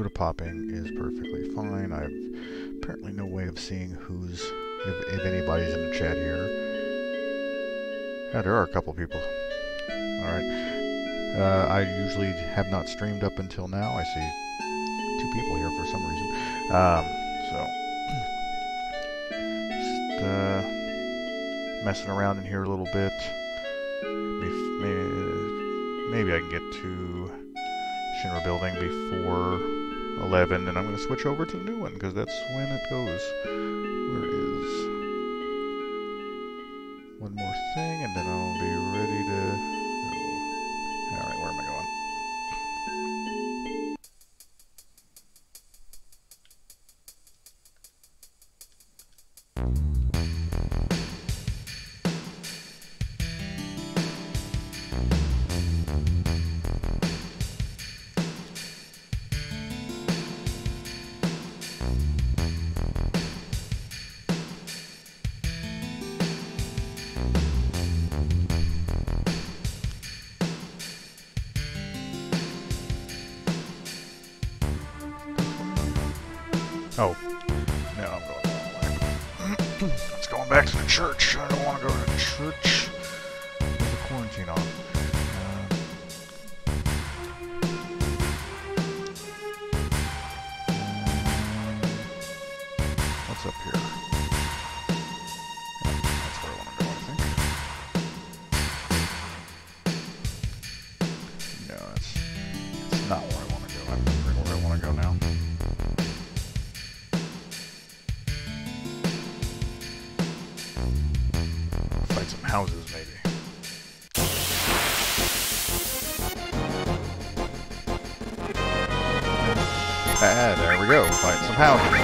bit of popping is perfectly fine. I've apparently no way of seeing who's, if, if anybody's in the chat here. Yeah, there are a couple people. Alright. Uh, I usually have not streamed up until now. I see two people here for some reason. Um, so, just uh, messing around in here a little bit. Maybe, maybe I can get to Shinra Building before 11, and I'm going to switch over to the new one because that's when it goes. Where is go, but somehow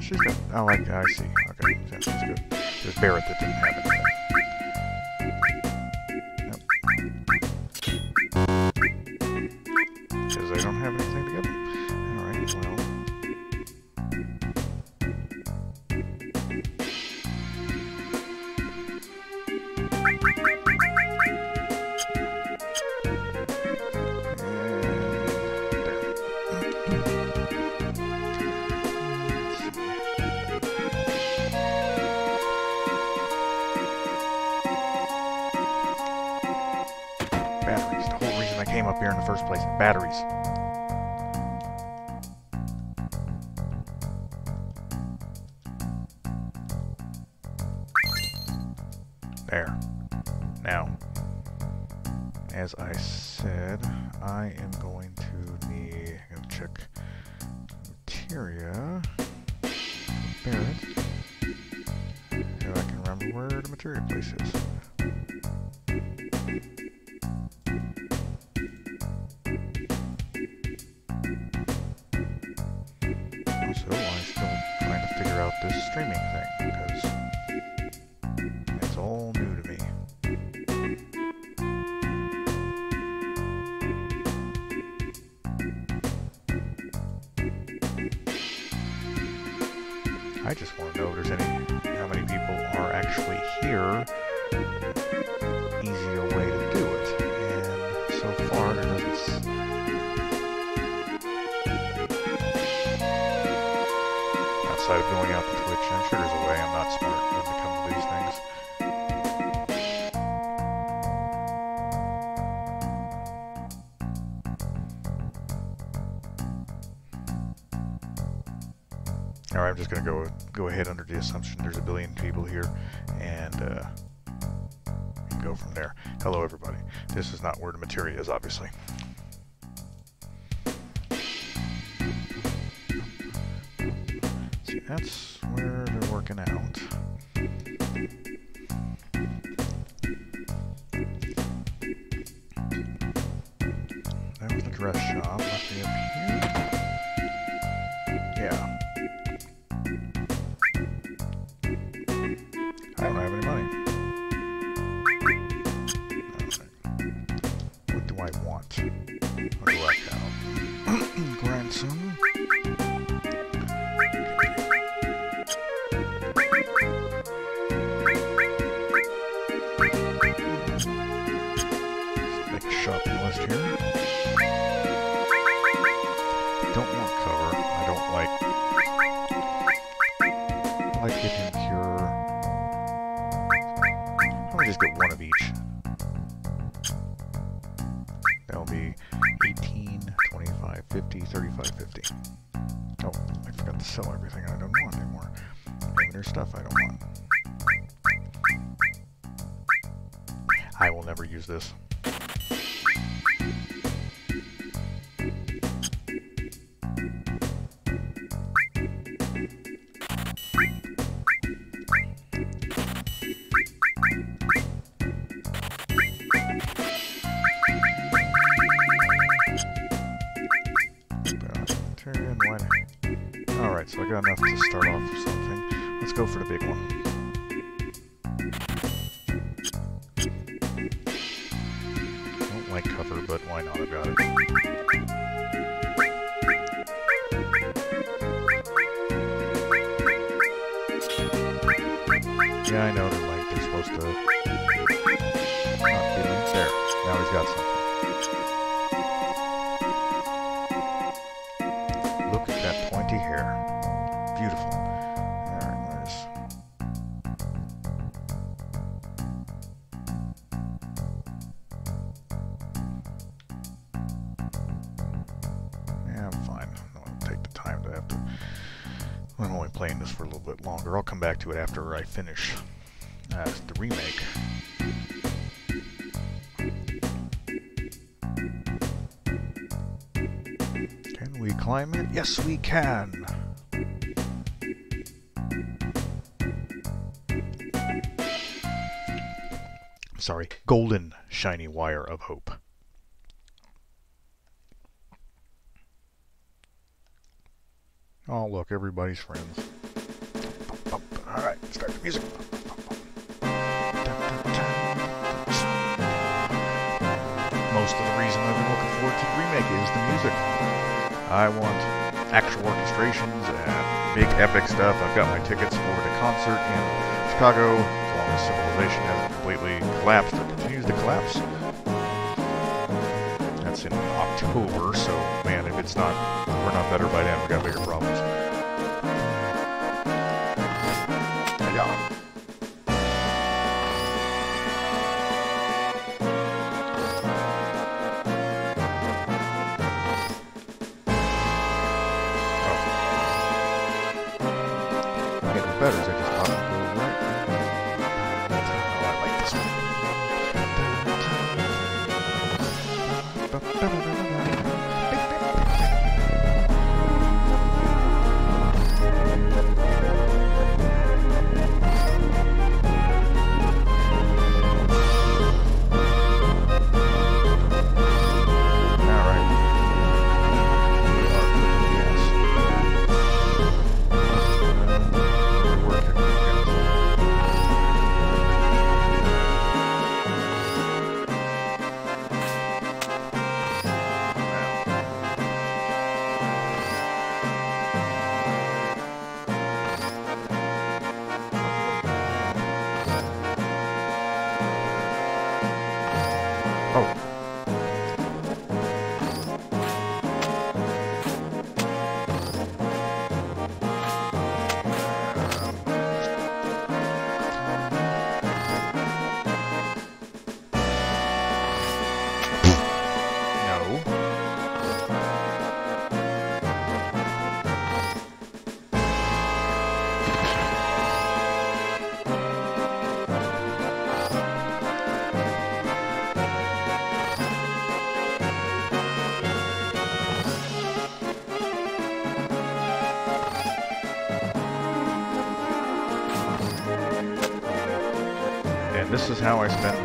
she's got... Oh, I, I see. Okay, yeah, that's good. Just bear with it. Is. Also, I'm still trying to figure out this streaming thing, because it's all new to me. I just want to know if there's any, actually here. All right, I'm just gonna go go ahead under the assumption there's a billion people here, and uh, go from there. Hello, everybody. This is not where the materia is, obviously. See, that's where they're working out. Come back to it after I finish uh, the remake. Can we climb it? Yes, we can! Sorry, golden shiny wire of hope. Oh, look, everybody's friends. Epic stuff. I've got my tickets for the concert in Chicago, as long as Civilization hasn't completely collapsed or continues to collapse. That's in October, so man, if it's not, we're not better by then. We've got bigger problems. now I spent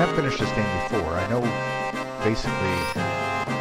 have finished this game before. I know basically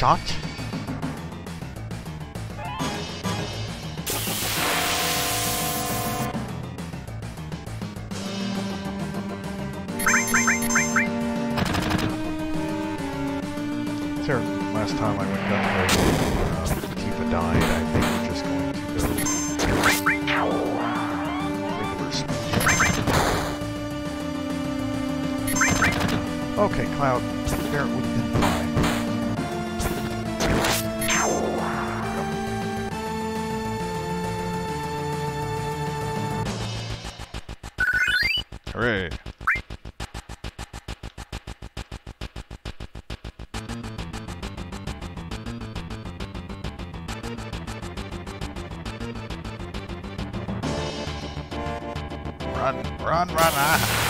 shot? run, run. Ah.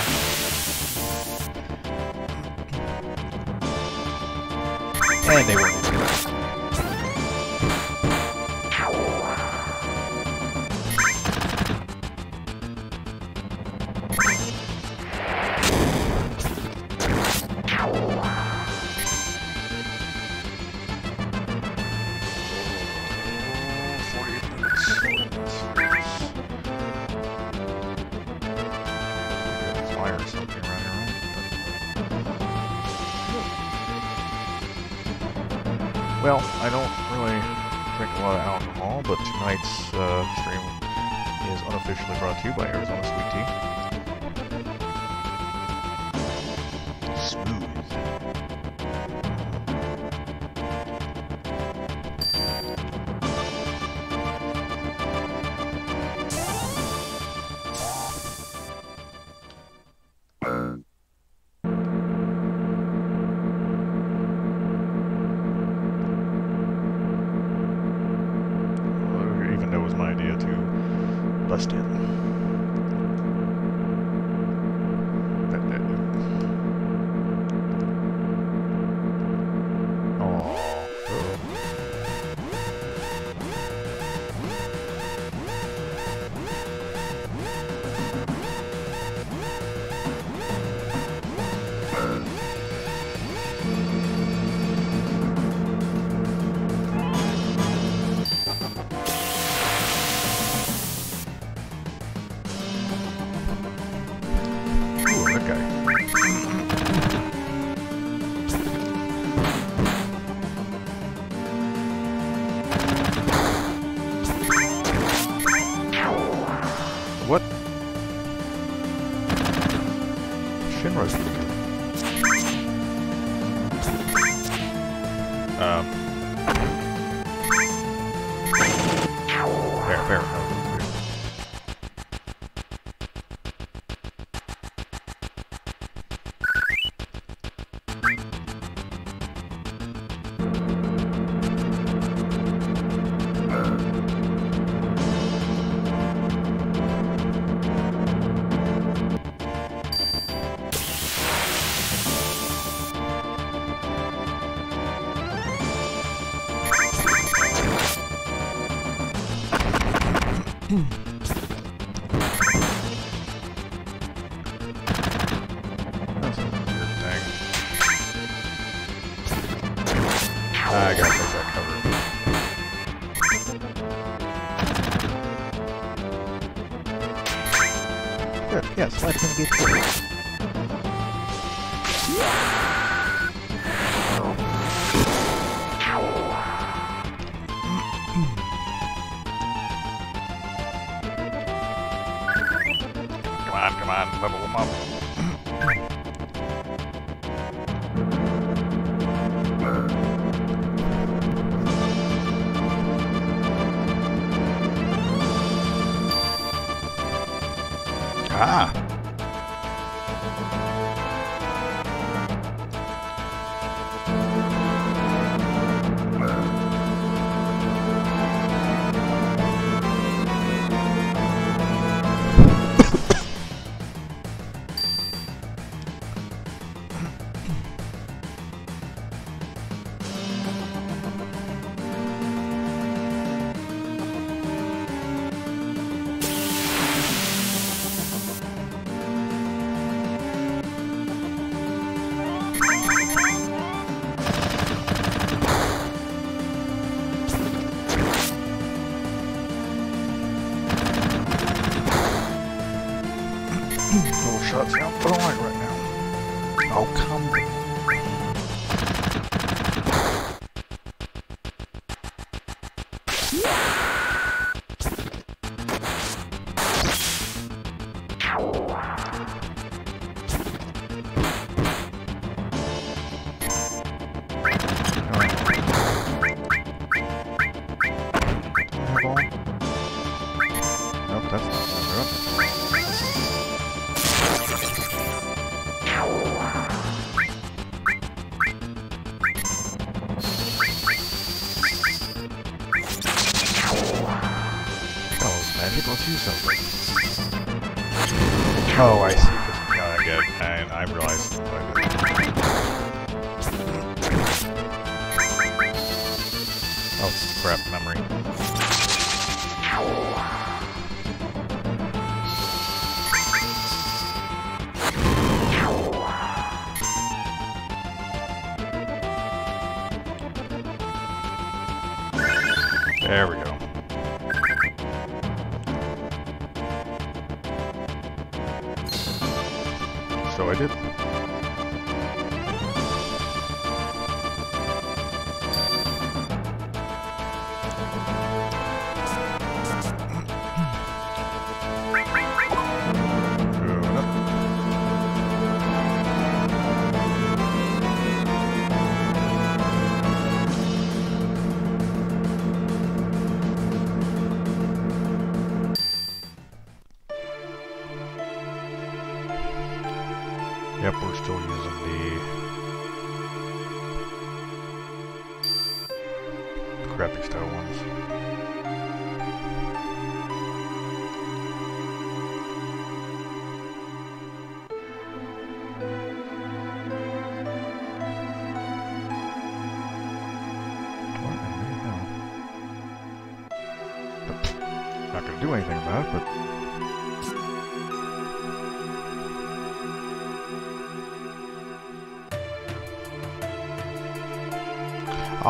And they were come on, come on, level them up.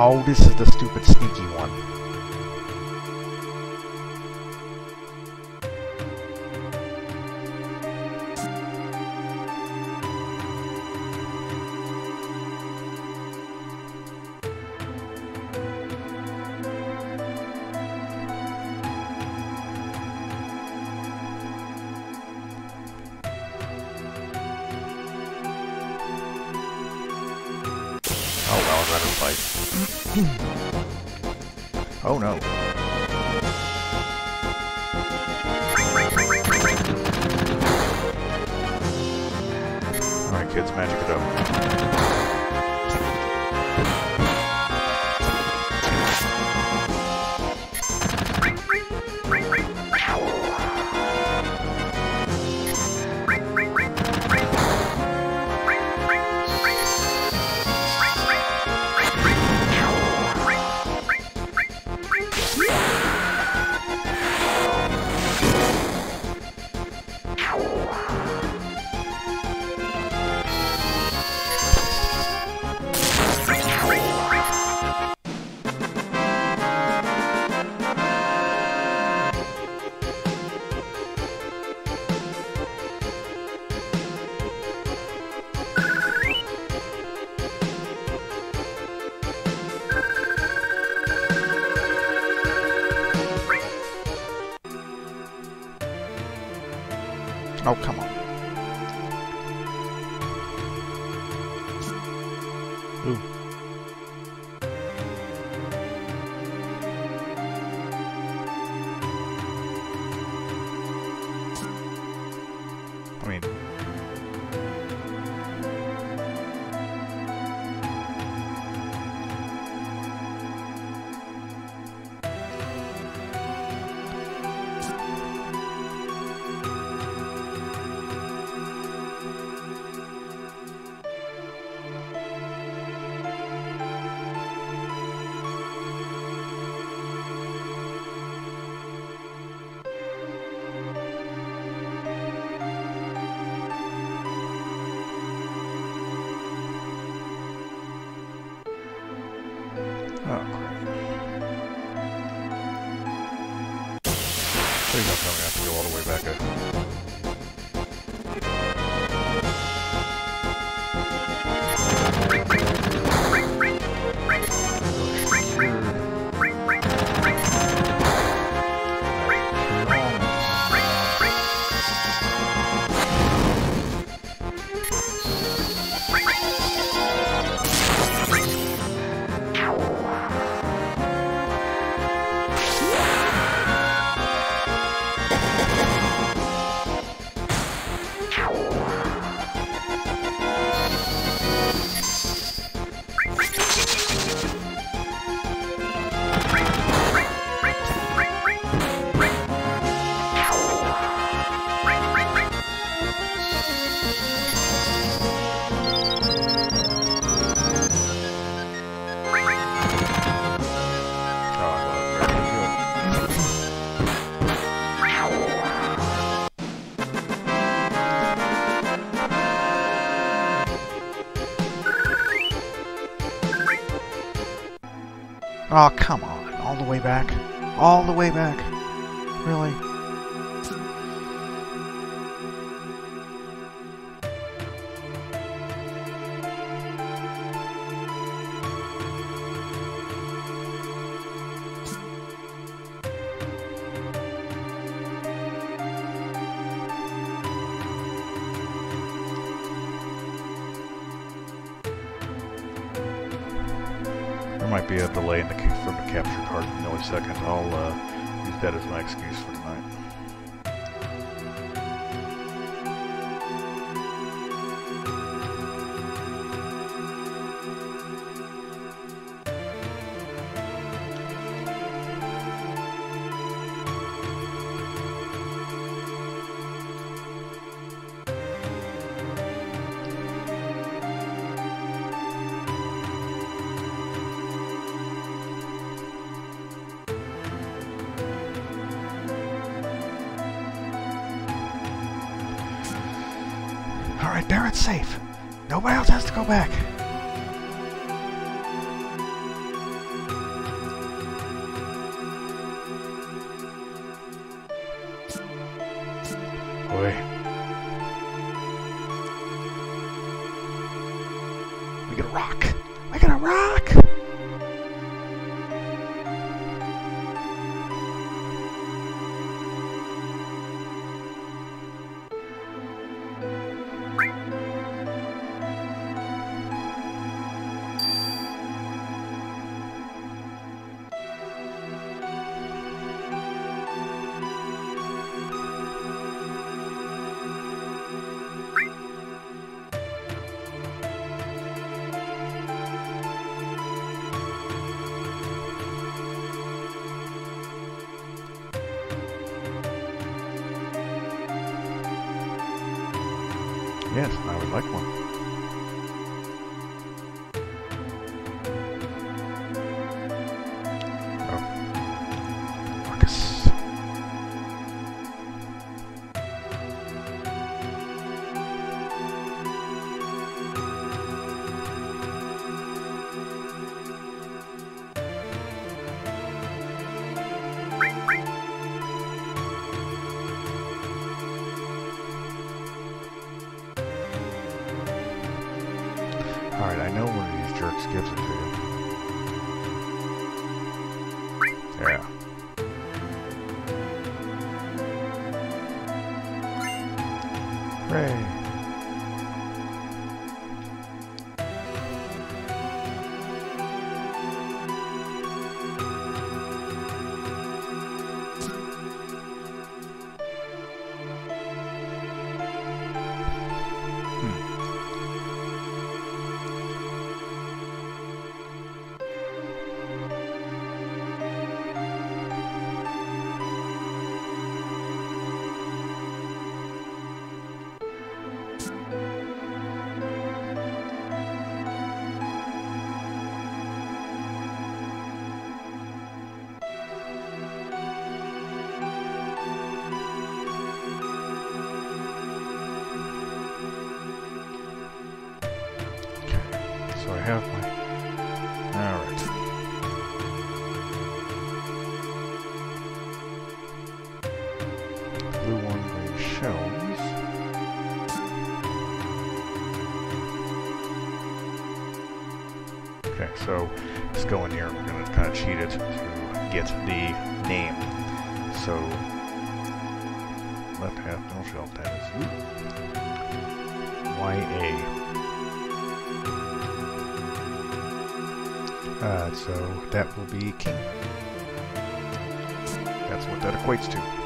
Oh, this is the stupid sneaky Oh, come on. All the way back? All the way back? Really? Card millisecond. I'll uh, use that as my excuse for tonight. So let's go in here. We're going to kind of cheat it to get the name. So, left half middle shelf, that is YA. Uh, so that will be king. That's what that equates to.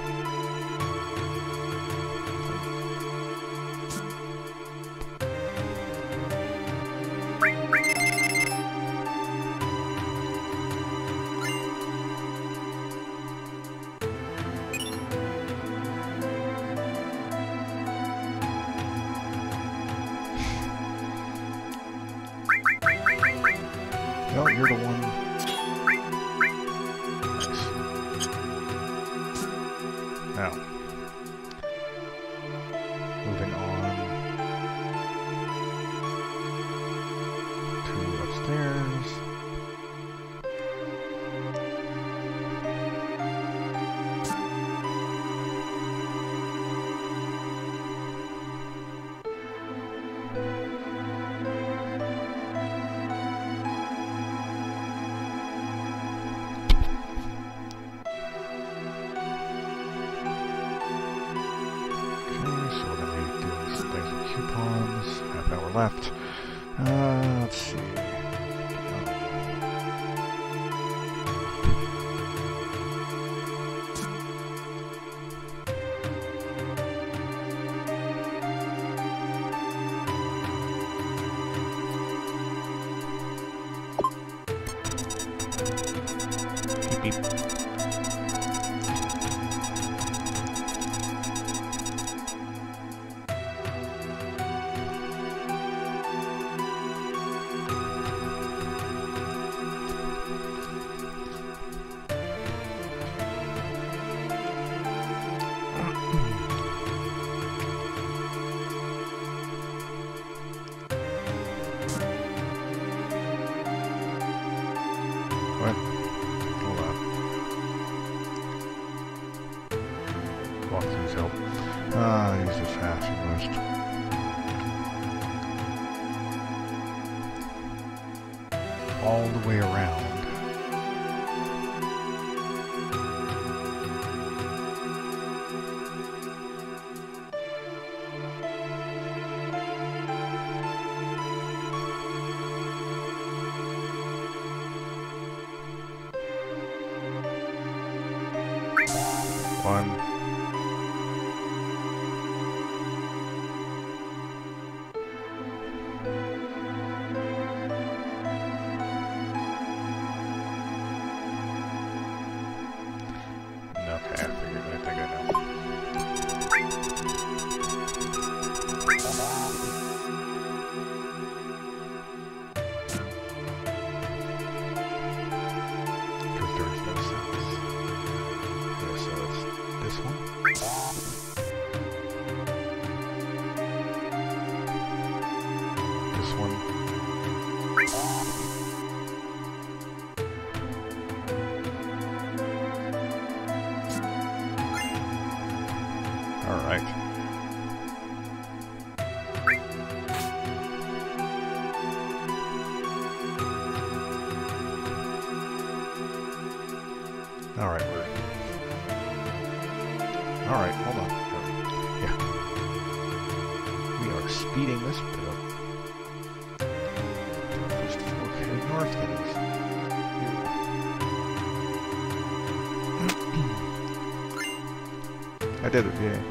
Did yeah.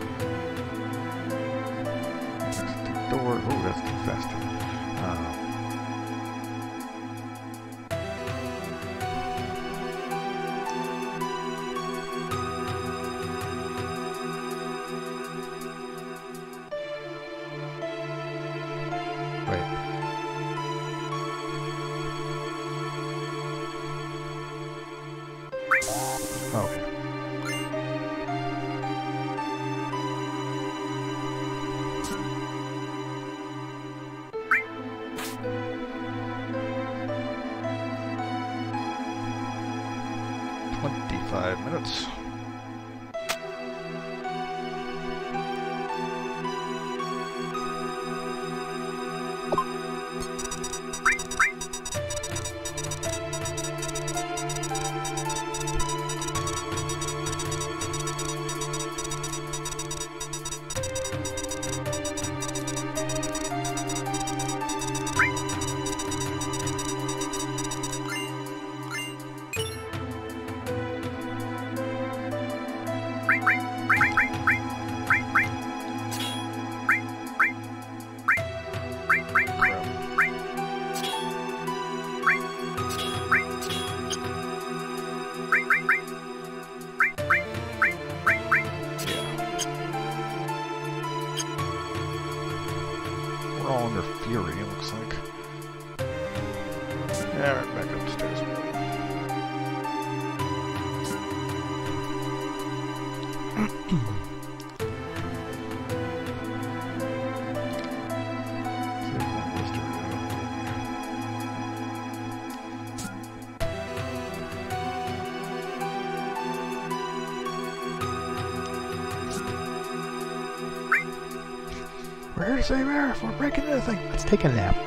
Save air, we're breaking anything. Let's take a nap.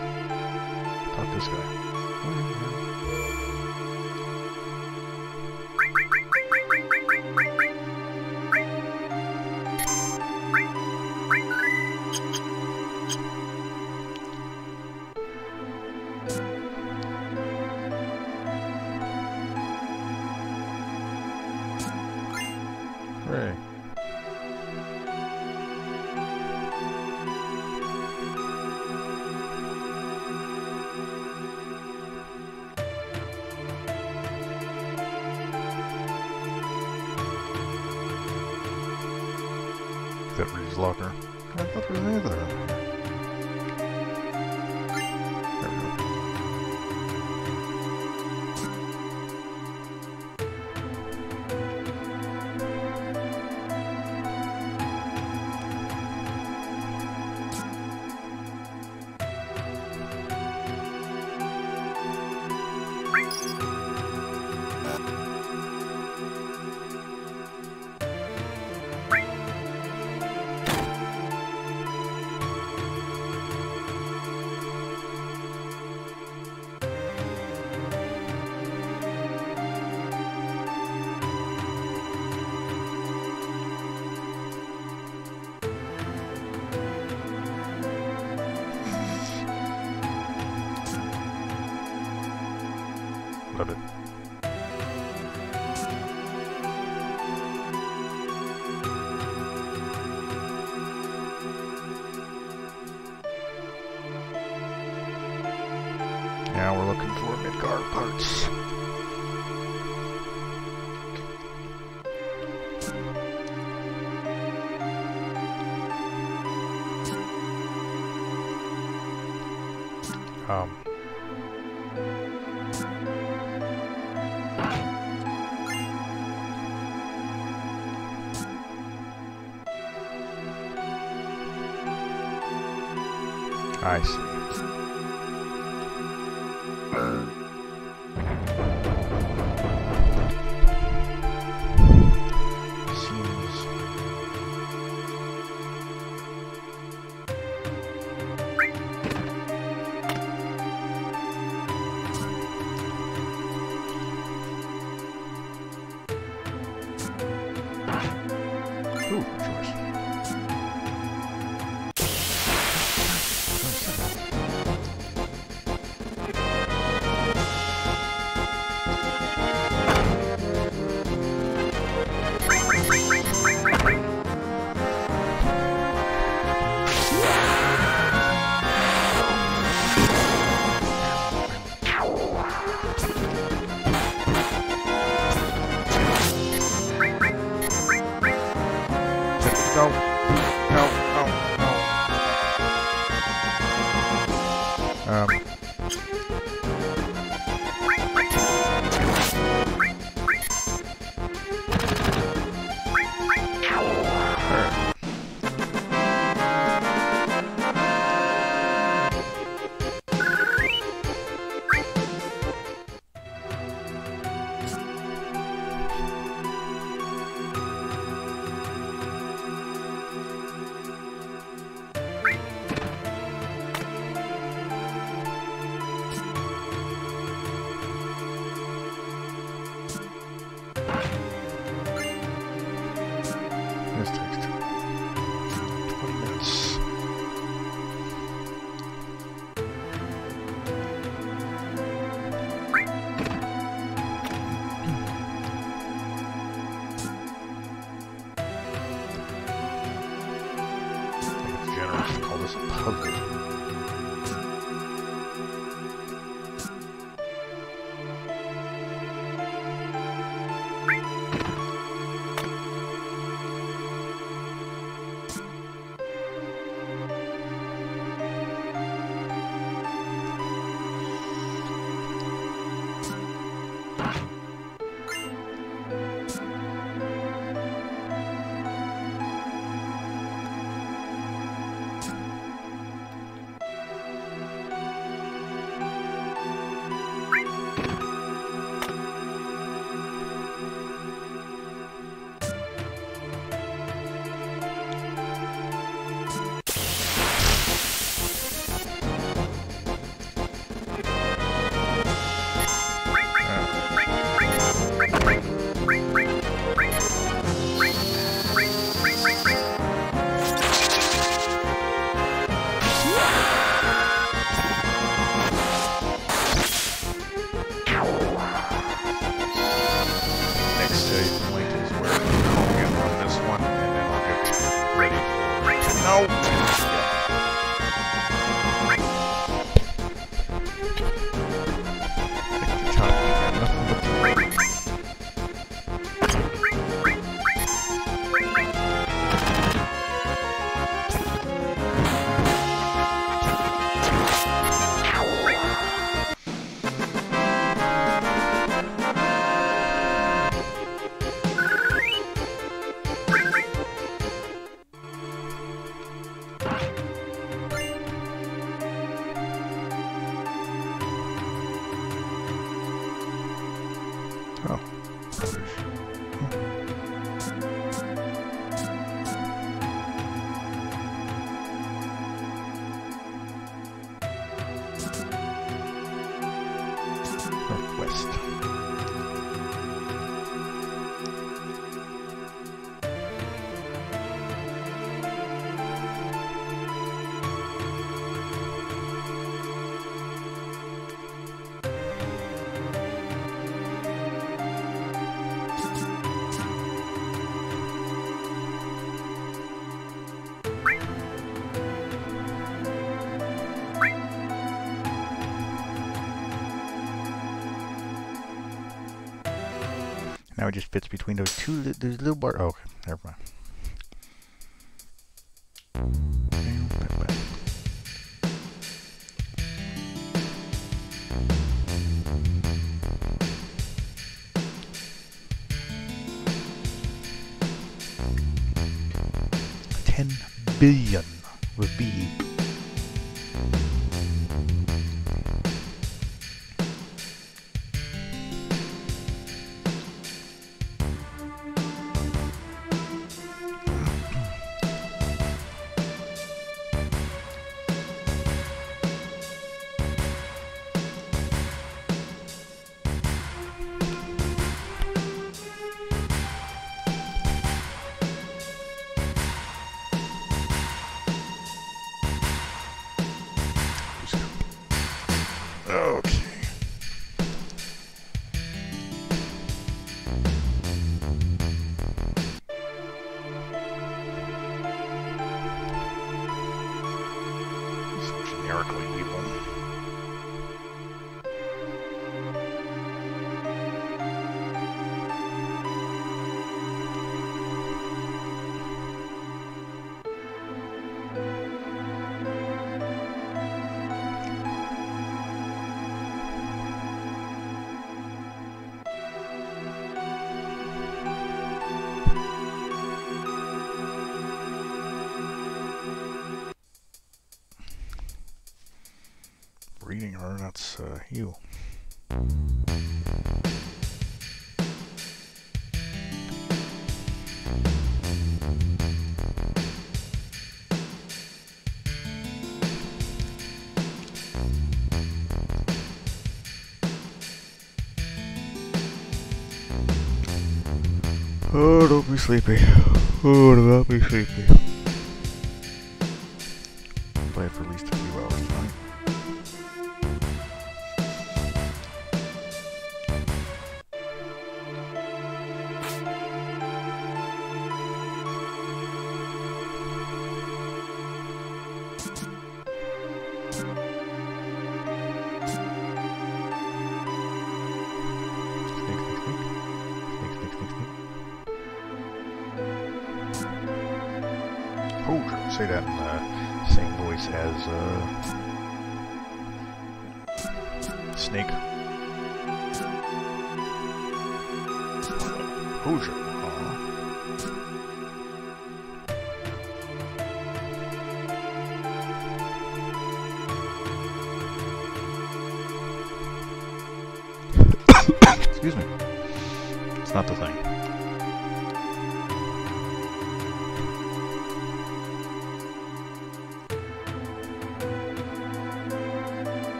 I just fits between those two, those little bars. Oh, Oh, don't be sleepy. Oh, do not be sleepy.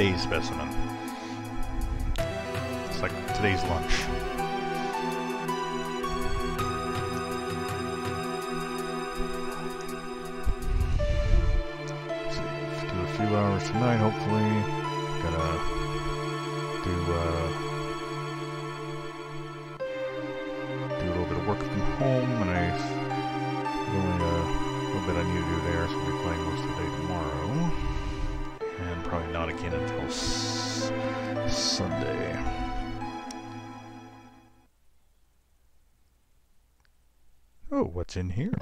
today's specimen. It's like today's lunch. Do a few hours tonight, hopefully. What's in here?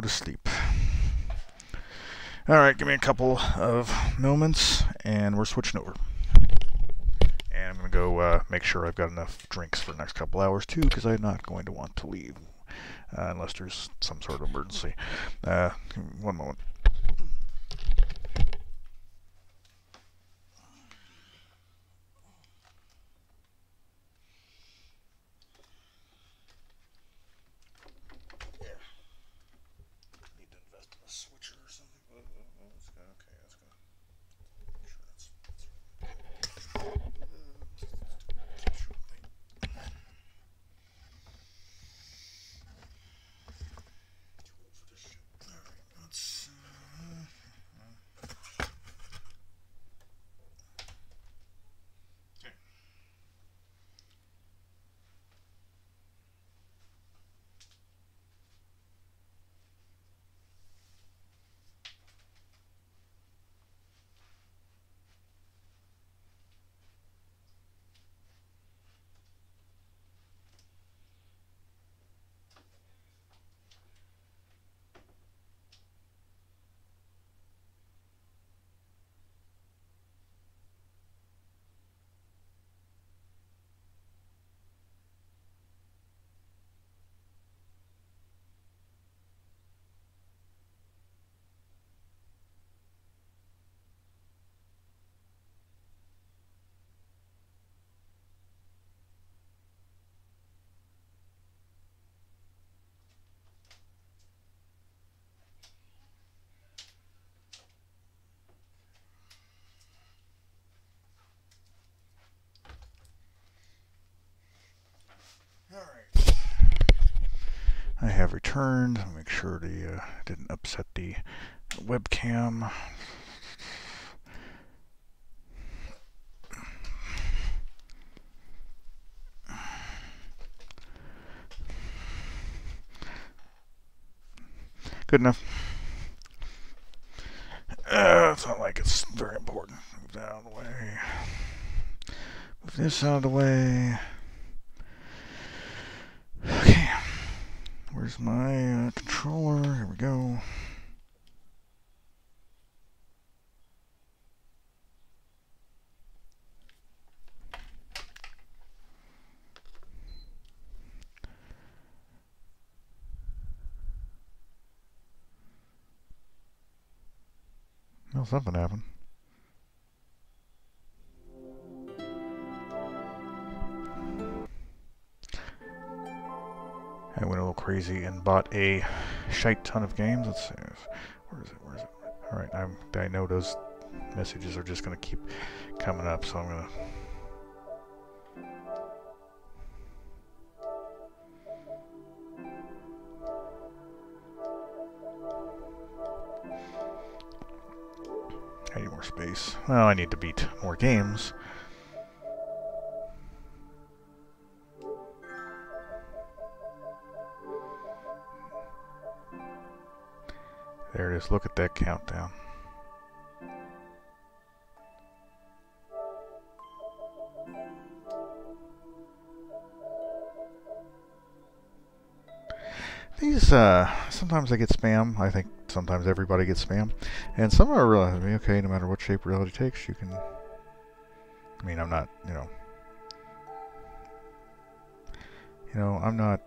To sleep. Alright, give me a couple of moments and we're switching over. And I'm going to go uh, make sure I've got enough drinks for the next couple hours too, because I'm not going to want to leave uh, unless there's some sort of emergency. Uh, one moment. Need to invest in a switcher or something. Okay, that's good. Sure, that's, that's Alright. I'll make sure the uh, didn't upset the webcam. Good enough. Uh, it's not like it's very important. Move that out of the way. Move this out of the way. Okay. Where's my uh, controller? Here we go. Well, something happened. Crazy and bought a shite ton of games. Let's see. Where is it? Where is it? All right. I'm, I know those messages are just going to keep coming up, so I'm going to. I need more space. Well, I need to beat more games. There it is. Look at that countdown. These, uh, sometimes I get spam. I think sometimes everybody gets spam. And some are, uh, okay, no matter what shape reality takes, you can... I mean, I'm not, you know... You know, I'm not...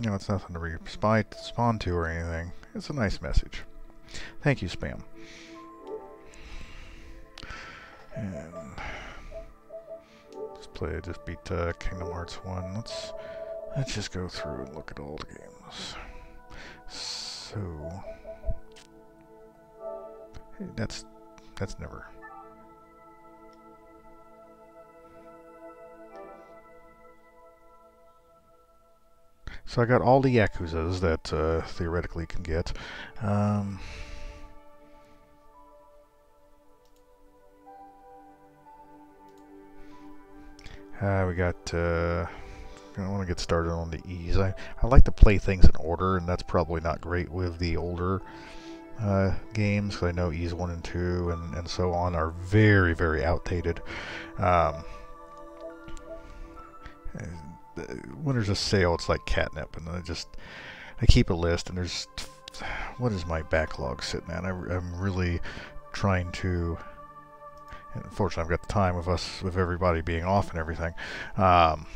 You know, it's nothing to respond to or anything. It's a nice message. Thank you, spam. And... Play, just beat uh, Kingdom Hearts 1. Let's... Let's just go through and look at all the games. So... Hey, that's... That's never... So I got all the Yakuzas that uh, theoretically can get. Um, uh, we got... Uh, I want to get started on the Ys. I, I like to play things in order, and that's probably not great with the older uh, games, because I know Ys 1 and 2 and, and so on are very, very outdated. Um, when there's a sale, it's like catnip, and I just, I keep a list, and there's, what is my backlog sitting at? I, I'm really trying to unfortunately I've got the time with us with everybody being off and everything um,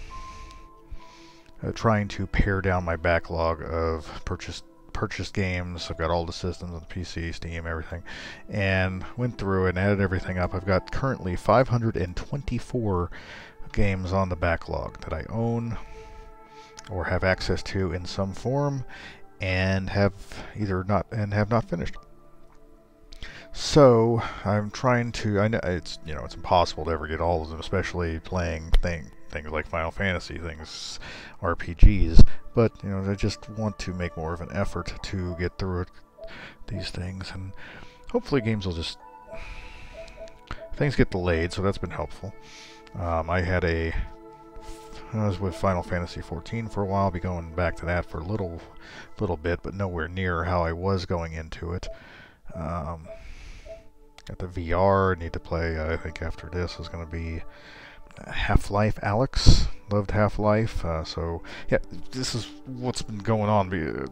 uh, trying to pare down my backlog of purchased purchased games. I've got all the systems on the PC, Steam, everything, and went through and added everything up. I've got currently 524 games on the backlog that I own or have access to in some form and have either not and have not finished. So I'm trying to. I know it's you know it's impossible to ever get all of them, especially playing thing things like Final Fantasy, things, RPGs, but, you know, I just want to make more of an effort to get through these things, and hopefully games will just... Things get delayed, so that's been helpful. Um, I had a... I was with Final Fantasy XIV for a while, I'll be going back to that for a little, little bit, but nowhere near how I was going into it. Um, got the VR, need to play, I think after this is going to be Half-Life Alyx. Loved Half-Life. Uh, so, yeah, this is what's been going on.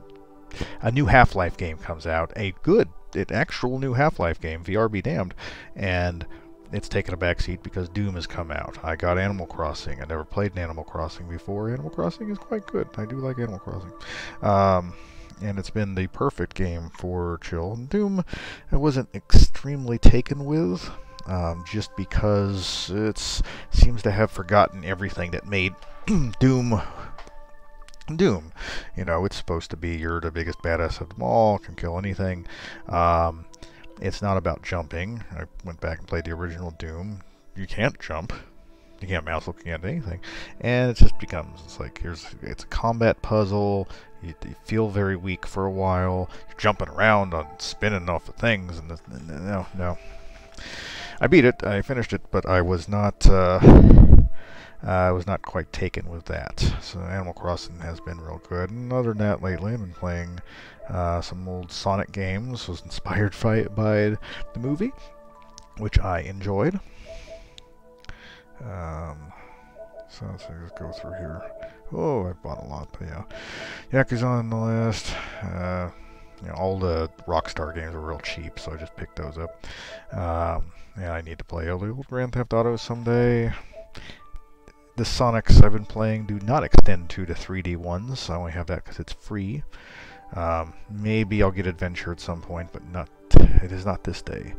A new Half-Life game comes out. A good, an actual new Half-Life game, VR be damned. And it's taken a backseat because Doom has come out. I got Animal Crossing. I never played an Animal Crossing before. Animal Crossing is quite good. I do like Animal Crossing. Um, and it's been the perfect game for chill. Doom I wasn't extremely taken with um, just because it seems to have forgotten everything that made Doom Doom. You know, it's supposed to be you're the biggest badass of them all, can kill anything. Um, it's not about jumping. I went back and played the original Doom. You can't jump. You can't mouse looking at anything. And it just becomes, it's like, here's, it's a combat puzzle. You, you feel very weak for a while. You're jumping around on spinning off of things. And, the, no, no. I beat it, I finished it, but I was not uh, I was not quite taken with that. So Animal Crossing has been real good. And other than that, lately I've been playing uh, some old Sonic games. Was inspired by, by the movie, which I enjoyed. Um, so let's, go through here. Oh, I bought a lot, but yeah. Yakuza on the list. Uh, you know, all the Rockstar games are real cheap, so I just picked those up. Um, yeah, I need to play a little Grand Theft Auto someday. The Sonics I've been playing do not extend to the 3D ones. I only have that because it's free. Um, maybe I'll get Adventure at some point, but not. It is not this day.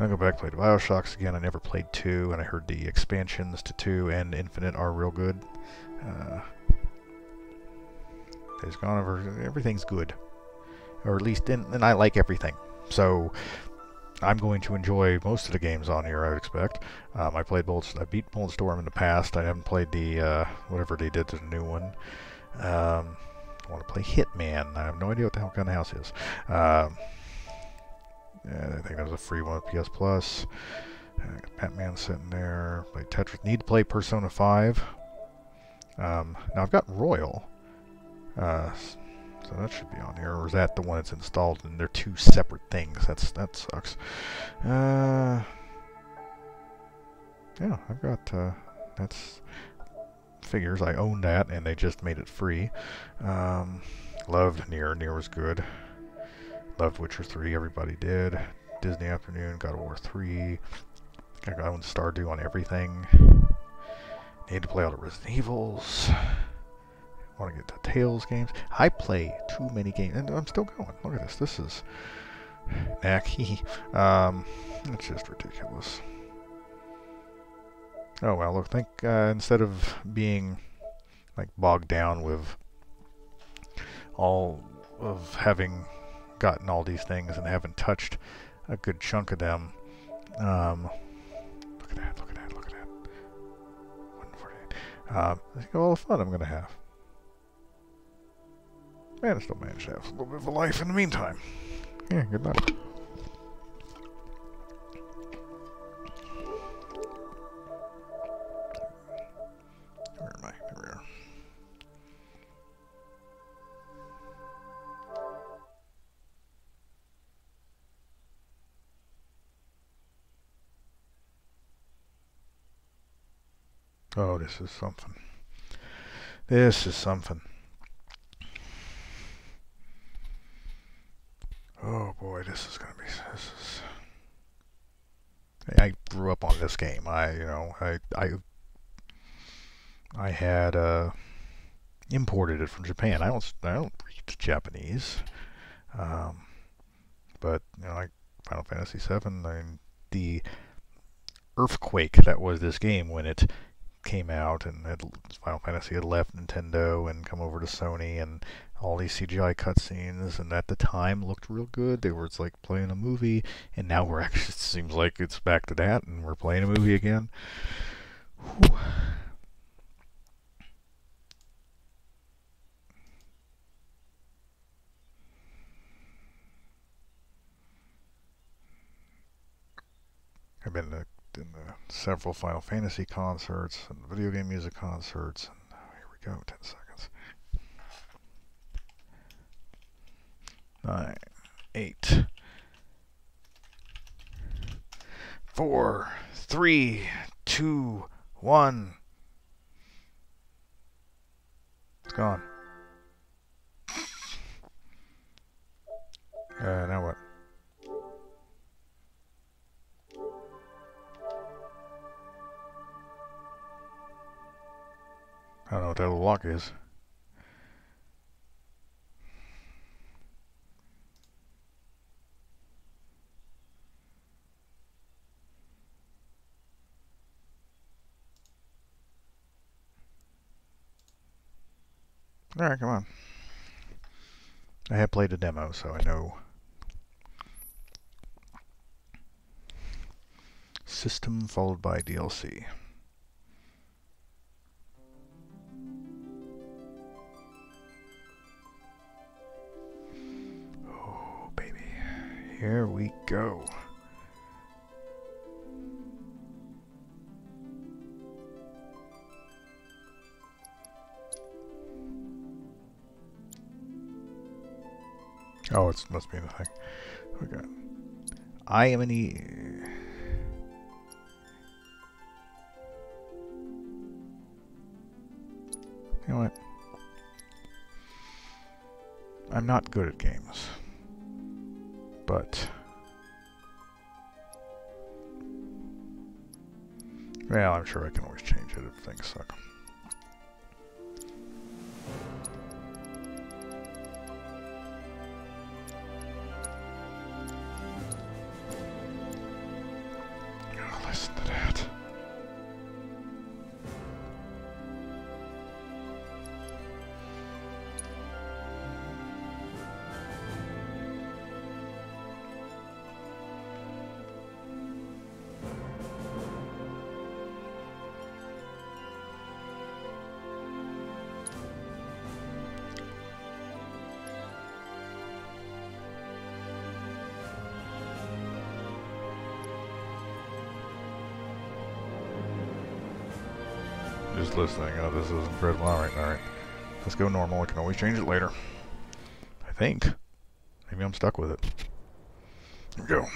I'll go back and play Bioshocks again. I never played 2, and I heard the expansions to 2 and Infinite are real good. Uh, Days Gone over. Everything's good or at least, in, and I like everything. So I'm going to enjoy most of the games on here, I would expect. Um, I played Bullets, I beat Bulletstorm in the past. I haven't played the, uh, whatever they did to the new one. Um, I want to play Hitman. I have no idea what the hell kind of house is. Yeah, I think that was a free one with PS Plus. Uh, Batman sitting there. Play Tetris. Need to play Persona 5. Um, now I've got Royal. Uh, So that should be on here, or is that the one that's installed and they're two separate things? That's That sucks. Uh, yeah, I've got, uh, that's figures. I own that, and they just made it free. Um, loved NieR. NieR was good. Loved Witcher 3. Everybody did. Disney Afternoon. God of War 3. I own Stardew on everything. Need to play all the Resident Evils. Want to get the Tales games. I play too many games, and I'm still going. Look at this. This is knack. um, it's just ridiculous. Oh well, look, think uh, instead of being like bogged down with all of having gotten all these things and haven't touched a good chunk of them. Um, look at that, look at that, look at that. 148. Um, think of all the fun I'm going to have. Man, I still managed to have a little bit of a life in the meantime. Yeah, good luck. Oh, this is something. This is something. Oh boy, this is gonna be. This is. I grew up on this game. I, you know, I, I, I had uh, imported it from Japan. I don't, I don't read Japanese, um, but you know, like Final Fantasy VII, I mean, the earthquake that was this game when it came out and had, Final Fantasy had left Nintendo and come over to Sony and all these CGI cutscenes and at the time looked real good. They were it's like playing a movie and now we're actually it seems like it's back to that and we're playing a movie again. Whew. I've been to in the several Final Fantasy concerts and video game music concerts. And here we go, 10 seconds. Nine, eight, four, three, two, one. It's gone. Uh, now what? I don't know what that little lock is. Alright, come on. I have played a demo, so I know. System followed by DLC. Here we go. Oh, it must be the thing. Okay. I am an E. You know what? I'm not good at games but well, I'm sure I can always change it if things suck. Listening. Oh, this isn't Fred. All right, right. Let's go normal. I can always change it later. I think. Maybe I'm stuck with it. We go.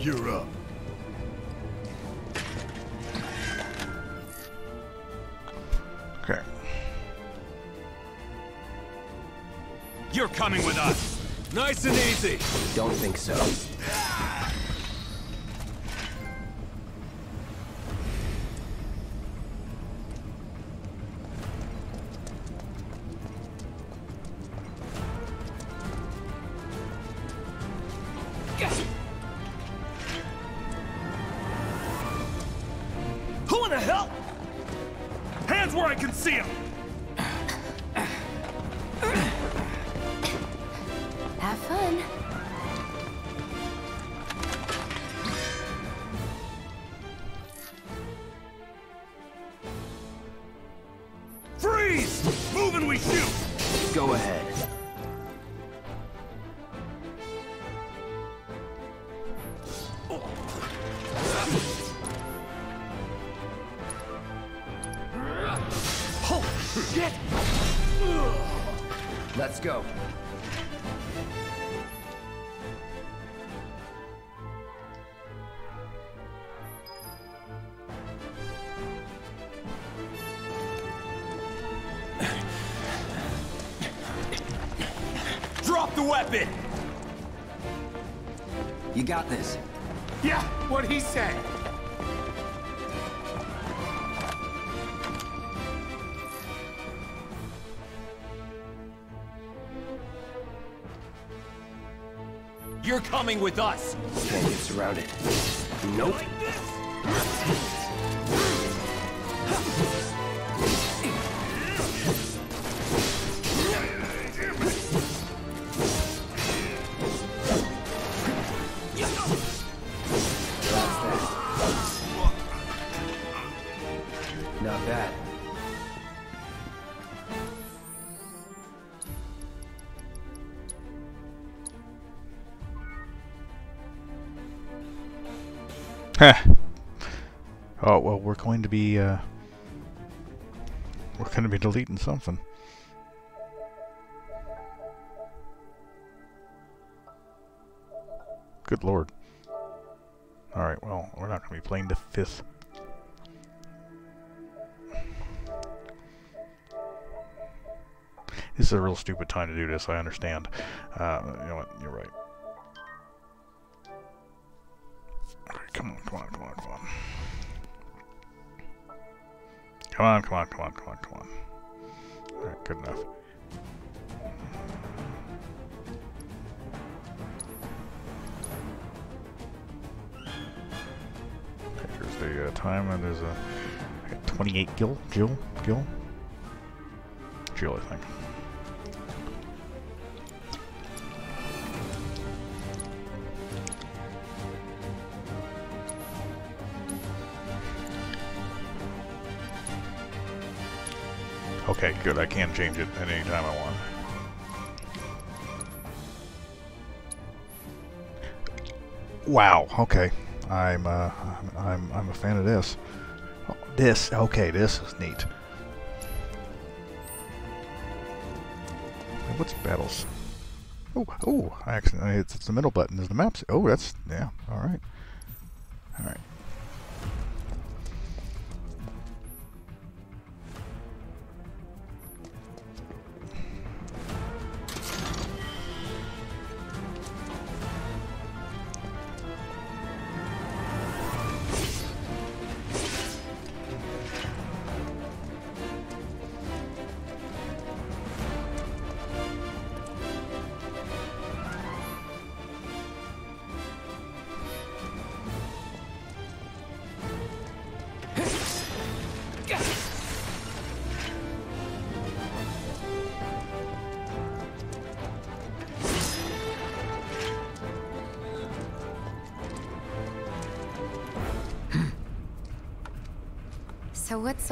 You're up. Okay. You're coming with us. Nice and easy. Don't think so. With us. Get surrounded. Be, uh... We're going to be deleting something. Good lord. Alright, well, we're not going to be playing the fifth. This is a real stupid time to do this, I understand. Uh, you know what, you're right. Come on, come on, come on, come on, come on. Alright, good enough. Okay, here's the uh, time, and there's a I got 28 gil, Jill, Gil, Jill, I think. Okay, good. I can change it at any time I want. Wow. Okay. I'm uh, I'm I'm, a fan of this. This. Okay, this is neat. What's battles? Oh, oh! I accidentally it's the middle button. Is the maps? Oh, that's yeah. All right. All right.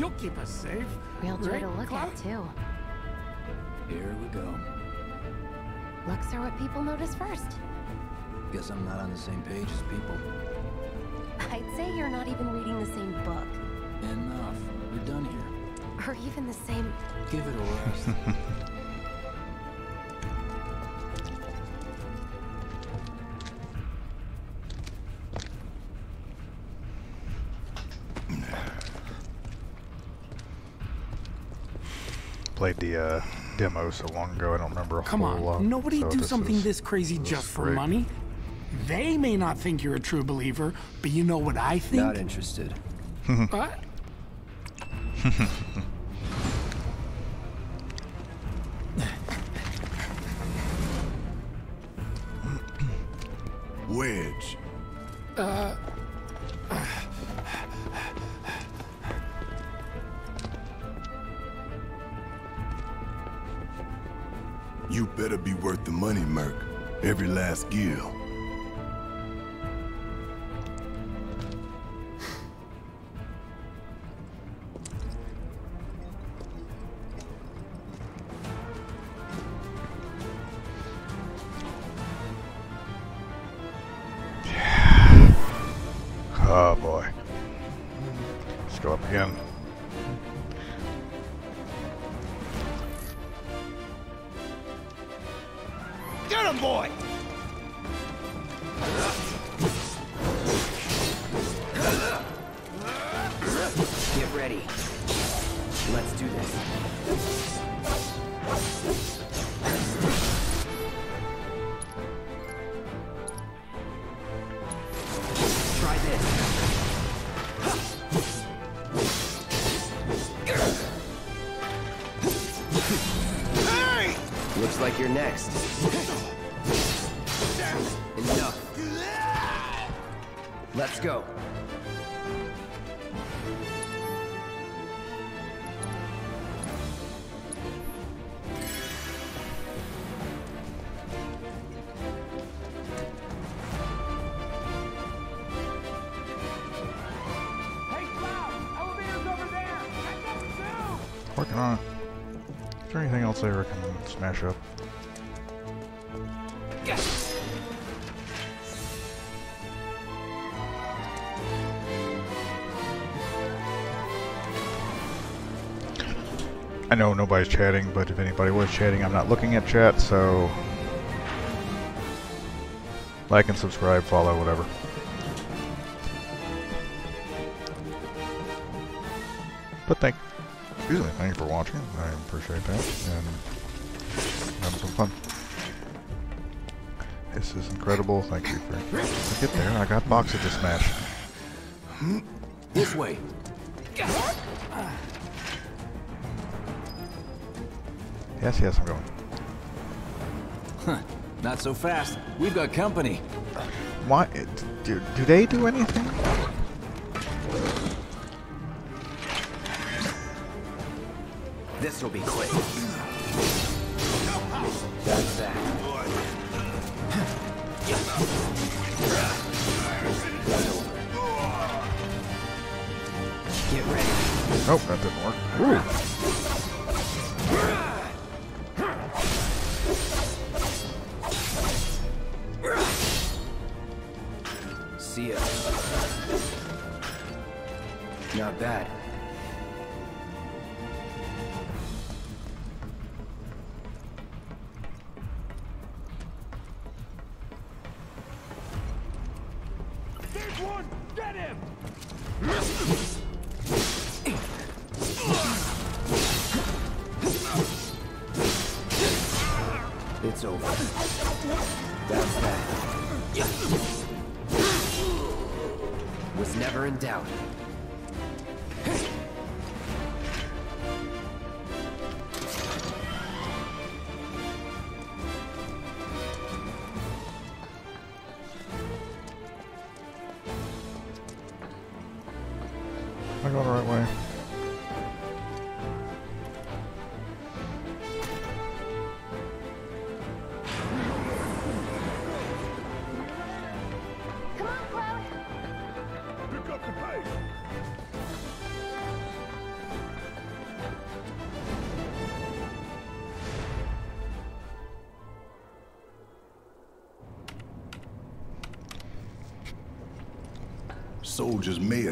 You'll keep us safe. Real joy right, to look Cloud? at, too. Here we go. Looks are what people notice first. Guess I'm not on the same page as people. I'd say you're not even reading the same book. Enough. We're done here. Or even the same... Give it a rest. the uh, demo so long ago, I don't remember a Come whole on, lot. nobody so do something is- this crazy this just for great. money. They may not think you're a true believer, but you know what I think? Not interested. What? else there. Working on it. Is there anything else I can smash up? Know nobody's chatting, but if anybody was chatting, I'm not looking at chat, so like and subscribe, follow, whatever. But thank, excuse me, thank you for watching. I appreciate that, and having some fun. This is incredible. Thank you for. Look at there. I got boxes to smash. This way. Yes, yes, I'm going. Huh. Not so fast. We've got company. Why? Do, do they do anything? This will be quick. That's that. Get ready. Nope, that didn't work. Ooh.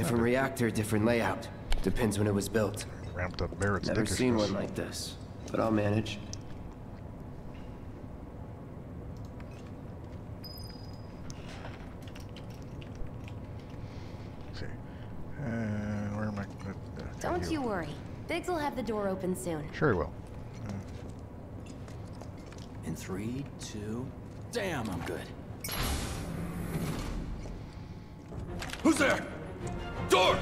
Different reactor, different layout. Depends when it was built. Ramped up Barret's Never seen one like this, but I'll manage. Let's see. And where am I? Uh, uh, Don't you worry. Biggs will have the door open soon. Sure he will. In three, two... Damn, I'm good. Who's there? Door!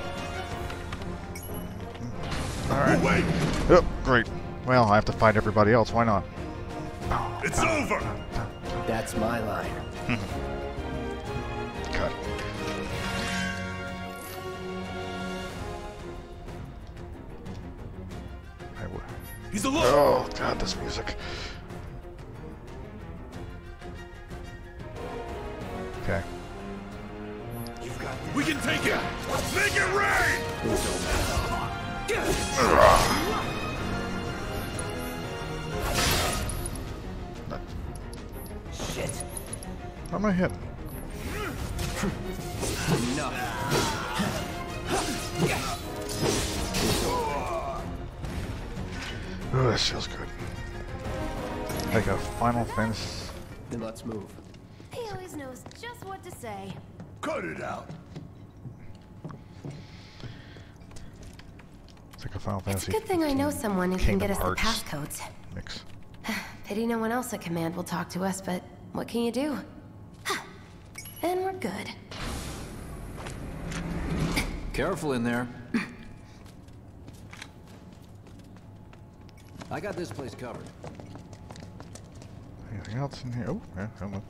Alright. Oh, wait! Oh, great. Well, I have to fight everybody else. Why not? It's over! That's my line. Cut. I w- He's alone! oh, God, this music. What to say. Cut it out! It's like a Final It's a Fantasy. good thing I know someone who can get us Hearts. the passcodes. Mix. Pity no one else at command will talk to us, but what can you do? And we're good. Careful in there. I got this place covered. Anything else in here? Oh, yeah, hold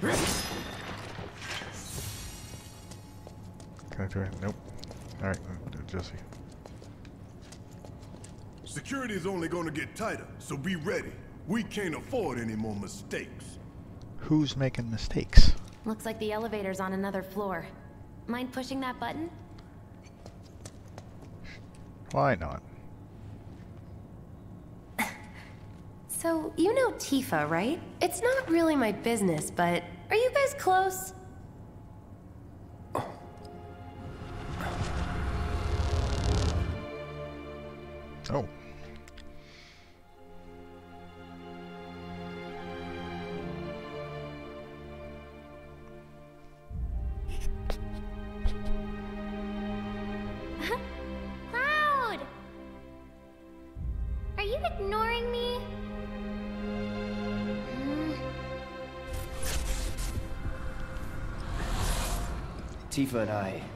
Can I do it? Nope. Alright, uh, Jessie. Security is only gonna get tighter, so be ready. We can't afford any more mistakes. Who's making mistakes? Looks like the elevator's on another floor. Mind pushing that button? Why not? So, you know Tifa, right? It's not really my business, but are you guys close? Oh. Tifa and I.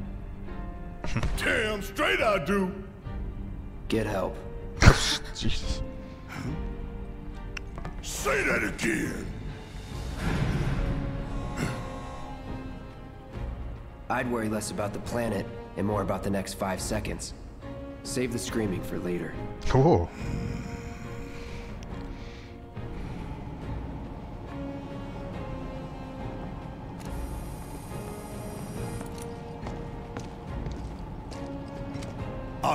Damn straight I do. Get help. Jesus. Say that again. I'd worry less about the planet and more about the next five seconds. Save the screaming for later. Cool.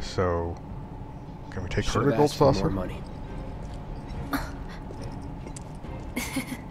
So, can we take her Should've to Gold asked for more Saucer? money.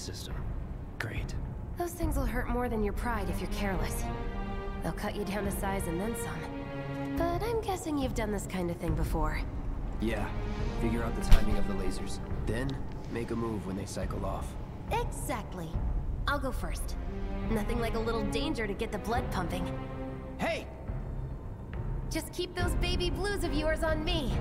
system. Great. Those things will hurt more than your pride if you're careless. They'll cut you down to size and then some. But I'm guessing you've done this kind of thing before. Yeah. Figure out the timing of the lasers. Then, make a move when they cycle off. Exactly. I'll go first. Nothing like a little danger to get the blood pumping. Hey! Just keep those baby blues of yours on me.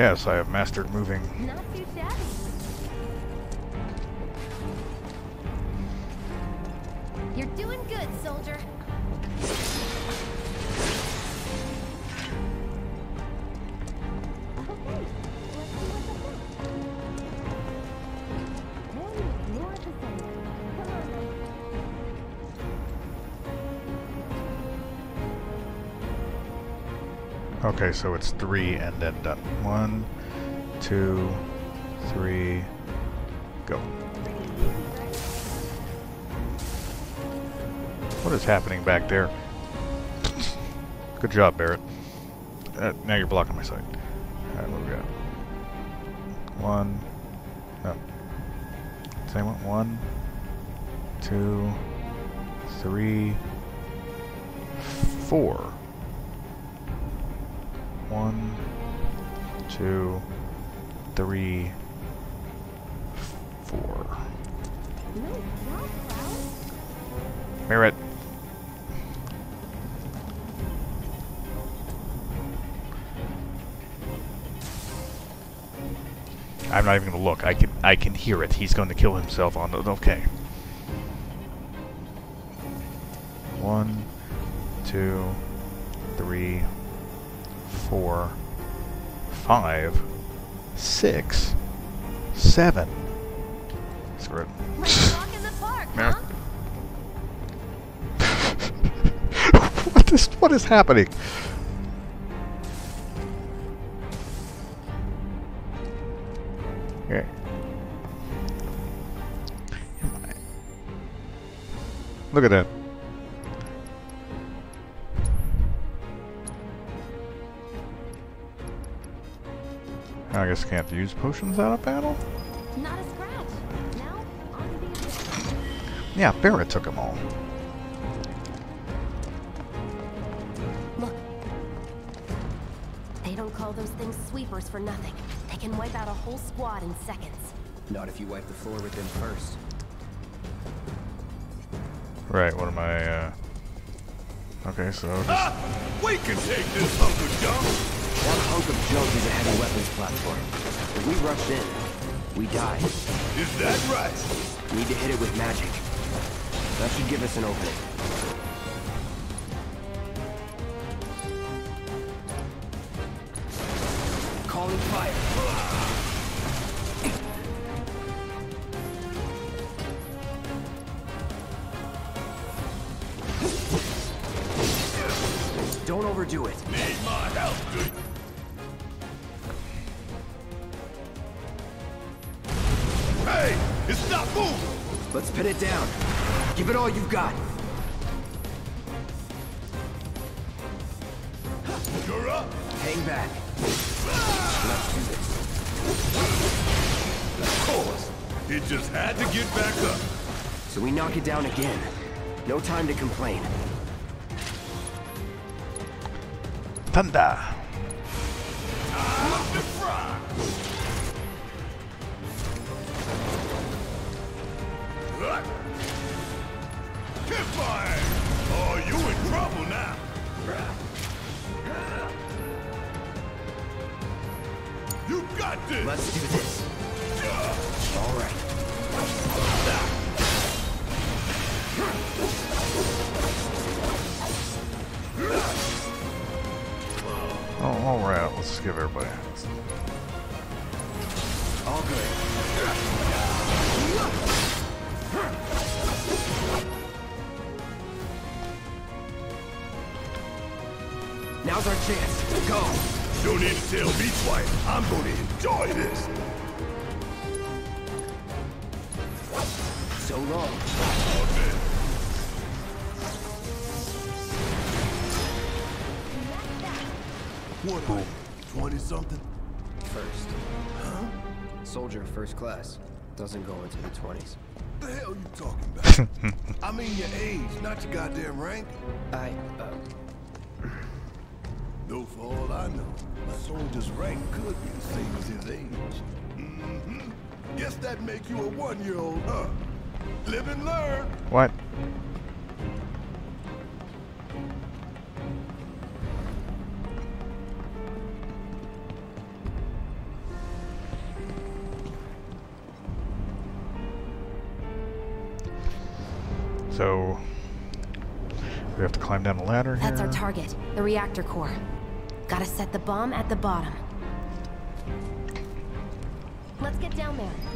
Yes, I have mastered moving. Okay, so it's three and then done. One, two, three, go. What is happening back there? Good job, Barret. Uh, now you're blocking my sight. Alright, what we got? One. No. Same one. One, two, three, four. One, two, three, four. Merritt. I'm not even gonna look. I can I can hear it. He's going to kill himself on the okay. One, two, three, four, five, six, seven. Screw it. What is what is happening? Okay. Look at that. I guess can't use potions out of battle? Not a scratch. Now, on to the adventure. Yeah, Barret took them all. Look. They don't call those things sweepers for nothing. They can wipe out a whole squad in seconds. Not if you wipe the floor with them first. Right, what am I, uh... Okay, so just... Ah! We can take this hunk of junk! That hunk of junk is a heavy weapons platform. If we rush in, we die. Is that right? Need to hit it with magic. That should give us an opening. Soldier first class. Doesn't go into the 20s. The hell you talking about? I mean your age, not your goddamn rank. I, uh, Though for all I know, a soldier's rank could be the same as his age. Mm-hmm. Guess that make you a one-year-old, huh? Live and learn. What? Ladder here. That's our target, the reactor core. Gotta set the bomb at the bottom. Let's get down there.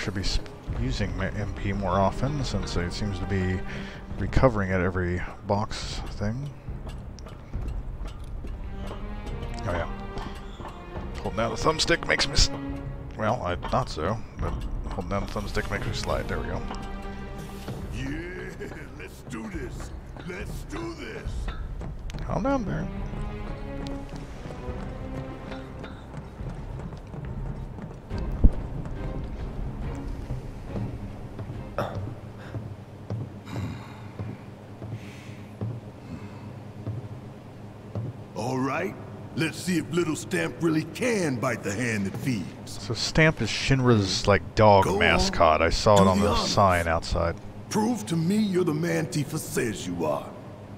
Should be using my MP more often since it seems to be recovering at every box thing. Oh yeah. Holding down the thumbstick makes me. S well, I thought so, but holding down the thumbstick makes me slide. There we go. Yeah, let's do this. Let's do this. Calm down, Baron. See if little Stamp really can bite the hand that feeds. So Stamp is Shinra's like dog Go on. mascot. I saw it on the the sign outside. Prove to me you're the man Tifa says you are.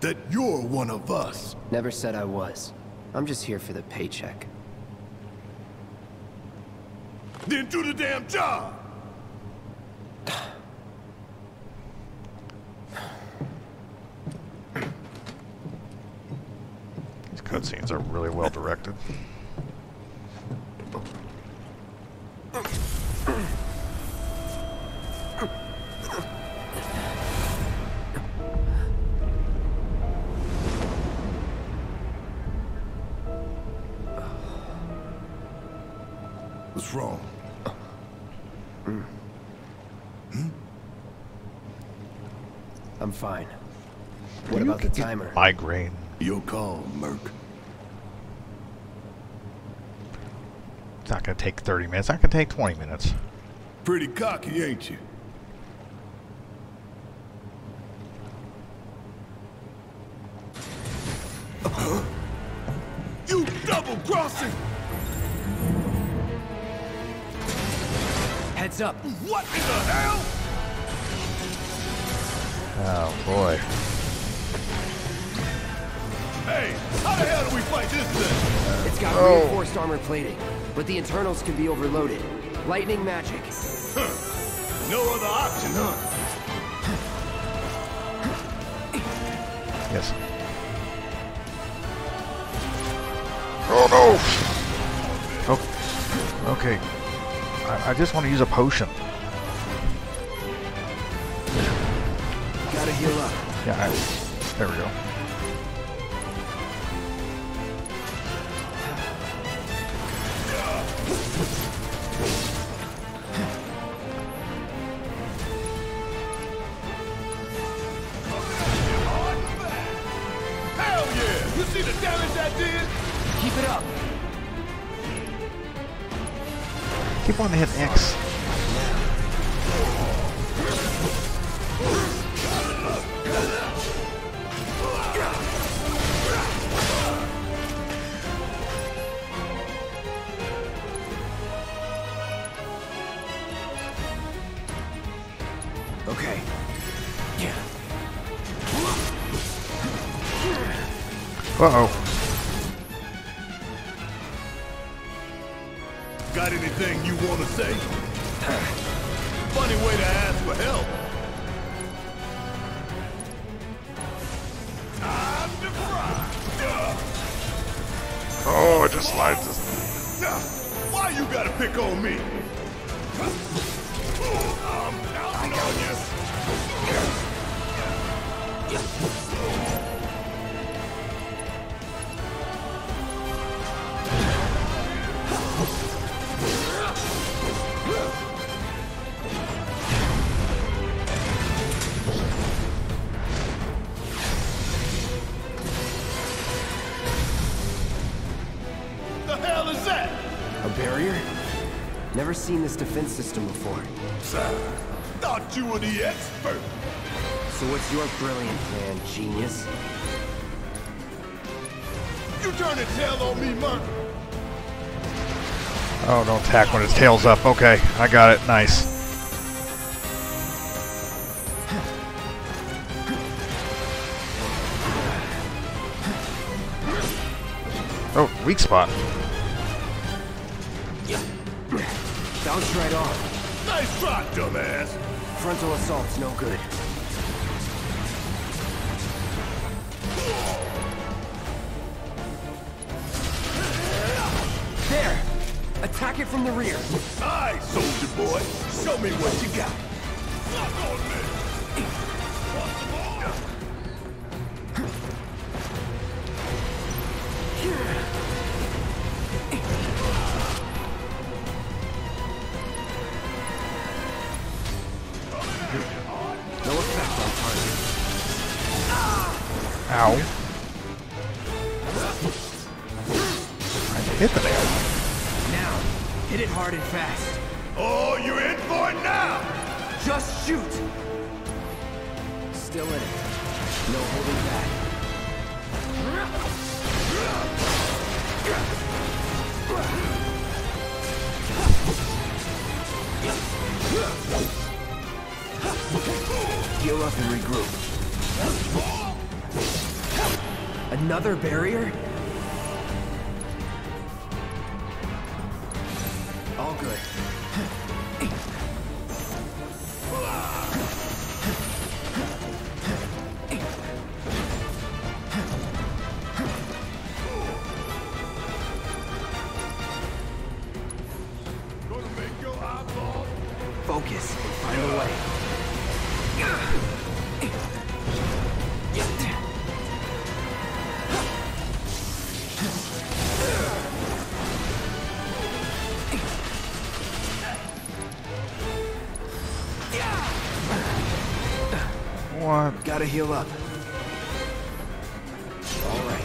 That you're one of us. Never said I was. I'm just here for the paycheck. Then do the damn job. Cutscenes are really well directed. What's wrong? Hmm? I'm fine. What about the timer? Migraine. Your call, Merc. It's not gonna take 30 minutes. It's not gonna take 20 minutes. Pretty cocky, ain't you? Huh? You double crossing! Heads up. What in the hell? Oh boy. Hey, how the hell do we fight this thing? It's got Oh. reinforced armor plating, but the internals can be overloaded. Lightning magic. No other option, huh? Yes. Oh no! Oh, okay. I, I just want to use a potion. Gotta heal up. Yeah, I, there we go. Defense system before. Sir, thought you were the expert. So what's your brilliant plan, genius? You turn the tail on me, Merc. Oh, don't attack when its tail's up. Okay, I got it. Nice. Oh, weak spot. Bounced right off. Nice try, dumbass. Frontal assault's no good. Gotta heal up. All right.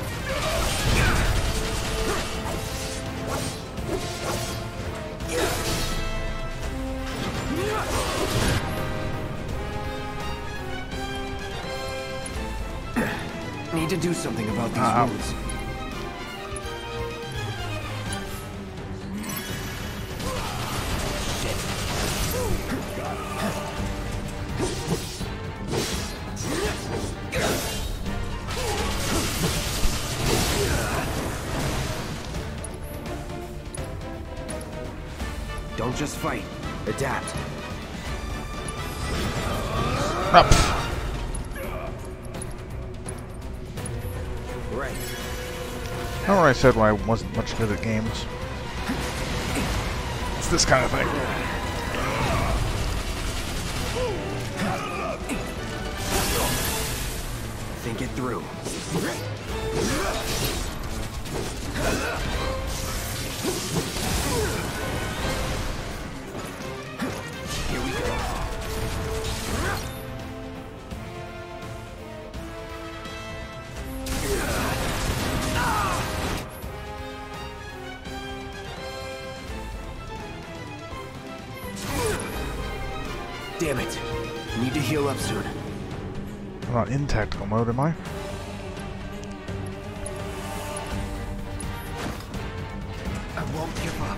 Need to do something about these Uh-oh. Just fight. Adapt. Up. Right. Remember I said when I wasn't much good at games? It's this kind of thing. Think it through. Need to heal up soon. I'm not in tactical mode, am I? I won't give up.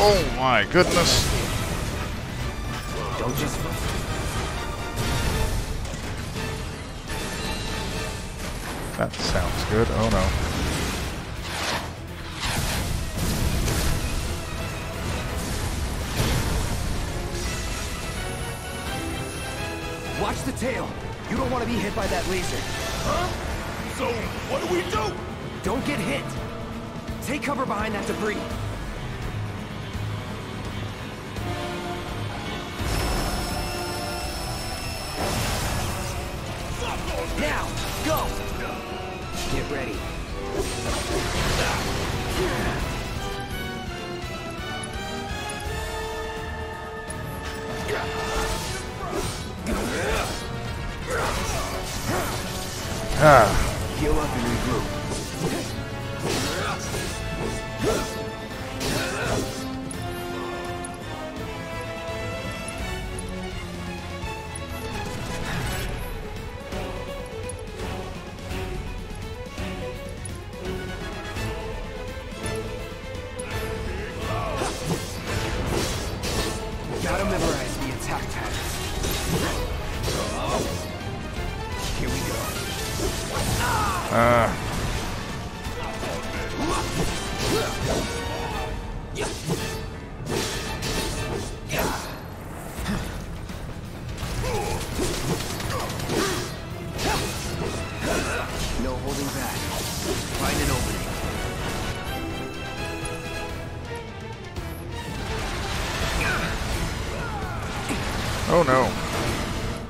Oh my goodness! Don't just that sounds good. Oh no. tail. You don't want to be hit by that laser. Huh? So, what do we do? Don't get hit. Take cover behind that debris.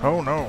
Oh no.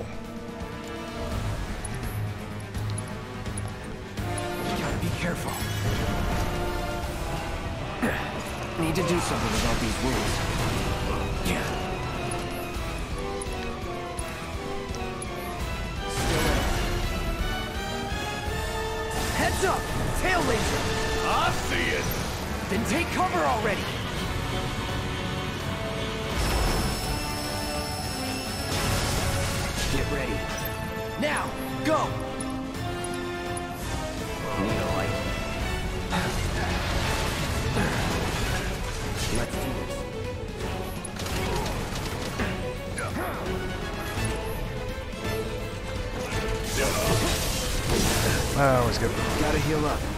heal up.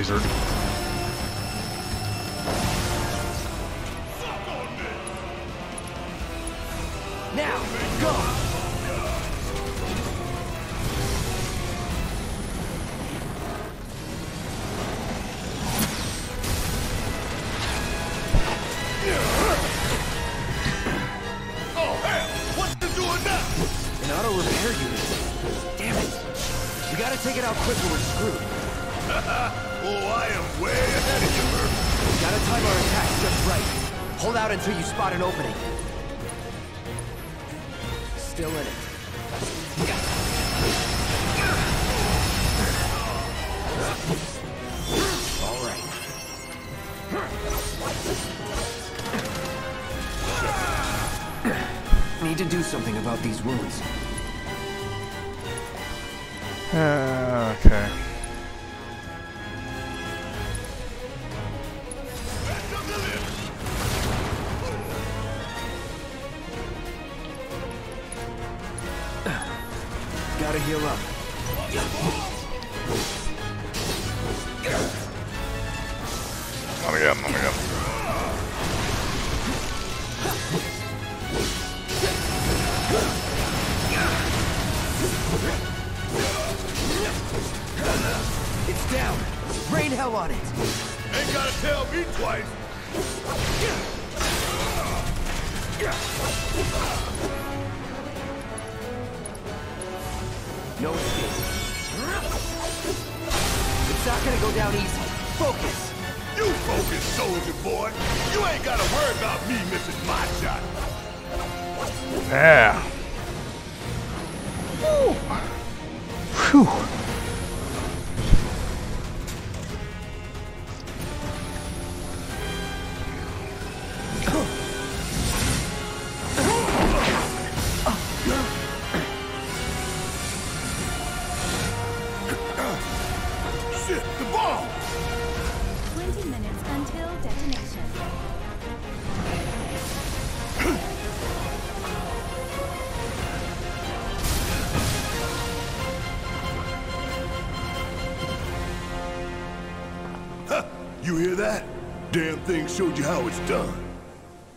Lizard. hear that? Damn thing showed you how it's done.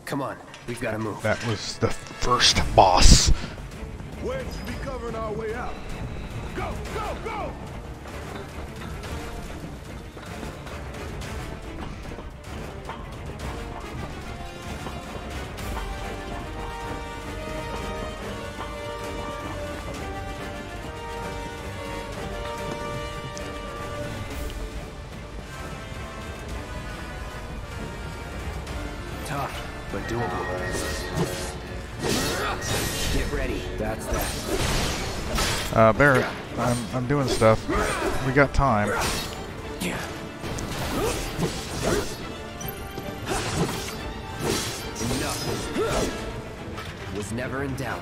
Come on, we've got to move. That was the first boss. Be covering our way out. Uh, Barret, I'm, I'm doing stuff. We got time. Enough. Was never in doubt.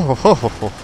ho, ho, ho, ho.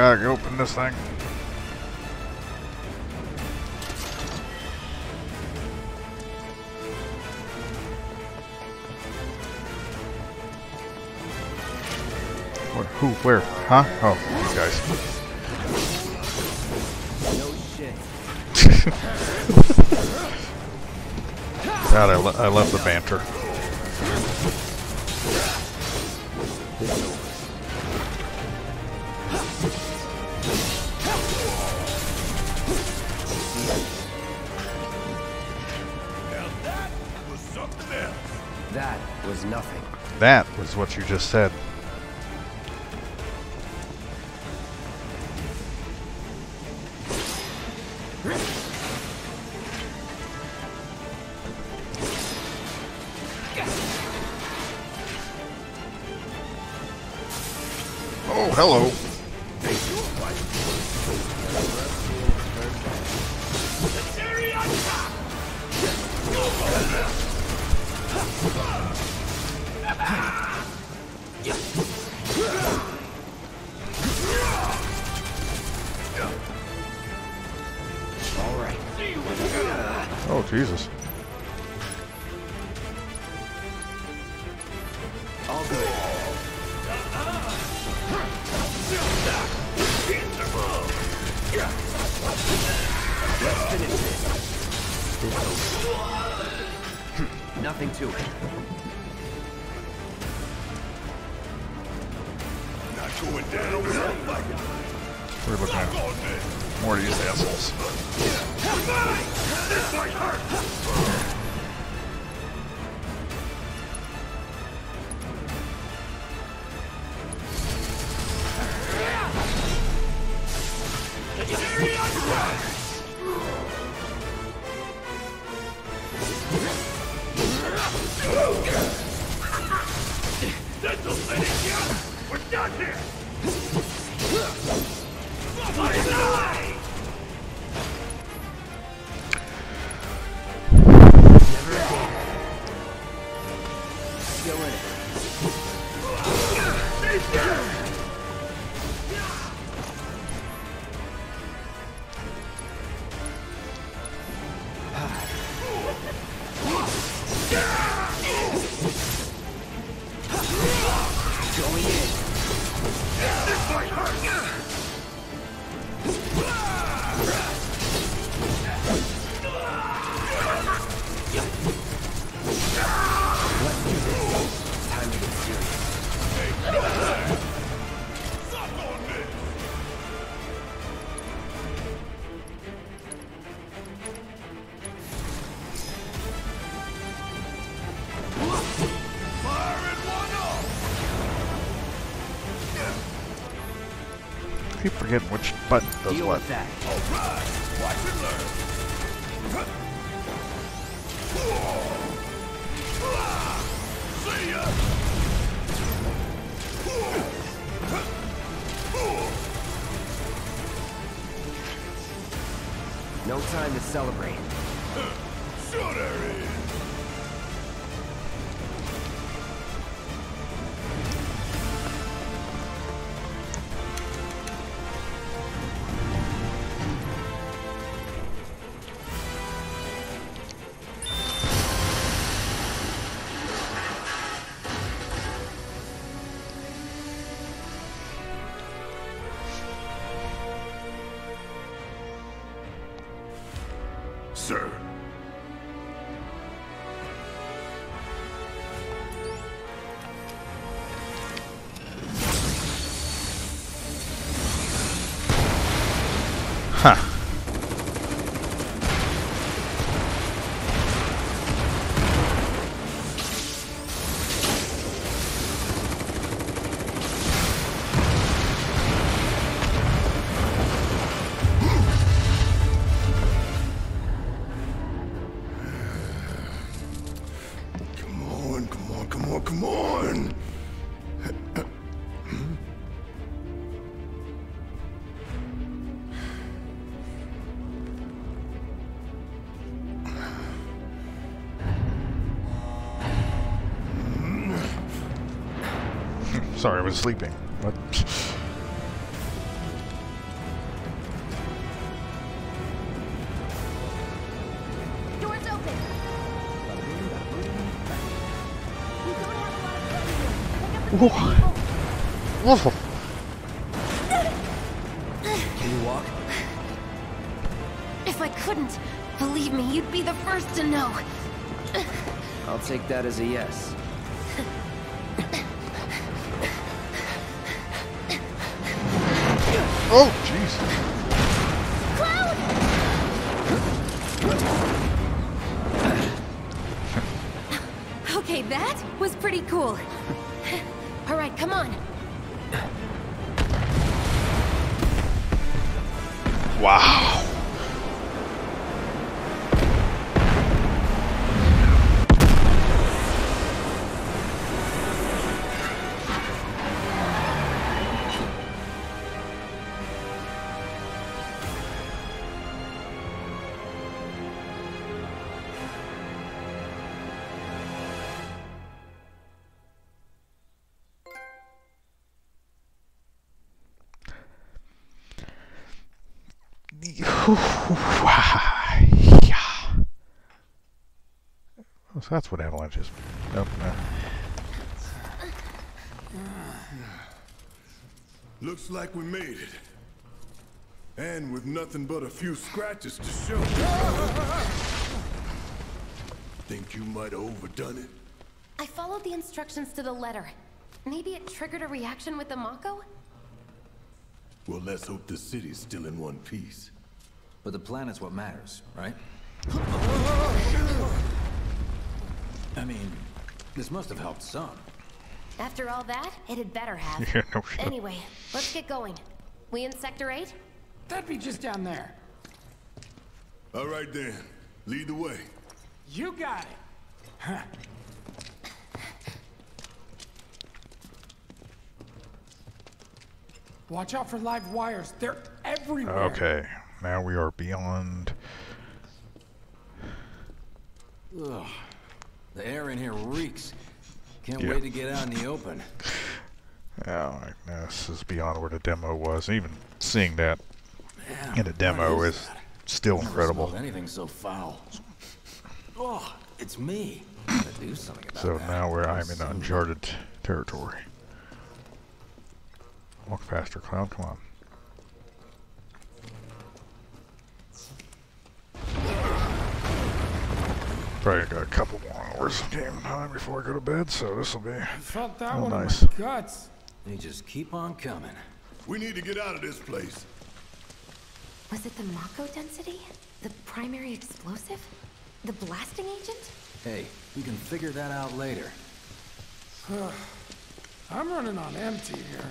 gotta open this thing. Where, who, where, huh? Oh, these guys. No shit. God, I, le I love the banter. what you just said. which button does Deal what. that. Watch and learn. No time to celebrate. Pick up the Whoa. Can you walk? If I couldn't, believe me, you'd be the first to know. I'll take that as a yes. That's what avalanche is. Nope, no. Looks like we made it. And with nothing but a few scratches to show. Think you might have overdone it? I followed the instructions to the letter. Maybe it triggered a reaction with the Mako? Well, let's hope the city's still in one piece. But the planet's what matters, right? I mean, this must have helped some. After all that, it had better have. Yeah, no shit. Anyway, let's get going. We in Sector 8? That'd be just down there. All right then, lead the way. You got it. Huh. Watch out for live wires. They're everywhere. Okay, now we are beyond. Ugh. The air in here reeks. Can't Yeah. wait to get out in the open. Oh, this is beyond where the demo was. Even seeing that Man, in a demo is, that? still incredible. anything so foul. Oh, it's me. Do something about So that. now where I'm in uncharted territory. Walk faster, clown. Come on. Probably got a couple more hours of game time before I go to bed, so this will be. I felt that Oh, one nice. in my guts. They just keep on coming. We need to get out of this place. Was it the Mako density? The primary explosive? The blasting agent? Hey, we can figure that out later. I'm running on empty here.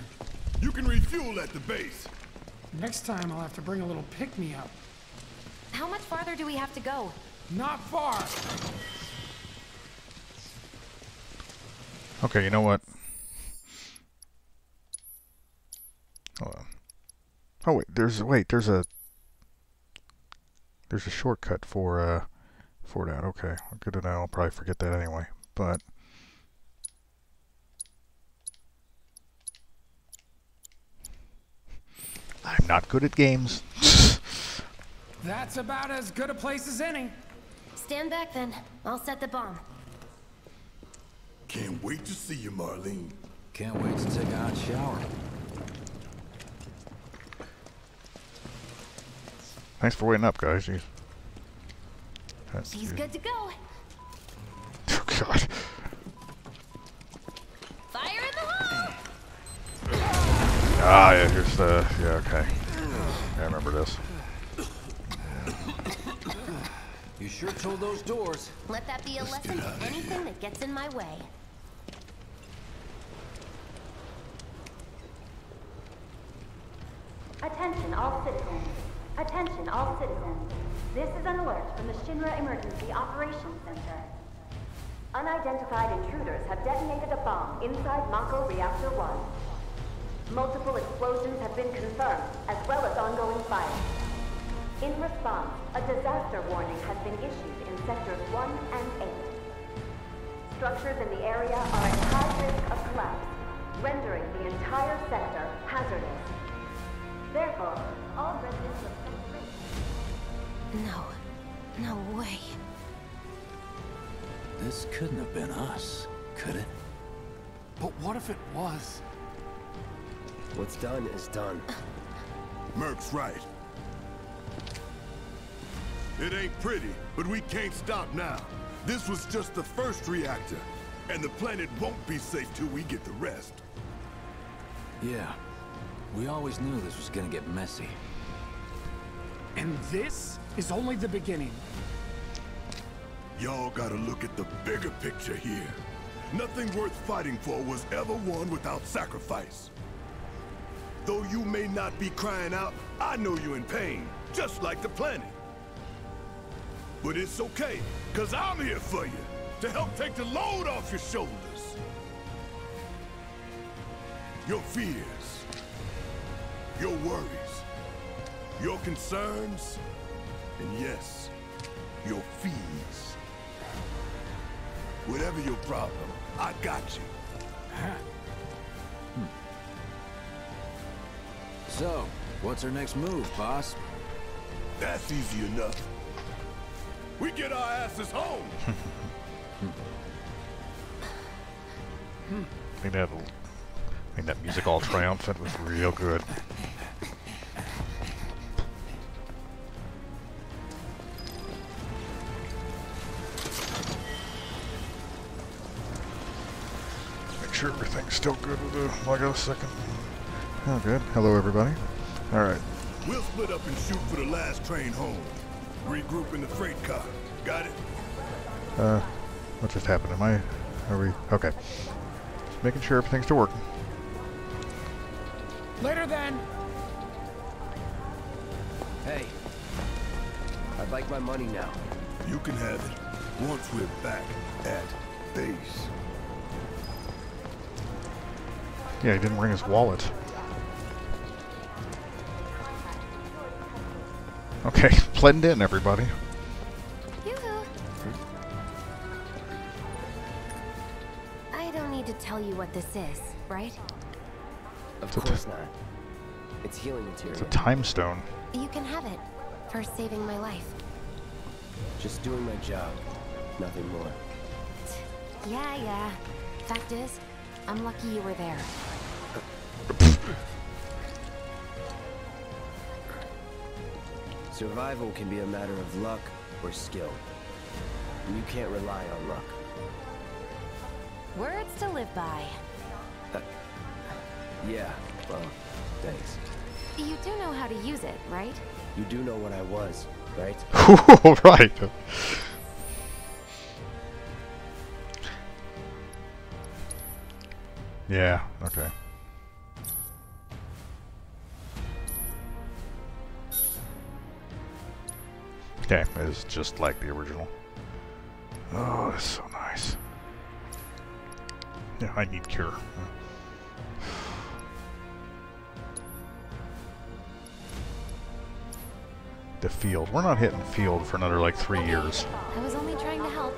You can refuel at the base. Next time I'll have to bring a little pick-me-up. How much farther do we have to go? Not far. Okay, you know what? Hold on. Oh wait, there's wait, there's a there's a shortcut for uh for that. Okay, good to know. I'll probably forget that anyway. But I'm not good at games. That's about as good a place as any. Stand back then. I'll set the bomb. Can't wait to see you, Marlene. Can't wait to take a hot shower. Thanks for waiting up, guys. Jeez. That's He's good to go. Oh God. Fire in the hole! Ah, yeah. Here's the yeah. Okay. Yeah, I remember this. You sure told those doors. Let that be a lesson to anything that gets in my way. Attention all citizens. Attention all citizens. This is an alert from the Shinra Emergency Operations Center. Unidentified intruders have detonated a bomb inside Mako Reactor 1. Multiple explosions have been confirmed, as well as ongoing fire. In response, a disaster warning has been issued in Sectors 1 and 8. Structures in the area are at high risk of collapse. rendering the entire sector hazardous. Therefore, all residents of No. No way. This couldn't have been us, could it? But what if it was? What's done is done. Merc's right. It ain't pretty, but we can't stop now. This was just the first reactor, and the planet won't be safe till we get the rest. Yeah. We always knew this was gonna get messy. And this is only the beginning. Y'all gotta look at the bigger picture here. Nothing worth fighting for was ever won without sacrifice. Though you may not be crying out, I know you're in pain, just like the planet. But it's okay, cause I'm here for you, to help take the load off your shoulders. Your fears, your worries, your concerns, and yes, your fees. Whatever your problem, I got you. Hmm. So, what's our next move, boss? That's easy enough. We get our asses home. Hmm. Made that, made that music all triumphant was real good. Make sure everything's still good with the Lego second. Oh, good. Hello, everybody. All right. We'll split up and shoot for the last train home. Regroup in the freight car. Got it? Uh, what just happened? Am I? Are we? Okay. Just making sure everything's still working. Later then. Hey. I'd like my money now. You can have it once we're back at base. Yeah, he didn't bring his wallet. Okay, blend in, everybody. I don't need to tell you what this is, right? Of It's course not. It's healing materia. It's a time stone. You can have it for saving my life. Just doing my job. Nothing more. Yeah, yeah. Fact is, I'm lucky you were there. Survival can be a matter of luck or skill. You can't rely on luck. Words to live by. Uh, yeah, well, thanks. You do know how to use it, right? You do know what I was, right? right. Yeah, okay. Okay, it's just like the original. Oh, it's so nice. Yeah, I need cure. The field. We're not hitting field for another like three years. I was only trying to help.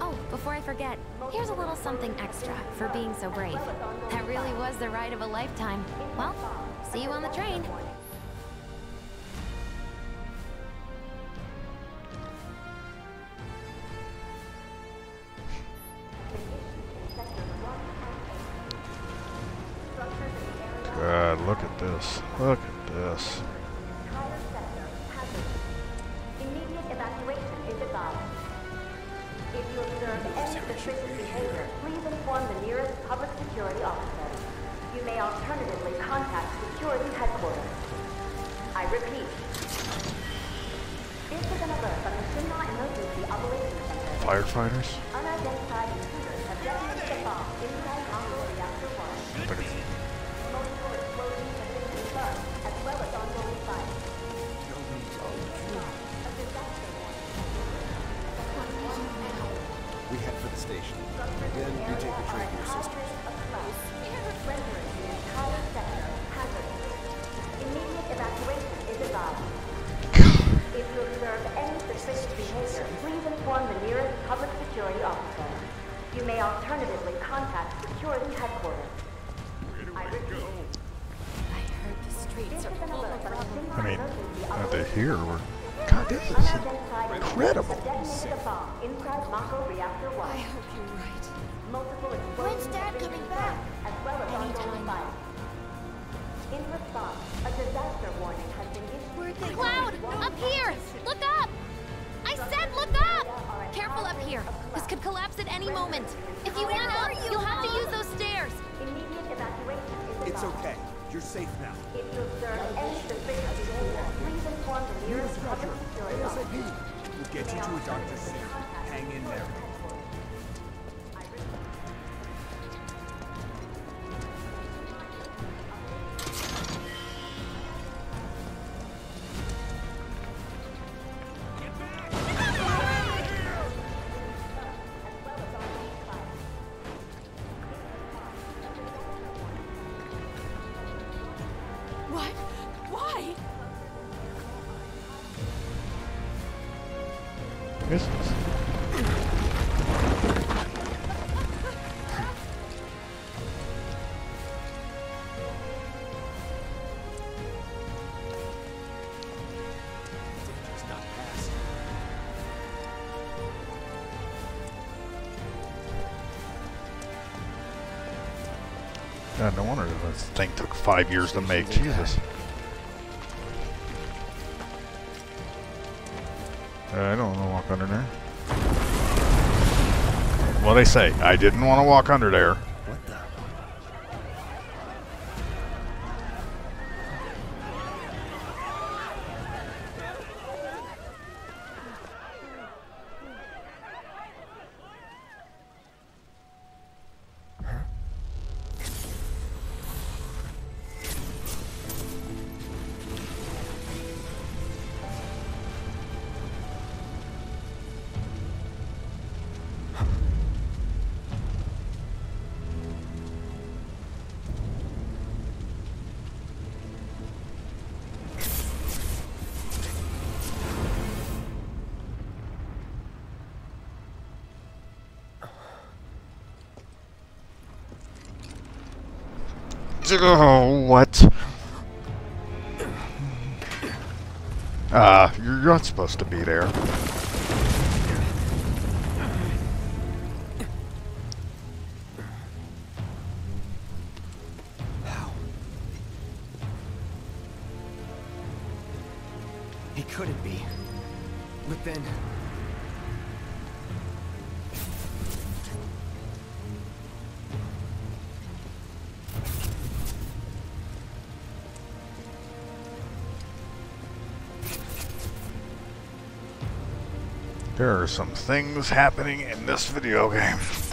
Oh, before I forget, here's a little something extra for being so brave. That really was the ride of a lifetime. Well, see you on the train. God, look at this. Look at this. entire thing took five years to make. Jesus. Uh, I don't want to walk under there. What they say? I didn't want to walk under there. Oh, what? Uh, you're not supposed to be there. Some things happening in this video game.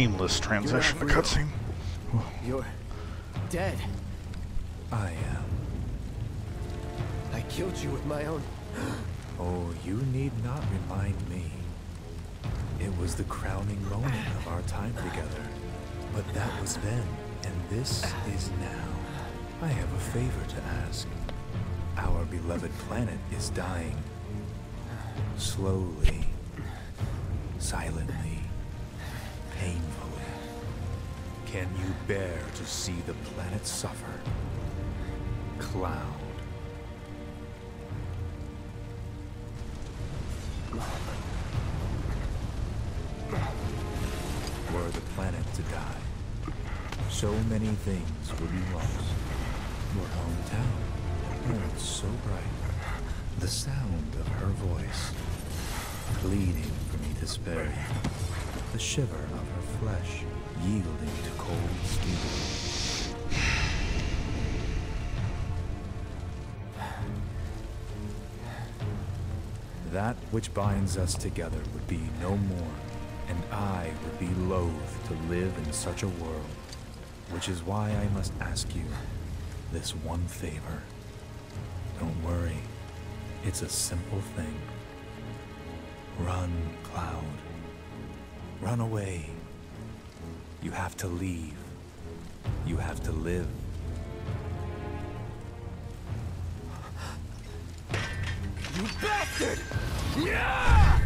Seamless transition to You're cutscene. You're... dead. I am. I killed you with my own... Oh, you need not remind me. It was the crowning moment of our time together. But that was then, and this is now. I have a favor to ask. Our beloved planet is dying. Slowly. Silently. Can you bear to see the planet suffer? Cloud. Were the planet to die, so many things would be lost. Your hometown, burned so bright. The sound of her voice, pleading for me to spare you. The shiver of her flesh yielding to cold steel. That which binds us together would be no more, and I would be loath to live in such a world, which is why I must ask you this one favor. Don't worry, it's a simple thing. Run, Cloud. Run away. You have to leave. You have to live. You bastard! Yeah!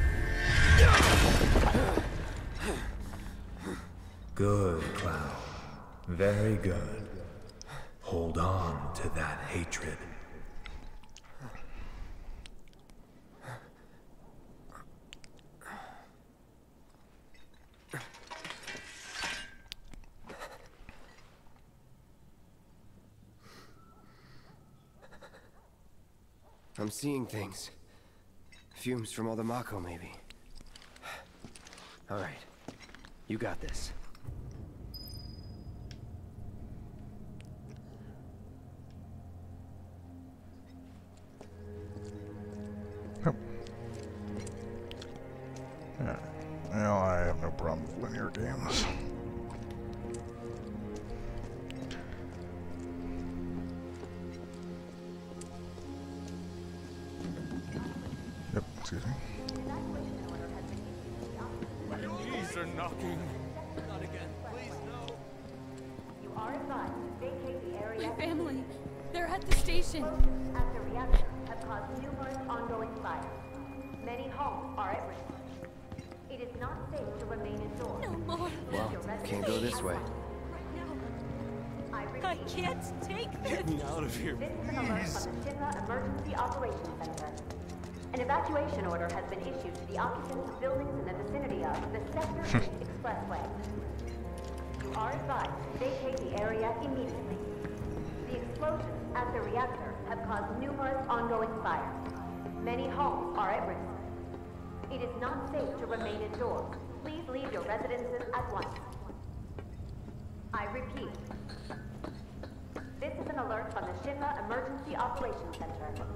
Good, Cloud. Very good. Hold on to that hatred. I'm seeing things. Fumes from all the Mako, maybe. All right. You got this. Safe to remain indoors. Please leave your residences at once. I repeat, this is an alert from the Shinra Emergency Operations Center.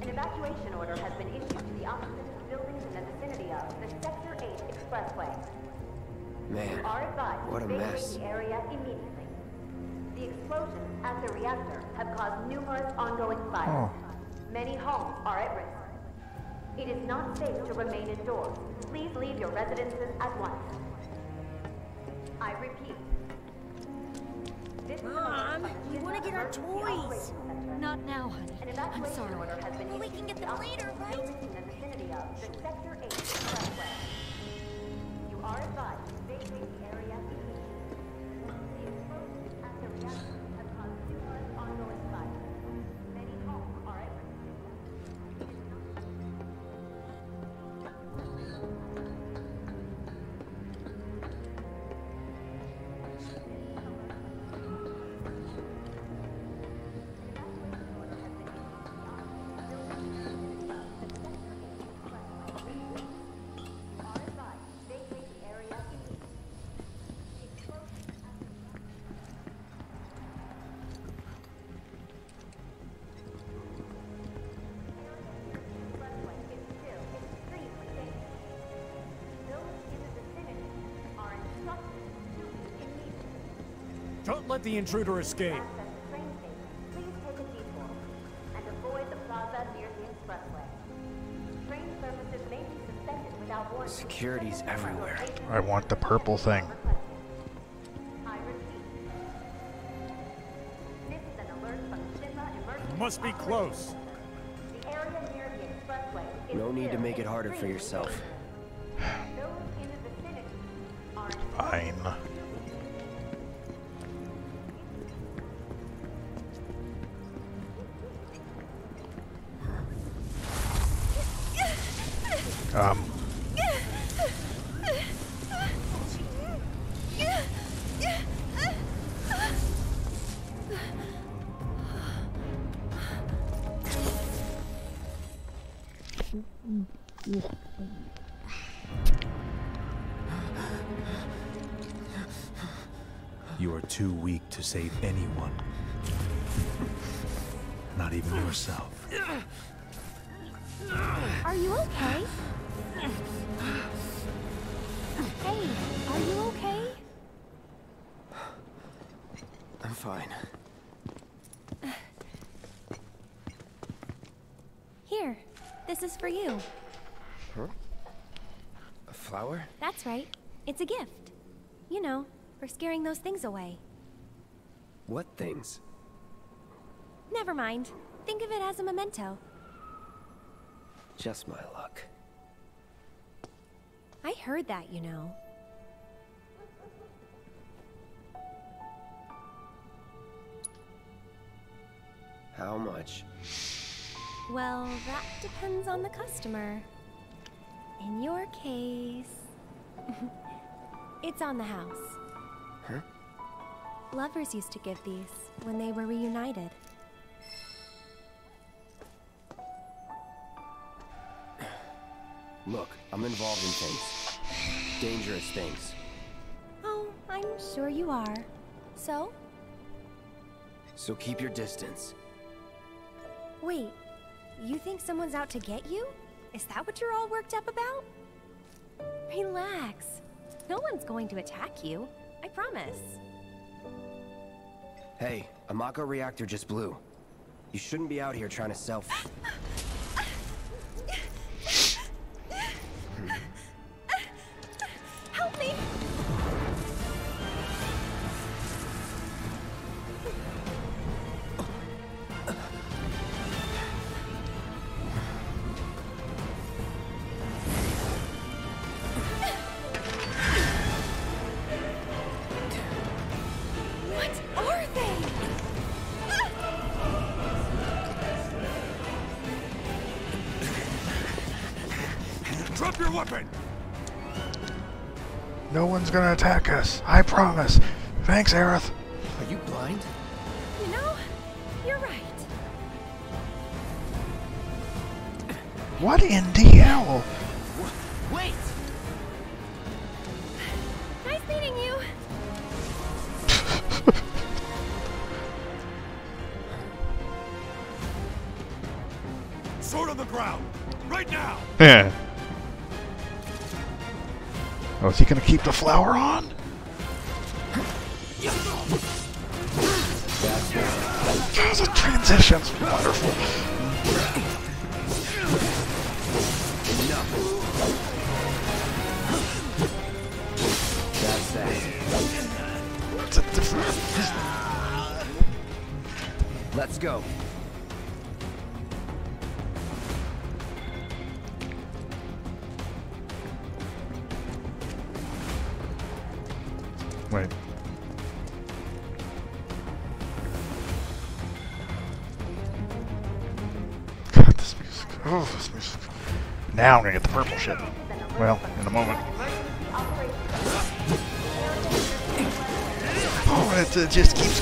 An evacuation order has been issued to the occupants of buildings in the vicinity of the Sector 8 Expressway. Man, You are advised what a to vacate mess. the area immediately. The explosions at the reactor have caused numerous ongoing fires. Oh. Many homes are at risk. It is not safe to remain indoors. Please leave your residences at once. I repeat. This is an alert Mom, we want to get our toys. Not now, honey. An I'm sorry. order has been Well, we can get the them later, right? in the vicinity of the Sector 8 Expressway. You are advised to vacate the area immediately. The at the reactor be suspended without warning. Security's everywhere. I want the purple thing. I repeat. This is an alert from Shinra Emergency Must be close. Center. The area near the expressway is No need to make it harder for yourself. Anyone. Not even yourself. Are you okay? Hey, are you okay? I'm fine. Here, this is for you. Huh? A flower? That's right. It's a gift. You know, for scaring those things away. What things? Never mind. Think of it as a memento. Just my luck. I heard that, you know. How much? Well, that depends on the customer. In your case... it's on the house. Lovers used to give these when they were reunited. Look, I'm involved in things. Dangerous things. Oh, I'm sure you are. So? So keep your distance. Wait, you think someone's out to get you? Is that what you're all worked up about? Relax. No one's going to attack you. I promise. Hey, a Mako reactor just blew. You shouldn't be out here trying to sell. No one's gonna attack us. I promise. Thanks, Aerith. Are you blind? You know, you're right. What in the flower on?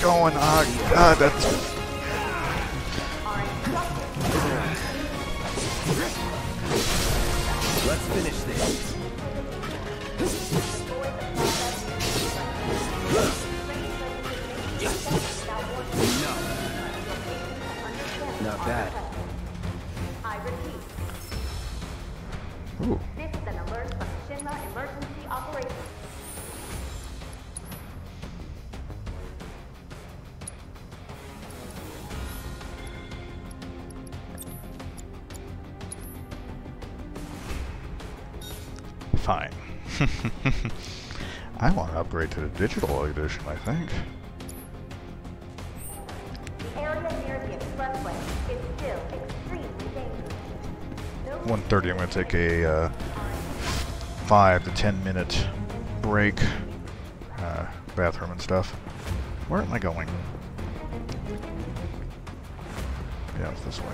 Going. Oh, God. Think. The area near the expressway is still extremely dangerous. Those 130, I'm going to take a uh, 5 to 10 minute break. Uh, bathroom and stuff. Where am I going? Yeah, it's this way.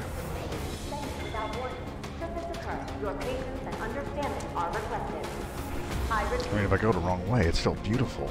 without warning. Should this occur, your patience and understanding are requested. I repeat, I mean, if I go the wrong way, it's still beautiful.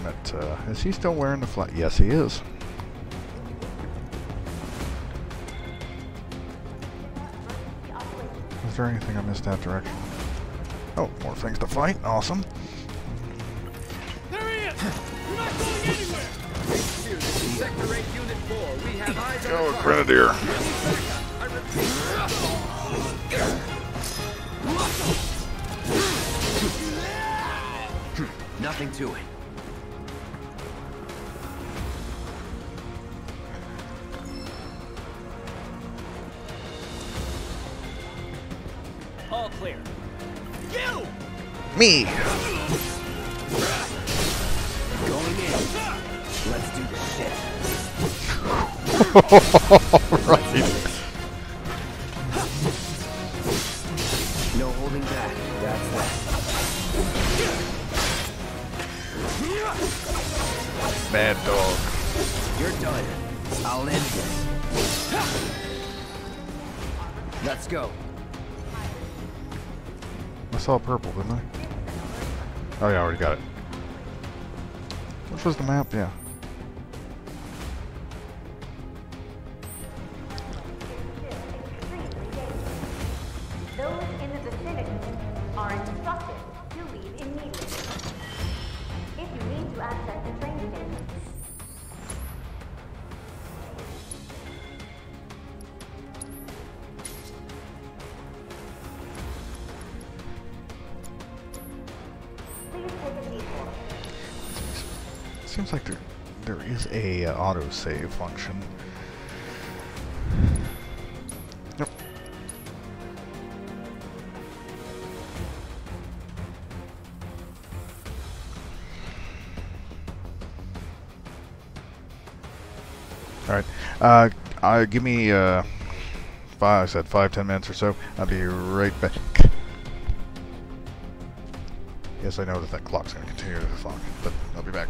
It's where I met. Uh, is he still wearing the flag? Yes, he is. Is there anything I missed that direction? Oh, more things to fight. Awesome. There he is! You're not going anywhere! Sector 8 Unit 4, we have eyes on Go, the Grenadier. Nothing to it. Me. Going in. Let's do this shit. right. No holding back. That's that. Mad dog. You're done. I'll end this. Let's go. I saw purple, didn't I? Oh yeah, I already got it. Which was the map? Yeah. Save function. Yep. All right. Uh, uh, give me uh, five. I said five, ten minutes or so. I'll be right back. Yes, I know that that clock's going to continue to clock, but I'll be back.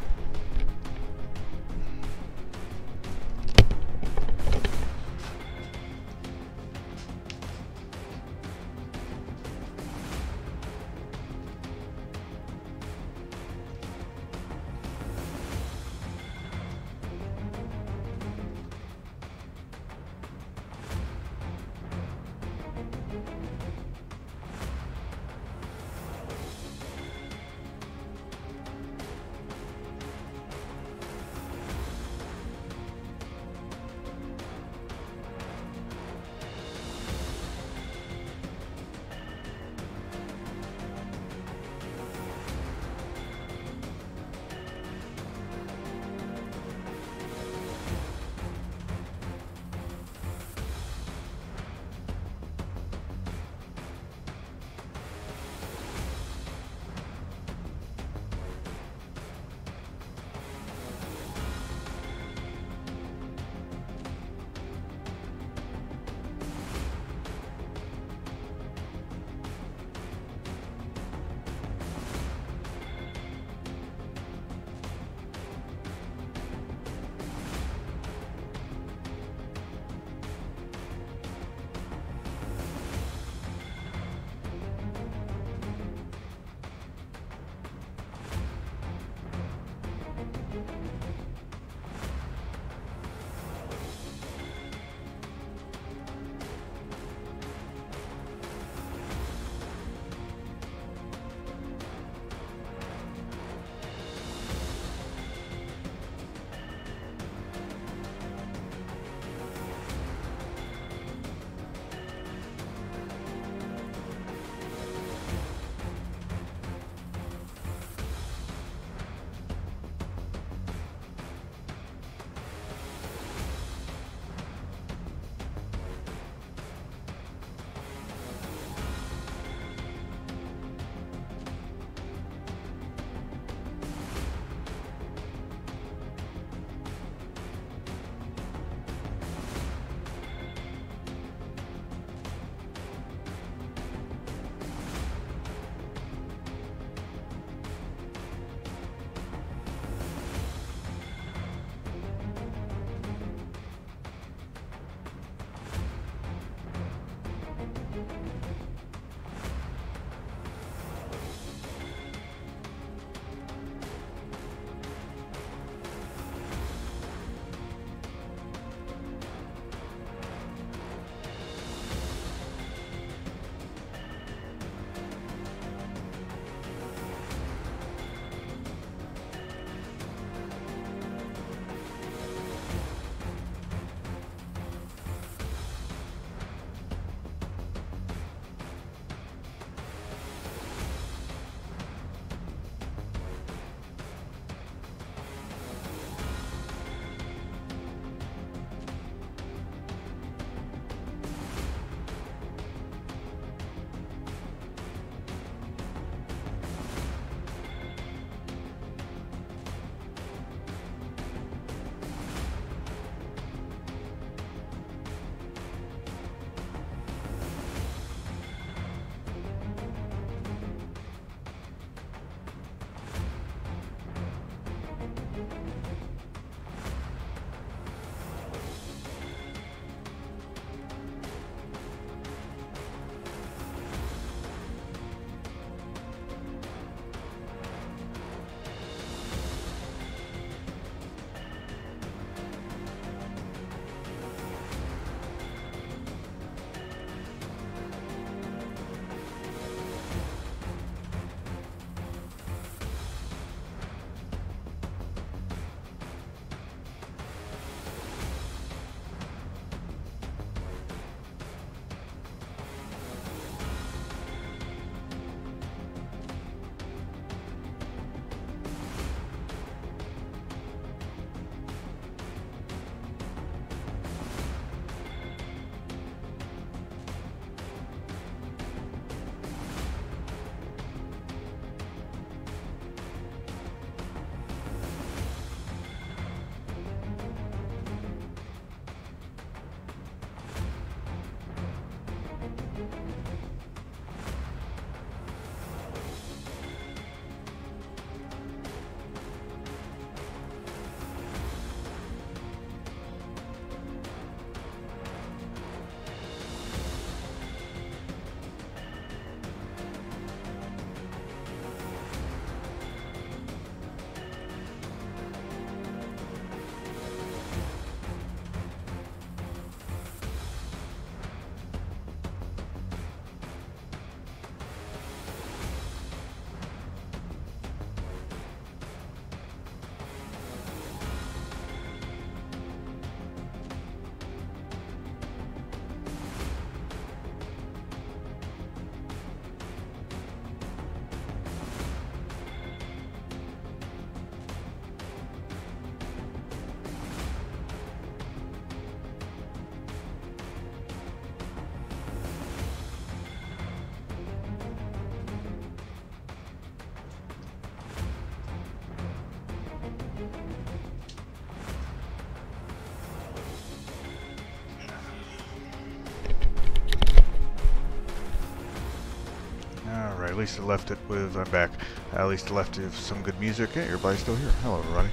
Least I left it with, I'm back. At least I left it with some good music. Hey, everybody's still here. Hello, everybody.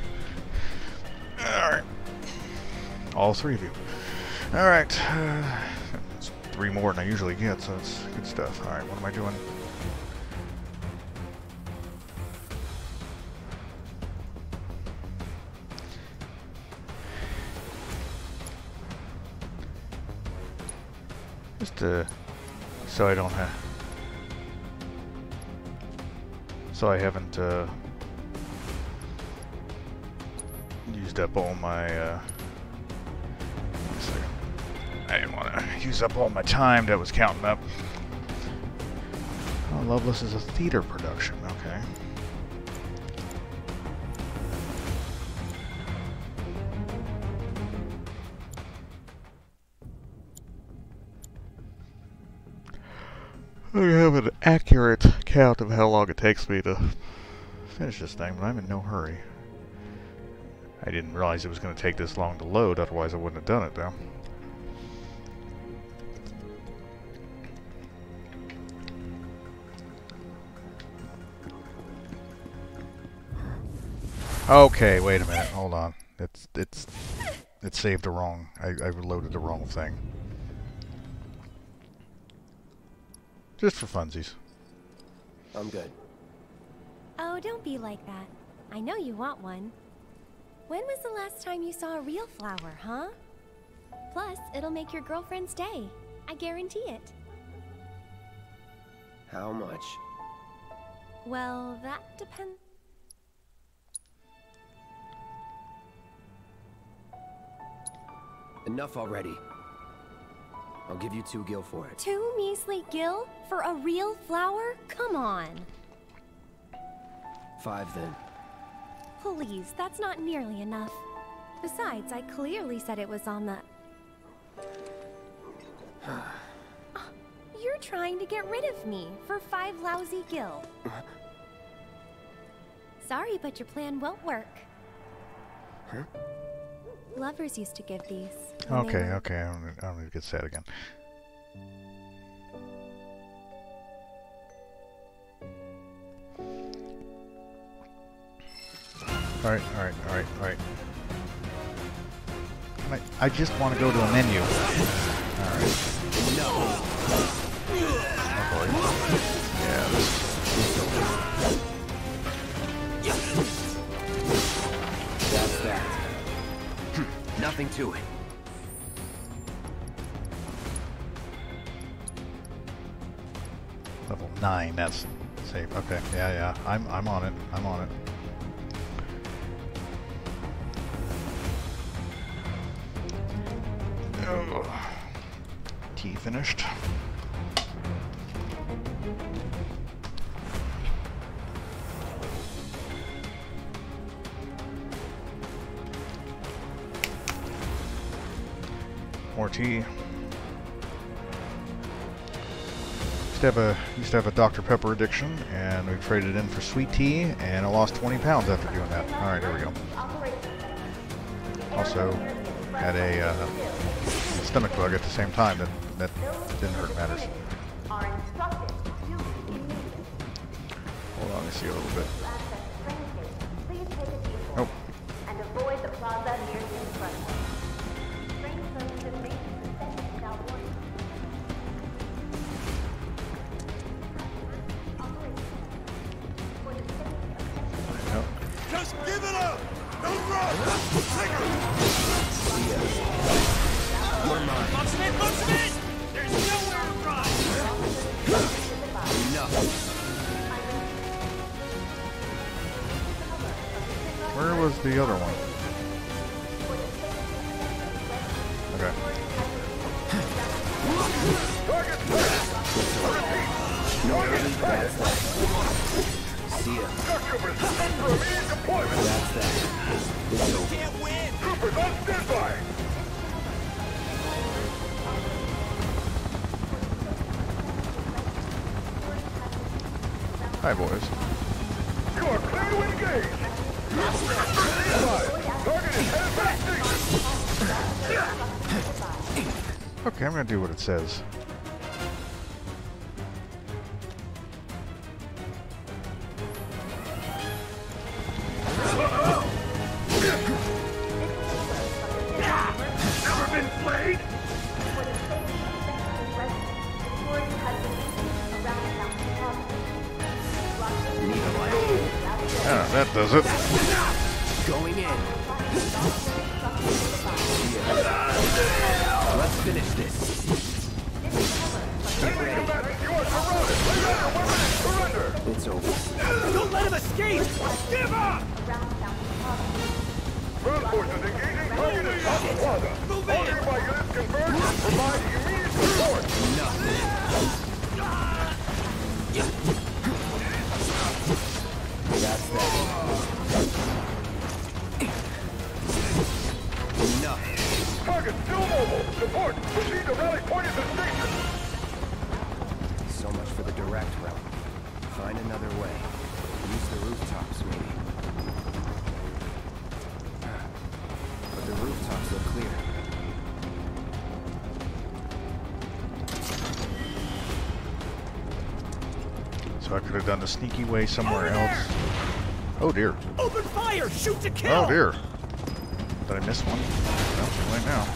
Alright. All three of you. Alright. Uh, three more than I usually get, so it's good stuff. Alright, what am I doing? Just uh, so I don't have... So I haven't uh, used up all my... Uh. I didn't want to use up all my time that was counting up. Oh, Loveless is a theater production, okay. I have an accurate count of how long it takes me to finish this thing, but I'm in no hurry. I didn't realize it was going to take this long to load, otherwise I wouldn't have done it though. Okay, wait a minute, hold on. It's it's it saved the wrong I, I loaded the wrong thing. Just for funsies. I'm good. Oh, don't be like that. I know you want one. When was the last time you saw a real flower, huh? Plus, it'll make your girlfriend's day. I guarantee it. How much? Well, that depends. Enough already. I'll give you two gil for it. Two measly gil for a real flower? Come on. Five then. Please, that's not nearly enough. Besides, I clearly said it was on the... You're trying to get rid of me for five lousy gil. Sorry, but your plan won't work. Huh? Lovers used to give these. When they Okay, were- okay, I don't, I don't need to get sad again. Alright, alright, alright, alright. I, I just want to go to a menu. Alright. No. Oh boy. Yeah, this That's that. Nothing to it. 9, that's safe. Okay, yeah, yeah. I'm, I'm on it. I'm on it. Ugh. Tea finished. More tea. Have a used to have a Dr Pepper addiction, and we traded in for sweet tea, and I lost 20 pounds after doing that. All right, here we go. Also, had a uh, stomach bug at the same time that that didn't hurt matters. Hold on, let me see a little bit. It says. Could have done the sneaky way somewhere else. Oh dear. Open fire! Shoot to oh, kill! Oh dear. Did I miss one? No, now.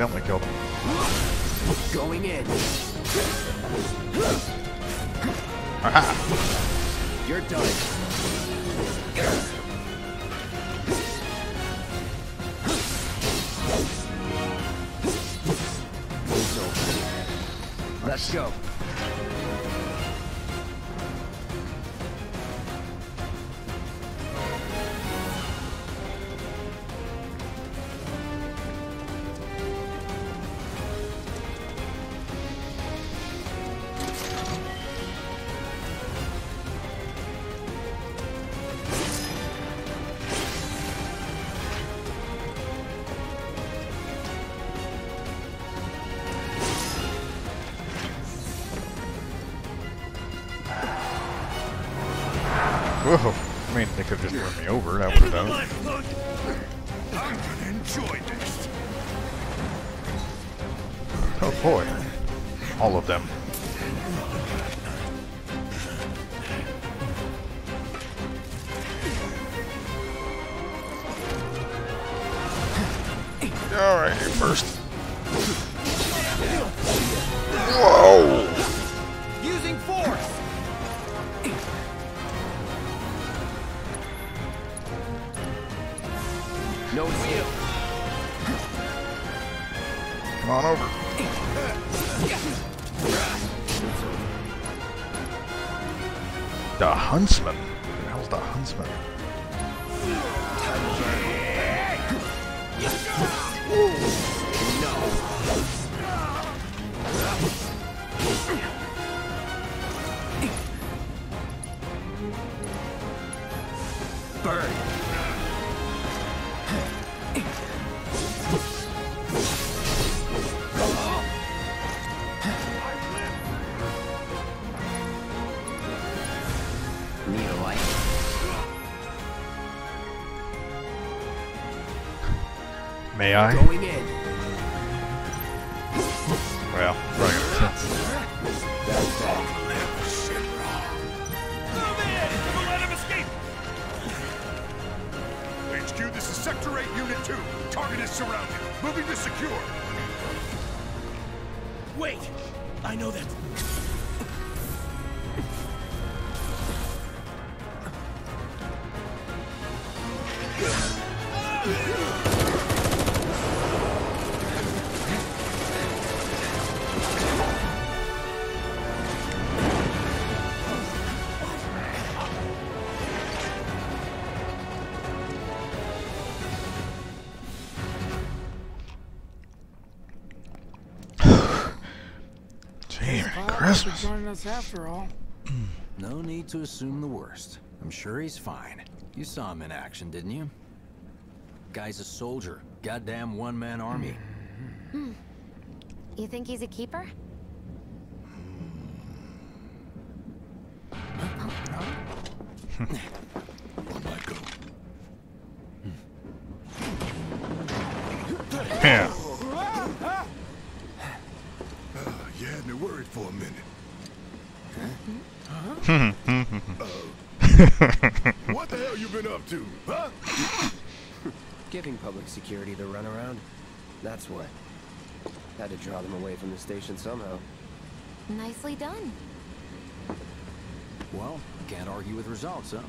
accidentally killed him. Going in. All of them. May I? Going in. Well, running out of sense. That's that. Let him escape! HQ, this is Sector 8, Unit 2. Target is surrounded. Moving to secure. Wait! I know that. Gee, joining us after all. No need to assume the worst. I'm sure he's fine. You saw him in action, didn't you? Guy's a soldier. Goddamn one-man army. Hmm. You think he's a keeper? Yeah. Uh, you had me worried for a minute. What the hell you been up to, huh? Giving public security the runaround. That's what. Had to draw them away from the station somehow. Nicely done. Well, can't argue with results, huh?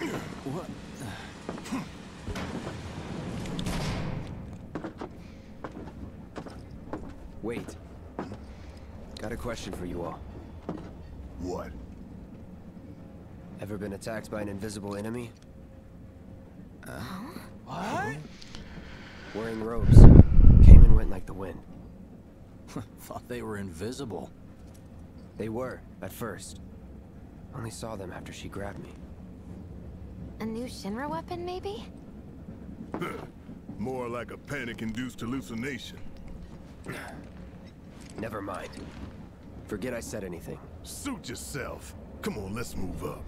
What? Wait. Got a question for you all. What? Ever been attacked by an invisible enemy? What? Wearing robes. Came and went like the wind. Thought they were invisible. They were, at first. Only saw them after she grabbed me. A new Shinra weapon, maybe? More like a panic-induced hallucination. Never mind. Forget I said anything. Suit yourself. Come on, let's move up.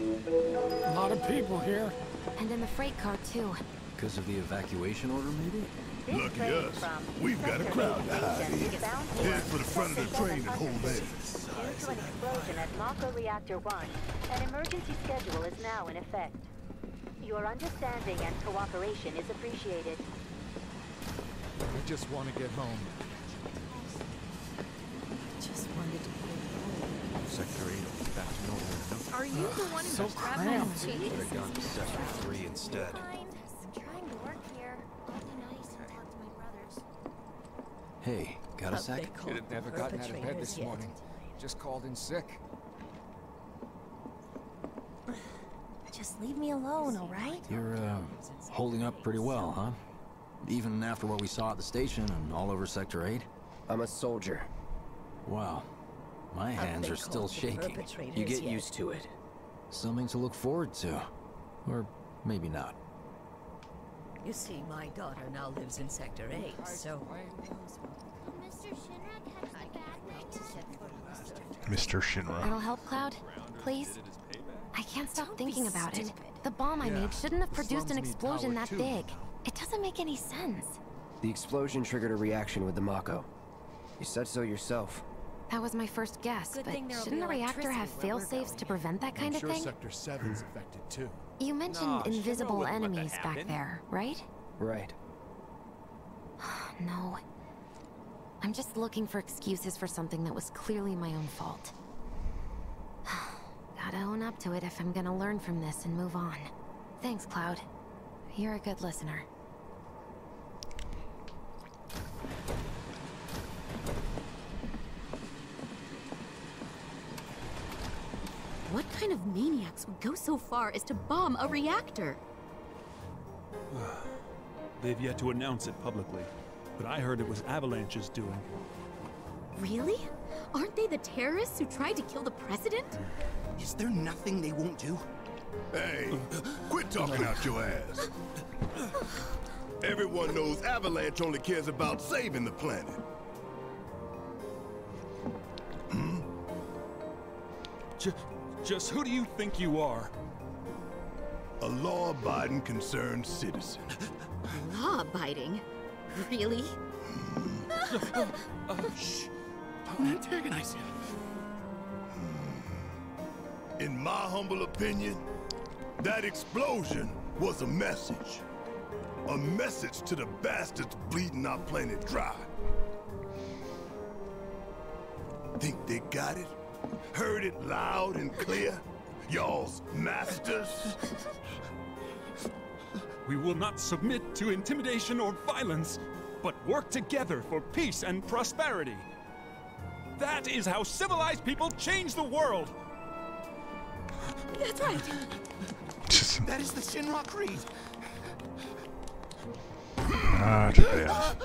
A lot of people here. And in the freight car, too. Because of the evacuation order, maybe? Lucky us. We've got a crowd to hide in. Head for the front of the train and hold there. Due to an explosion at Mako Reactor 1, an emergency schedule is now in effect. Your understanding and cooperation is appreciated. We just want to get home. Just wanted to Sector 8 will be back to Are you the one who so grabbed my cheese? Should have gone to sector three instead. Hey, got a sec? Could have never gotten out of bed this yet. morning. Just called in sick. Just leave me alone, all right? You're, uh, holding up pretty well, huh? Even after what we saw at the station and all over Sector 8? I'm a soldier. Wow. My hands are still shaking. You get used to it. Something to look forward to. Or maybe not. You see, my daughter now lives in Sector 8, so... Mr. Shinra. It'll help, Cloud? Please? I can't stop thinking about it. The bomb I Yeah, made shouldn't have produced an explosion that too. big. It doesn't make any sense. The explosion triggered a reaction with the Mako. You said so yourself. That was my first guess, Good but shouldn't the reactor have electricity fail-safes to prevent that kind I'm of sure thing? Sector 7's affected too. You mentioned Nah, invisible wouldn't let that enemies back there, right? Right. no. I'm just looking for excuses for something that was clearly my own fault. Gotta own up to it if I'm gonna learn from this and move on. Thanks, Cloud. You're a good listener. What kind of maniacs would go so far as to bomb a reactor? They've yet to announce it publicly, but I heard it was Avalanche's doing. Really? Aren't they the terrorists who tried to kill the president? Is there nothing they won't do? Hey, quit talking out your ass. Everyone knows Avalanche only cares about saving the planet. Hmm? J just who do you think you are? A law-abiding concerned citizen. Law abiding? Really? Oh, shh. Don't antagonize him. Hmm. In my humble opinion, that explosion was a message. A message to the bastards bleeding our planet dry. Think they got it? Heard it loud and clear? Y'all's masters? We will not submit to intimidation or violence, but work together for peace and prosperity. That is how civilized people change the world. That's right. that is the Shinra Creed. Ah, Japan.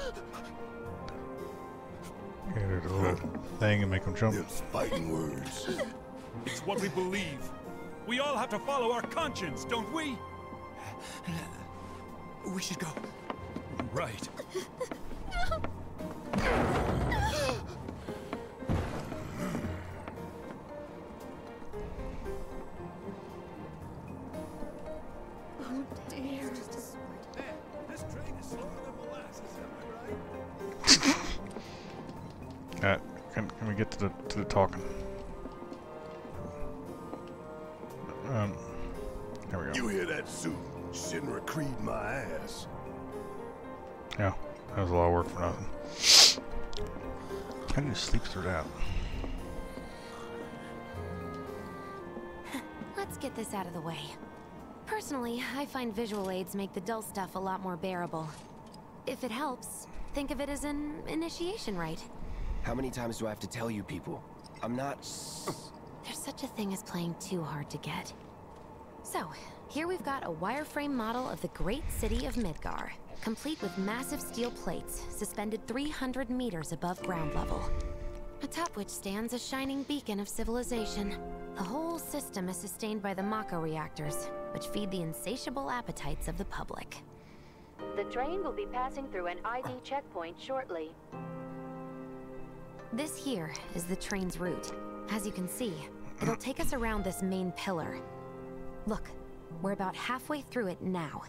Get a little thing and make them jump. fighting words. It's what we believe. We all have to follow our conscience, don't we? We should go. Right. Oh dear. Eh, this train is slower than right? Uh, can, can we get to the to the talking? Um, there we go. You hear that suit? Shinra Creed my ass. Yeah, that was a lot of work for nothing. How do you sleep through that? Let's get this out of the way. Personally, I find visual aids make the dull stuff a lot more bearable. If it helps, think of it as an initiation rite. How many times do I have to tell you people? I'm not... There's such a thing as playing too hard to get. So, here we've got a wireframe model of the great city of Midgar, complete with massive steel plates suspended 300 meters above ground level. Atop which stands a shining beacon of civilization. The whole system is sustained by the Mako reactors, which feed the insatiable appetites of the public. The train will be passing through an ID checkpoint shortly. This here is the train's route. As you can see, it'll take us around this main pillar. Look, we're about halfway through it now.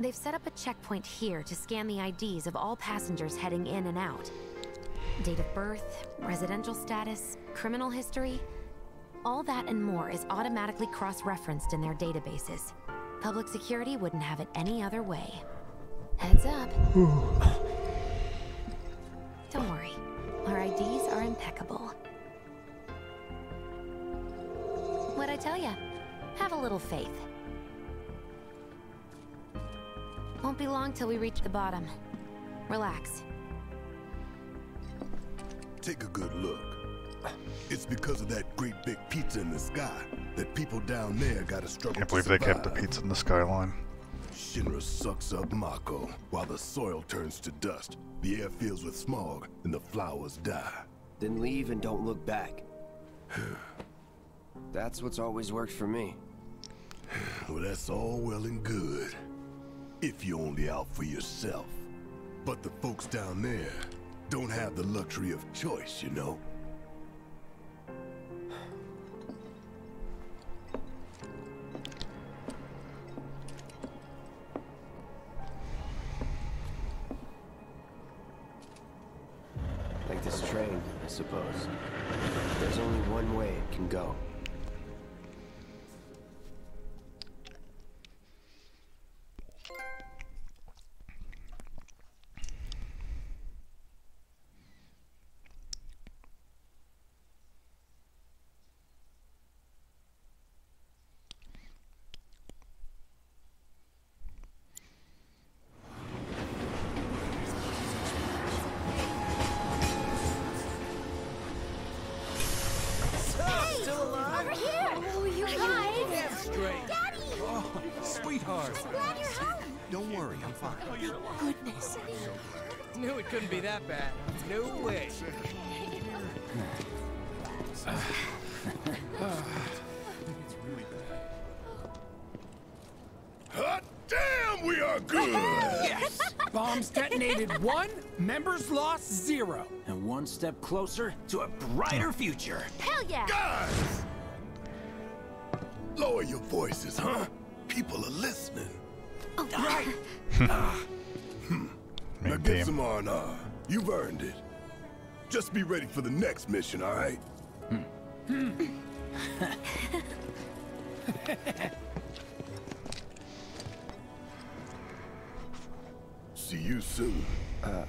They've set up a checkpoint here to scan the IDs of all passengers heading in and out. Date of birth, residential status, criminal history, all that and more is automatically cross-referenced in their databases. Public security wouldn't have it any other way. Heads up. Don't worry, our IDs are impeccable. What'd I tell ya? Have a little faith. Won't be long till we reach the bottom. Relax. take a good look. It's because of that great big pizza in the sky that people down there gotta struggle Can't to believe they kept the pizza in the skyline. Shinra sucks up Mako while the soil turns to dust, the air fills with smog, and the flowers die. Then leave and don't look back. That's what's always worked for me. Well, that's all well and good. If you're only out for yourself. But the folks down there don't have the luxury of choice, you know? Members lost zero. And one step closer to a brighter future. Hell yeah! Guys! Lower your voices, huh? People are listening. Oh, right. Ah. Hmm. Now Main get theme. some R&R. You've earned it. Just be ready for the next mission, all right? See you soon. Uh,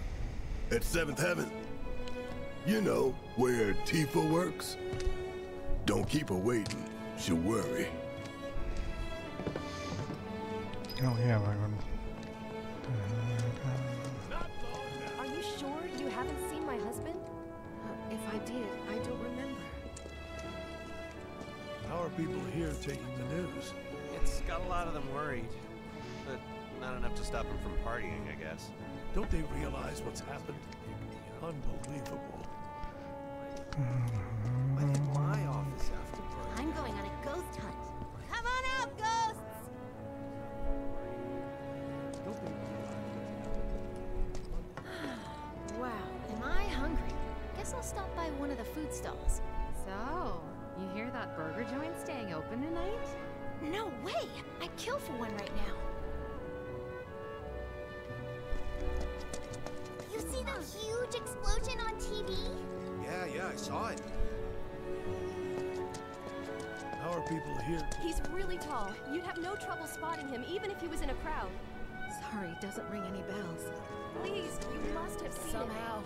at Seventh Heaven. You know, where Tifa works. Don't keep her waiting. She'll worry. Oh yeah, I remember. Um, are you sure you haven't seen my husband? If I did, I don't remember. How are people here taking the news? It's got a lot of them worried, but not enough to stop them from partying, I guess. Don't they realize what's happened? Unbelievable. I think my office after I'm going on a ghost hunt. Come on out, ghosts! Wow, am I hungry? Guess I'll stop by one of the food stalls. So, you hear that burger joint staying open tonight? No way! I'd kill for one right now. See the huge explosion on TV? Yeah, yeah, I saw it. How are people here? He's really tall. You'd have no trouble spotting him, even if he was in a crowd. Sorry, doesn't ring any bells. Please, you must have seen Somehow,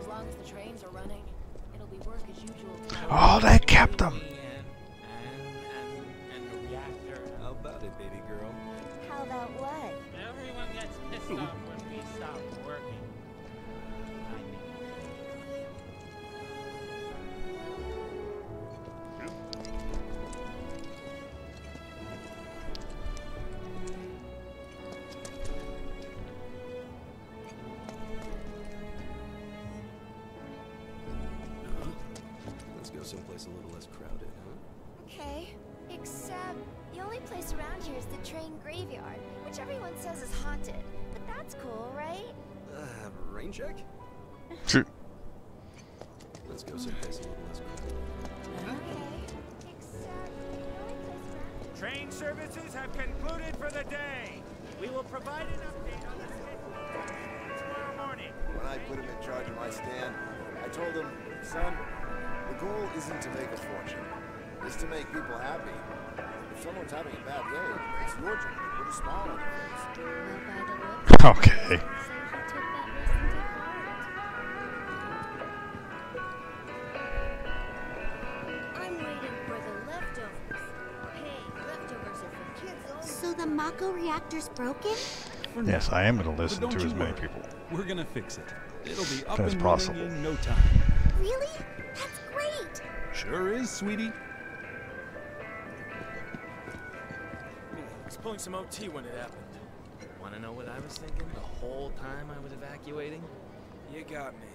as long as the trains are running, it'll be work as usual. Oh, they kept them. And the reactor. How about it, baby girl? How about what? Everyone gets pissed off reactor's broken? Yes. I am going to listen to you as many worry. people We're gonna fix it. It'll be up as and possible. running in no time. Really? That's great! Sure is, sweetie. I was pulling some OT when it happened. Wanna know what I was thinking the whole time I was evacuating? You got me.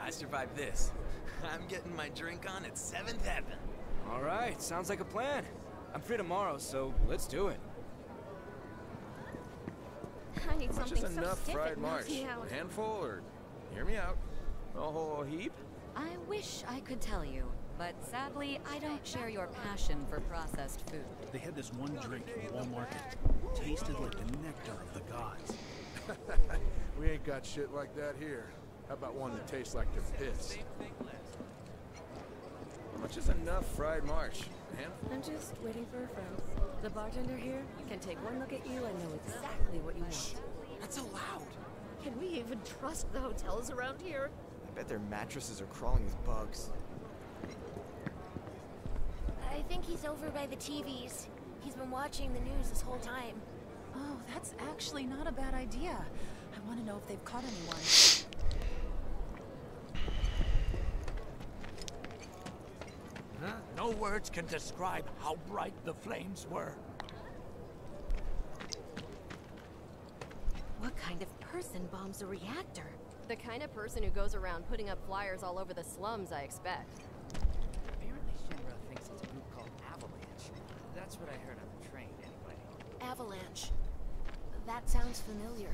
I survived this. I'm getting my drink on at 7th Heaven. Alright, sounds like a plan. I'm free tomorrow, so let's do it. I need How much something is so enough stiff fried marsh? A handful or hear me out? A whole heap? I wish I could tell you, but sadly, I don't share your passion for processed food. They had this one drink in Wall Market. Tasted like the nectar of the gods. we ain't got shit like that here. How about one that tastes like the piss? How much is enough fried marsh? A handful? I'm just waiting for a friend. The bartender here can take one look at you and know exactly what you want. That's allowed. Can we even trust the hotels around here? I bet their mattresses are crawling with bugs. I think he's over by the TVs. He's been watching the news this whole time. Oh, that's actually not a bad idea. I want to know if they've caught anyone. No words can describe how bright the flames were. What kind of person bombs a reactor? The kind of person who goes around putting up flyers all over the slums, I expect. Apparently Shinra thinks it's a group called Avalanche. That's what I heard on the train, anyway. Avalanche. That sounds familiar.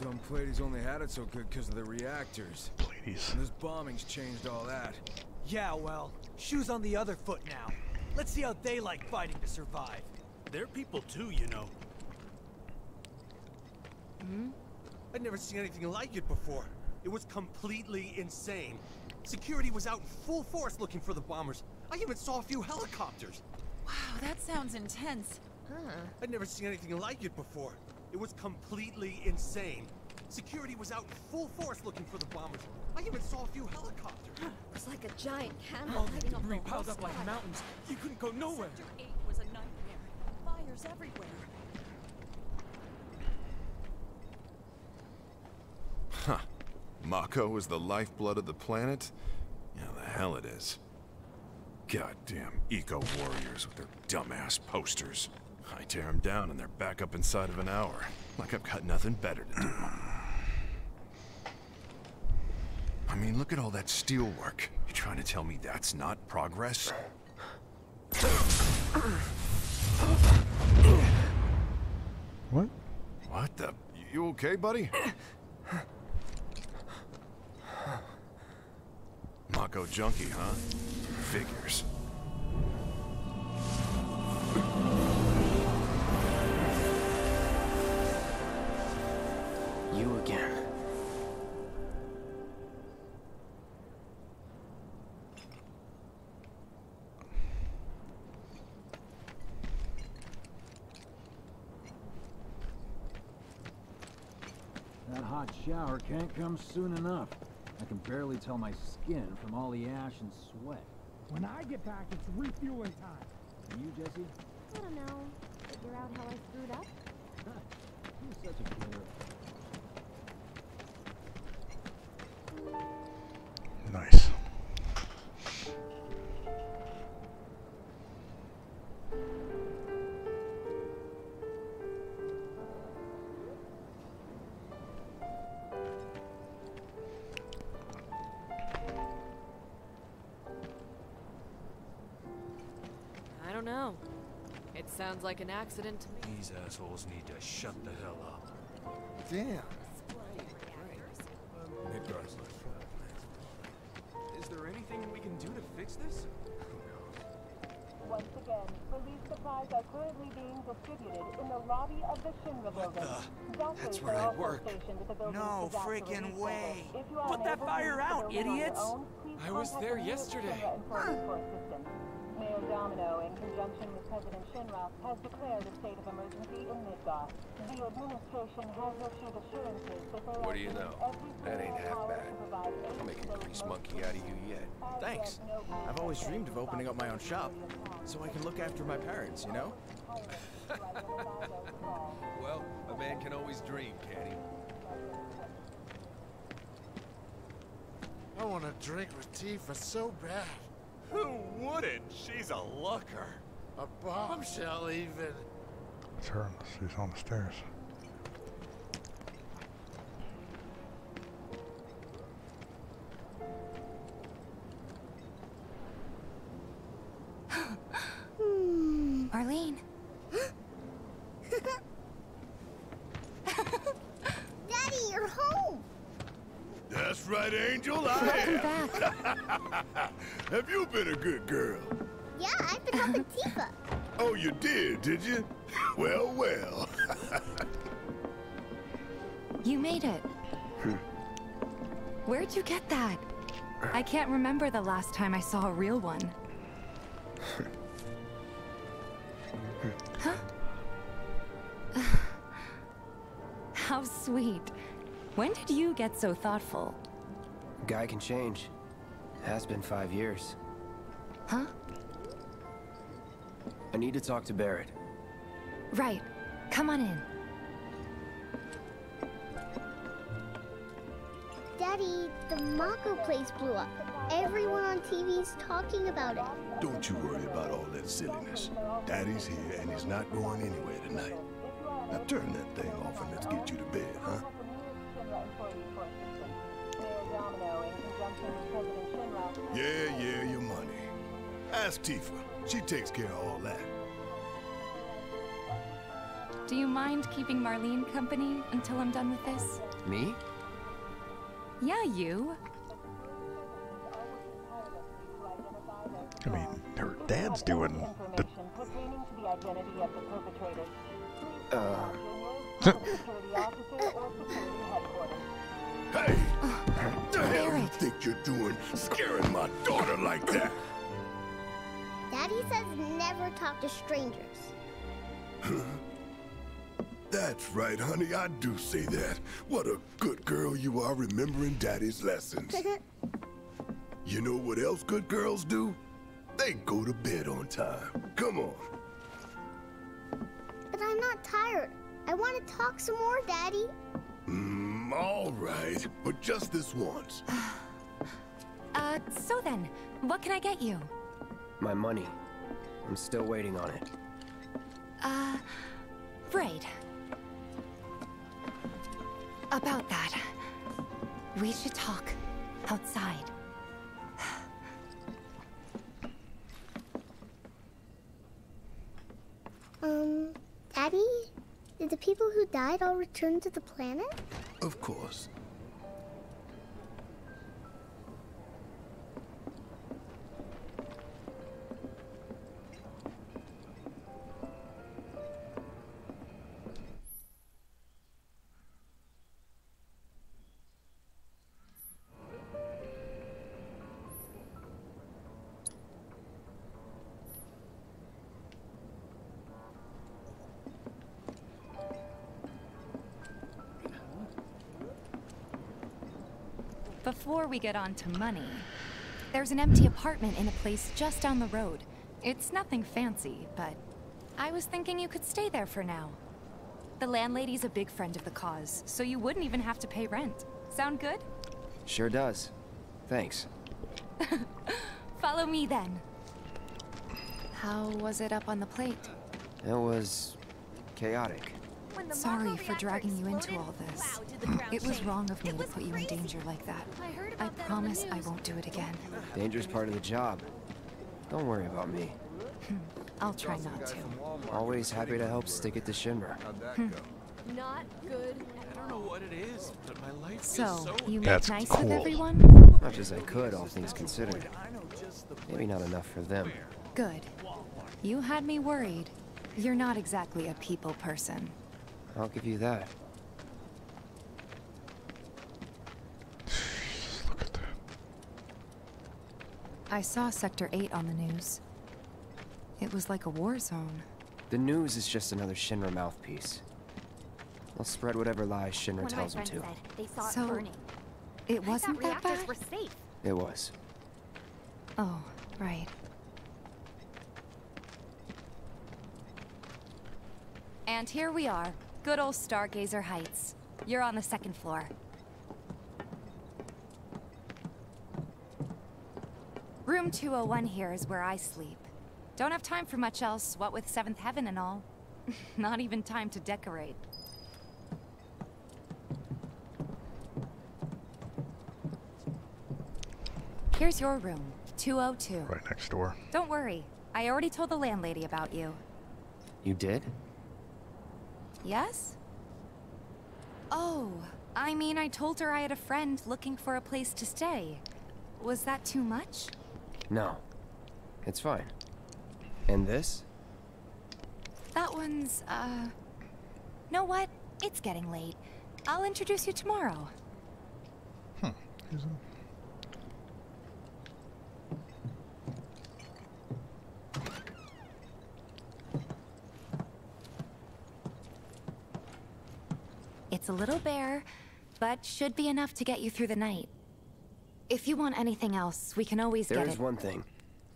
Dumb Pleiades only had it so good because of the reactors. Pleiades. And this bombing's changed all that. Yeah, well, shoes on the other foot now. Let's see how they like fighting to survive. They're people too, you know. Hmm? I'd never seen anything like it before. It was completely insane. Security was out in full force looking for the bombers. I even saw a few helicopters. Wow, that sounds intense. Huh. I'd never seen anything like it before. It was completely insane. Security was out in full force looking for the bombers. I even saw a few helicopters. It was like a giant cannon All the lighting up debris piled up like mountains. You couldn't go nowhere. Sector 8 was a nightmare. Fires everywhere. Huh. Mako is the lifeblood of the planet? Yeah, the hell it is. Goddamn eco-warriors with their dumbass posters. I tear them down and they're back up inside of an hour. Like I've got nothing better to do. I mean, look at all that steel work. You trying to tell me that's not progress? What? What the? You okay, buddy? Mako junkie, huh? Figures. You again. That hot shower can't come soon enough. I can barely tell my skin from all the ash and sweat. When I get back, it's refueling time. And you, Jessie? I don't know. Figure out how I screwed up? You're such a killer. Nice. I don't know. It sounds like an accident to me. These assholes need to shut the hell up. Damn. This? Once again, relief supplies are currently being distributed in the lobby of the Shinra building. Doctors That's where I work. stationed at the building's No disaster freaking way. If you are Put that fire out, building on your idiots. own, I was contact there the yesterday. Domino, in conjunction with President Shinra, has declared a state of emergency in Midgar. The administration has issued assurances that they What do you know? That ain't half bad. I'll make a grease monkey out of you yet. Thanks. I've always dreamed of opening up my own shop, so I can look after my parents, you know? well, a man can always dream, can he? I want a drink with Tifa so bad. Who wouldn't? She's a looker. A bombshell, even. It's her. She's on the stairs. Marlene. Daddy, you're home! That's right, Angel. I Welcome am. Have you been a good girl? Yeah, I've been helping Tifa. Oh, you did, did you? Well, well. You made it. Where'd you get that? I can't remember the last time I saw a real one. Huh? How sweet. When did you get so thoughtful? Guy can change. Has been five years. Huh? I need to talk to Barret. Right. Come on in. Daddy, the Mako place blew up. Everyone on TV's talking about it. Don't you worry about all that silliness. Daddy's here and he's not going anywhere tonight. Now turn that thing off and let's get you to bed, huh? Yeah, yeah, your money. Ask Tifa. She takes care of all that. Do you mind keeping Marlene company until I'm done with this? Me? Yeah, you. I mean, her dad's doing the. Uh. think you're doing scaring my daughter like that? Daddy says never talk to strangers. That's right, honey. I do say that. What a good girl you are remembering Daddy's lessons. you know what else good girls do? They go to bed on time. Come on. But I'm not tired. I want to talk some more, Daddy. Mm, all right, but just this once. Uh, so then, what can I get you? My money. I'm still waiting on it. Uh, right. About that. We should talk outside. Um, Daddy? Did the people who died all return to the planet? Of course. Before we get on to money, there's an empty apartment in a place just down the road. It's nothing fancy, but I was thinking you could stay there for now. The landlady's a big friend of the cause, so you wouldn't even have to pay rent. Sound good? Sure does. Thanks. Follow me then. How was it up on the plate? It was chaotic. Sorry for dragging you into all this. It was wrong of me to put you in danger like that. I promise I won't do it again. Dangerous part of the job. Don't worry about me. Hmm, I'll try not to. Always happy to help stick it to Shinra. Hmm. Not good. I don't know what it is, but my life So, feels so you make That's nice cool. with everyone? Much as I could, all things considered. Maybe not enough for them. Good. You had me worried. You're not exactly a people person. I'll give you that. Look at that. I saw Sector 8 on the news. It was like a war zone. The news is just another Shinra mouthpiece. They'll spread whatever lies Shinra One tells them to. they saw So, it burning. It wasn't that thought reactors bad? were safe. It was. Oh, right. And here we are, good old Stargazer Heights. You're on the second floor. Room 201 here is where I sleep. Don't have time for much else, what with Seventh Heaven and all. Not even time to decorate. Here's your room, 202. Right next door. Don't worry, I already told the landlady about you. You did? Yes? Oh, I mean, I told her I had a friend looking for a place to stay. Was that too much? No. It's fine. And this? That one's, uh... Know what? It's getting late. I'll introduce you tomorrow. Hmm. It's a little bare, but should be enough to get you through the night. If you want anything else, we can always There get it. it. one thing.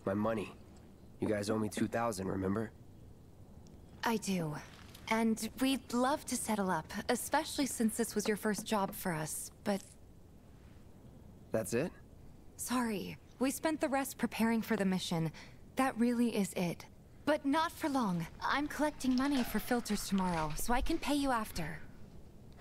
My money. You guys owe me 2,000, remember? I do. And we'd love to settle up, especially since this was your first job for us, but That's it? sorry. We spent the rest preparing for the mission. That really is it. But not for long. I'm collecting money for filters tomorrow, so I can pay you after.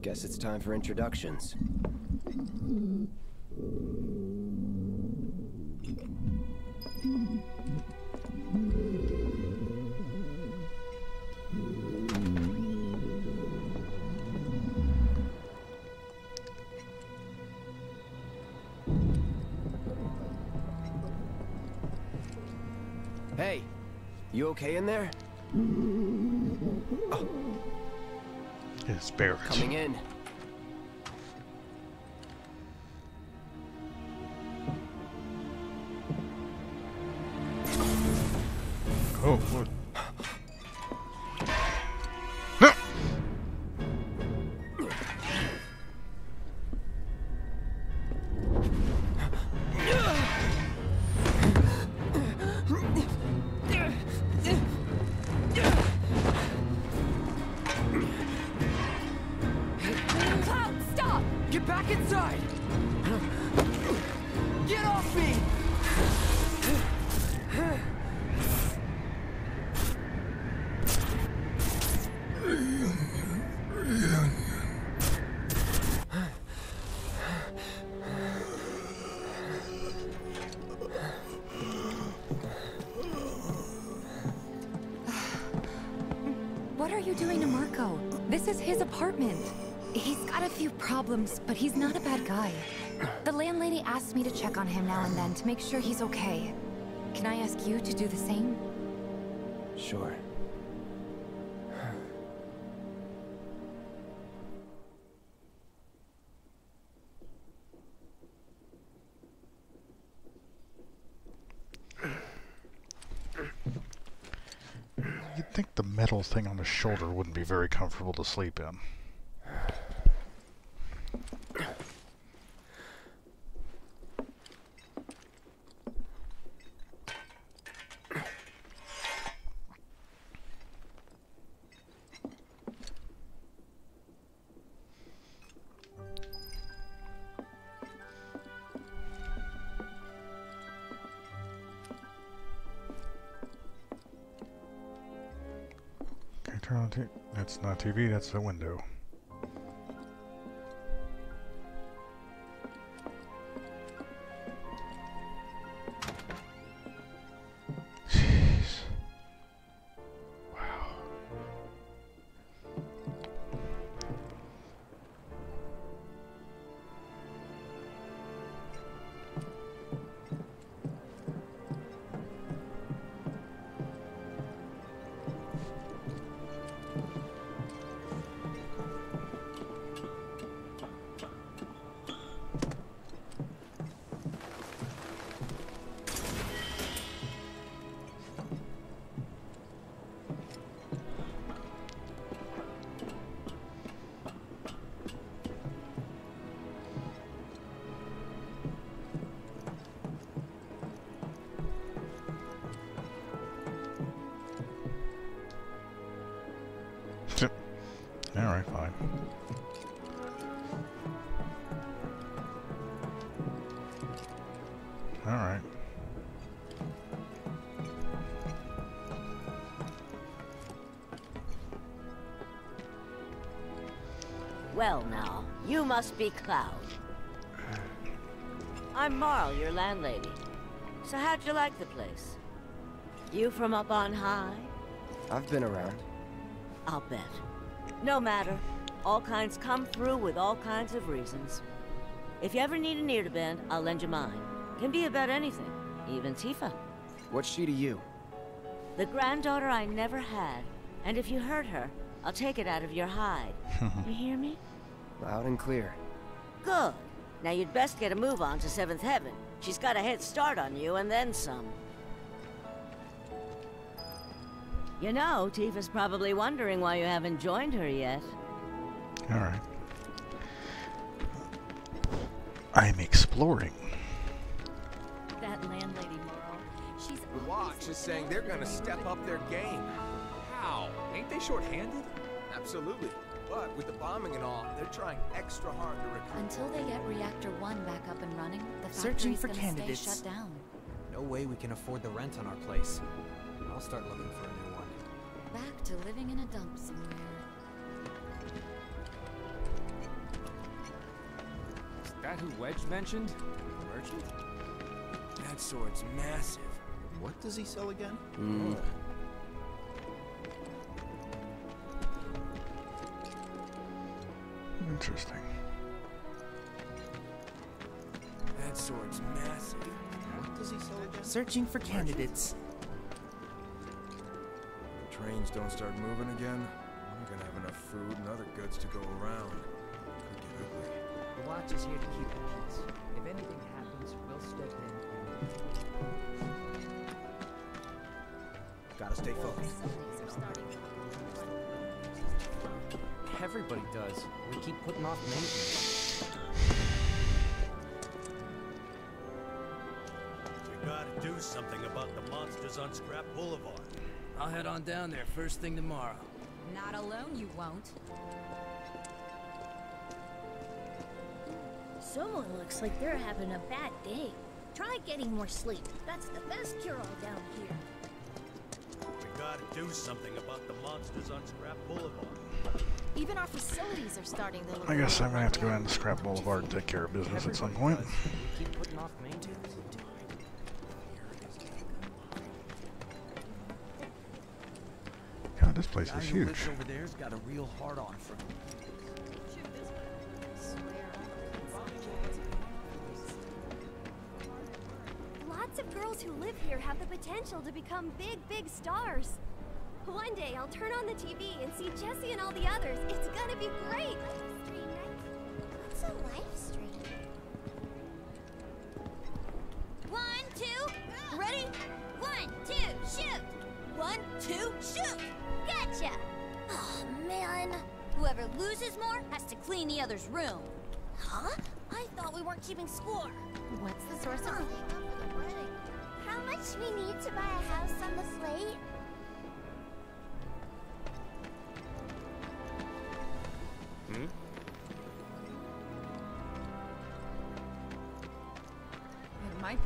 Guess it's time for introductions. Okay in there? Oh, His barracks. coming in. Problems, but he's not a bad guy. The landlady asked me to check on him now and then to make sure he's okay. Can I ask you to do the same? Sure. You'd think the metal thing on the shoulder wouldn't be very comfortable to sleep in. Not TV, that's the window. Well now, you must be Cloud. I'm Marle, your landlady. So how'd you like the place? You from up on high? I've been around. I'll bet. No matter. All kinds come through with all kinds of reasons. If you ever need an ear to bend, I'll lend you mine. Can be about anything, even Tifa. What's she to you? The granddaughter I never had. And if you hurt her, I'll take it out of your hide. you hear me? Loud and clear. Good. Now you'd best get a move on to Seventh Heaven. She's got a head start on you and then some. You know, Tifa's probably wondering why you haven't joined her yet. Alright. I'm exploring. That landlady, Marle. She's The Watch is saying they're gonna step up their game. How? Ain't they short-handed? Absolutely. But with the bombing and all, they're trying extra hard to recruit. Until they get Reactor 1 back up and running, the Searching factory's for gonna candidates. stay shut down. No way we can afford the rent on our place. I'll start looking for a new one. Back to living in a dump somewhere. Is that who Wedge mentioned? The merchant? That sword's massive. What does he sell again? Mm. Interesting. That sword's massive. What does he sell again? Searching for candidates. The trains don't start moving again. I'm gonna have enough food and other goods to go around. Could get ugly. The watch is here to keep the peace. If anything happens, we'll step in. Gotta stay focused. Everybody does. We keep putting off maintenance. We gotta do something about the monsters on Scrap Boulevard. I'll head on down there first thing tomorrow. not alone, you won't. Someone looks like they're having a bad day. Try getting more sleep. That's the best cure-all down here. We gotta do something about the monsters on Scrap Boulevard. Even our facilities are starting to look I guess I'm gonna have to go down to Scrap Boulevard and take care of business at some point. We keep putting off maintenance. God, this place is huge. over there's got a real hard on for. Lots of girls who live here have the potential to become big, big stars. One day I'll turn on the TV and see Jessie and all the others. It's gonna be great. What's a live stream? One, two, ready? One, two, shoot! One, two, shoot! Gotcha! Oh, man. Whoever loses more has to clean the other's room. Huh? I thought we weren't keeping score. What's the source of... How much we need to buy a house on the slate?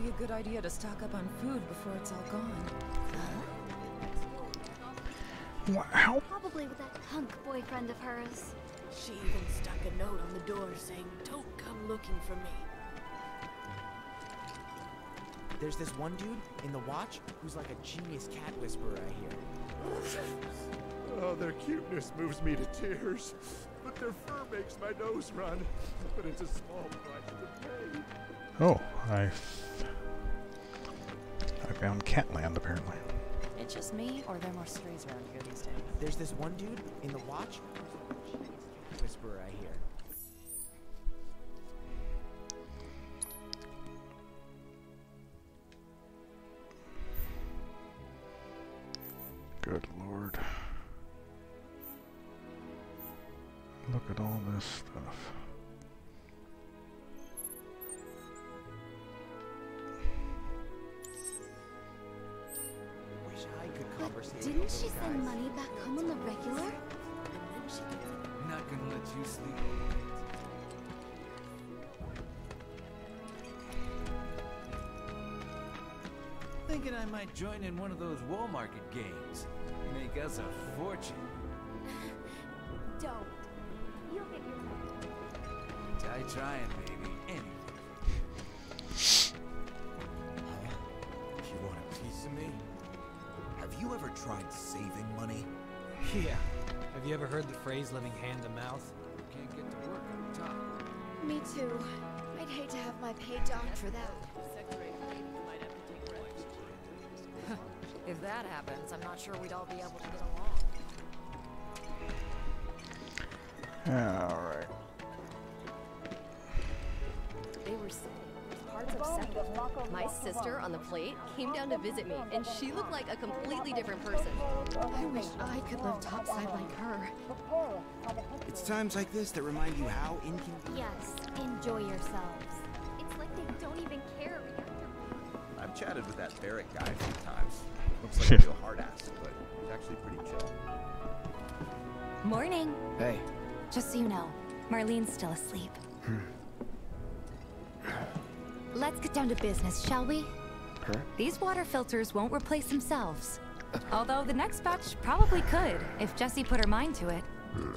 Be a good idea to stock up on food before it's all gone. How? Probably with that punk boyfriend of hers. She even stuck a note on the door saying, Don't come looking for me. There's this one dude in the watch who's like a genius cat whisperer I hear. Oh, their cuteness moves me to tears. But their fur makes my nose run. But it's a small price to pay. Oh, I. I found Catland apparently. It's just me, or there are more strays around here these days? There's this one dude in the watch who's like a genius cat whisperer I hear. Good lord. Look at all this stuff. Didn't she send money back home on the regular? Not gonna let you sleep. thinking I might join in one of those wall market games. Make us a fortune. Don't. You'll get your Die trying, baby. Anything. Tried saving money? Yeah. Have you ever heard the phrase living hand to mouth? Can't get to work on the top. Me too. I'd hate to have my pay docked for that. If that happens, I'm not sure we'd all be able to get along. Alright. They were saying parts of Septa. My sister on the plate came down to visit me, and she looked like a completely different person. I wish I could live topside like her. It's times like this that remind you how inconvenient. Yes, enjoy yourselves. It's like they don't even care. I've chatted with that Barret guy a few times. Looks like a real hard ass, but he's actually pretty chill. Morning. Hey. Just so you know, Marlene's still asleep. Hmm. Let's get down to business, shall we? Huh? These water filters won't replace themselves. Although the next batch probably could, if Jessie put her mind to it.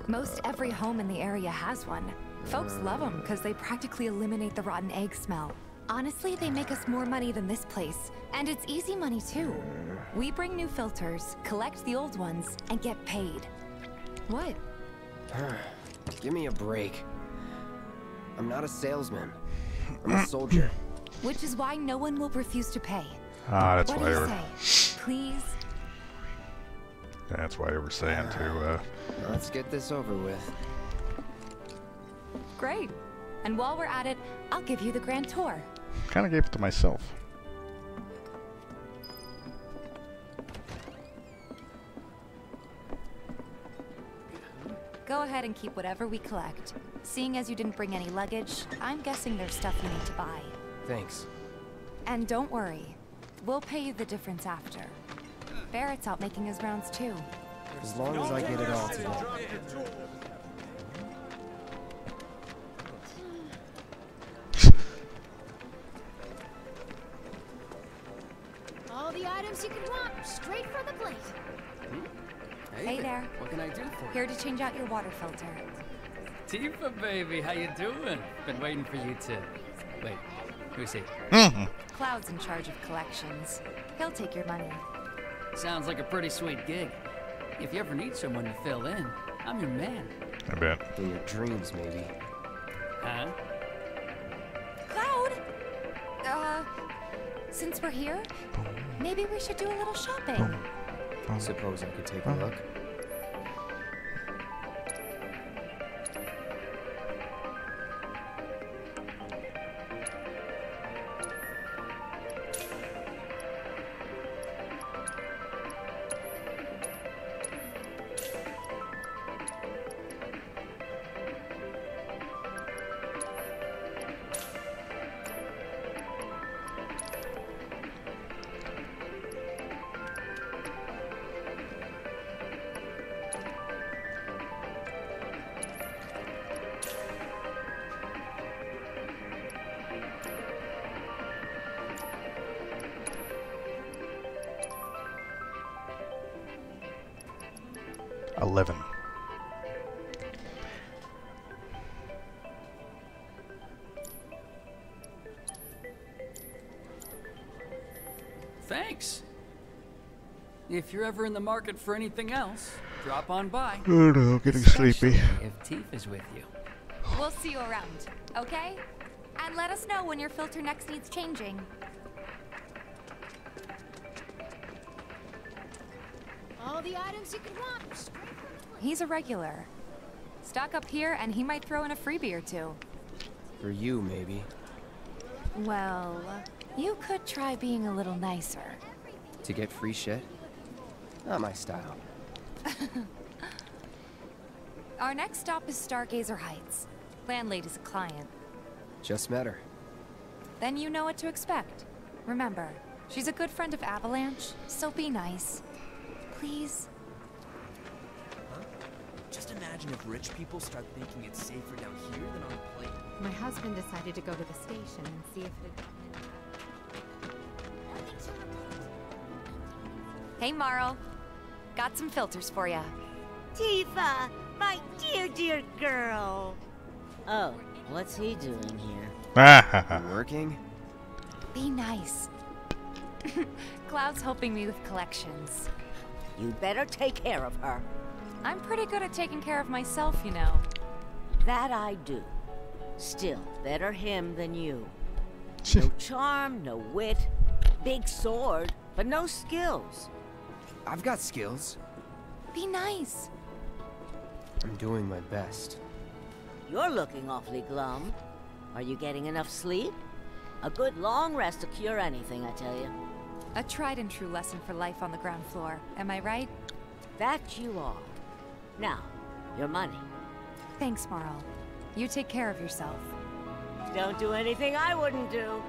Most every home in the area has one. Folks love them because they practically eliminate the rotten egg smell. Honestly, they make us more money than this place. And it's easy money too. We bring new filters, collect the old ones, and get paid. What? Give me a break. I'm not a salesman. I'm a soldier. Which is why no one will refuse to pay. Ah, that's what why do they were. say? Please? That's why they were saying to. Uh, Let's get this over with. Great. And while we're at it, I'll give you the grand tour. kind of gave it to myself. Go ahead and keep whatever we collect. Seeing as you didn't bring any luggage, I'm guessing there's stuff you need to buy. Thanks. And don't worry, we'll pay you the difference after. Barret's out making his rounds too. As long as I get it all today. All the items you could want, straight from the plate. Hey, there. What can I do for you? Here to change out your water filter. Tifa, baby, how you doing? Been waiting for you to... Wait, who's he? Cloud's in charge of collections. He'll take your money. Sounds like a pretty sweet gig. If you ever need someone to fill in, I'm your man. I bet. In your dreams, maybe. Huh? Cloud! Uh, since we're here, maybe we should do a little shopping. I suppose I could take a look. If you're ever in the market for anything else, drop on by. Oh no, getting Especially sleepy. If Teef is with you. We'll see you around, okay? And let us know when your filter next needs changing. All the items you could want, straight from the. He's a regular. Stock up here and he might throw in a freebie or two. For you, maybe. Well, you could try being a little nicer. To get free shit? Not my style. Our next stop is Stargazer Heights. Landlady's a client. Just met her. Then you know what to expect. Remember, she's a good friend of Avalanche, so be nice. Please? Huh? Just imagine if rich people start thinking it's safer down here than on the plate. My husband decided to go to the station and see if it. Everything's on. Hey, Marle. Got some filters for you. Tifa, my dear, dear girl. Oh, what's he doing here? Working? Be nice. Cloud's helping me with collections. You better take care of her. I'm pretty good at taking care of myself, you know. That I do. Still, better him than you. no charm, no wit, big sword, but no skills. I've got skills. Be nice. I'm doing my best. You're looking awfully glum. Are you getting enough sleep? A good long rest to cure anything, I tell you. A tried and true lesson for life on the ground floor. Am I right? That you are. Now, your money. Thanks, Marle. You take care of yourself. Don't do anything I wouldn't do.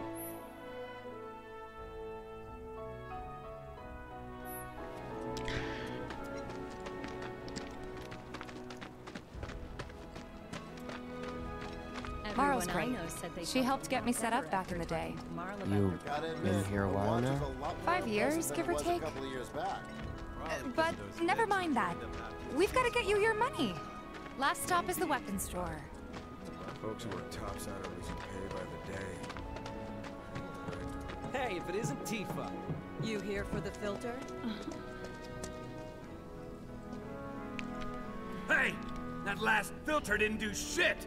Marle's great. She helped get me set up back in the day. You've been here a while now? Five years, give or take. Uh, but never mind that. We've got to get you your money. Last stop is the weapons store. Folks who work tops out are losing pay by the day. Hey, if it isn't Tifa. You here for the filter? Hey! That last filter didn't do shit!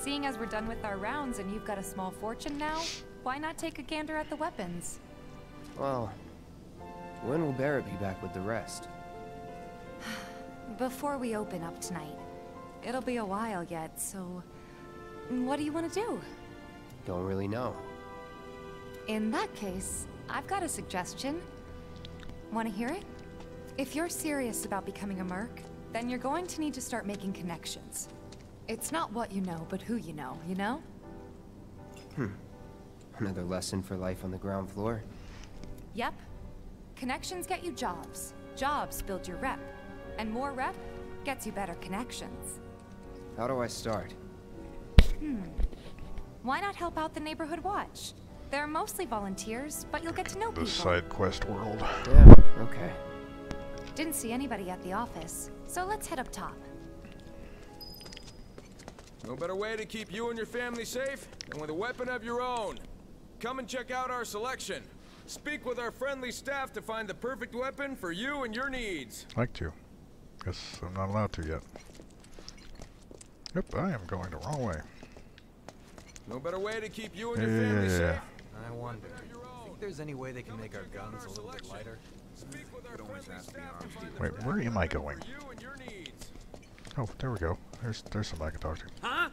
Seeing as we're done with our rounds and you've got a small fortune now, why not take a gander at the weapons? Well, when will Barret be back with the rest? Before we open up tonight. It'll be a while yet, so... What do you want to do? Don't really know. In that case, I've got a suggestion. Want to hear it? If you're serious about becoming a merc, then you're going to need to start making connections. It's not what you know, but who you know, you know? Hmm. Another lesson for life on the ground floor. Yep. Connections get you jobs. Jobs build your rep. And more rep gets you better connections. How do I start? Hmm. Why not help out the Neighborhood Watch? They're mostly volunteers, but you'll get to know The people. side quest world. Yeah, okay. Didn't see anybody at the office, so let's head up top. No better way to keep you and your family safe than with a weapon of your own. Come and check out our selection. Speak with our friendly staff to find the perfect weapon for you and your needs. Like to. Guess I'm not allowed to yet. Yep, I am going the wrong way. No better way to keep you and Yeah, your family yeah, yeah. safe. I wonder. Think there's any way they can make our guns a little bit lighter? Could always ask the arms dealer. Wait, where am I going? Oh, there we go. There's there's somebody I can talk to. Huh?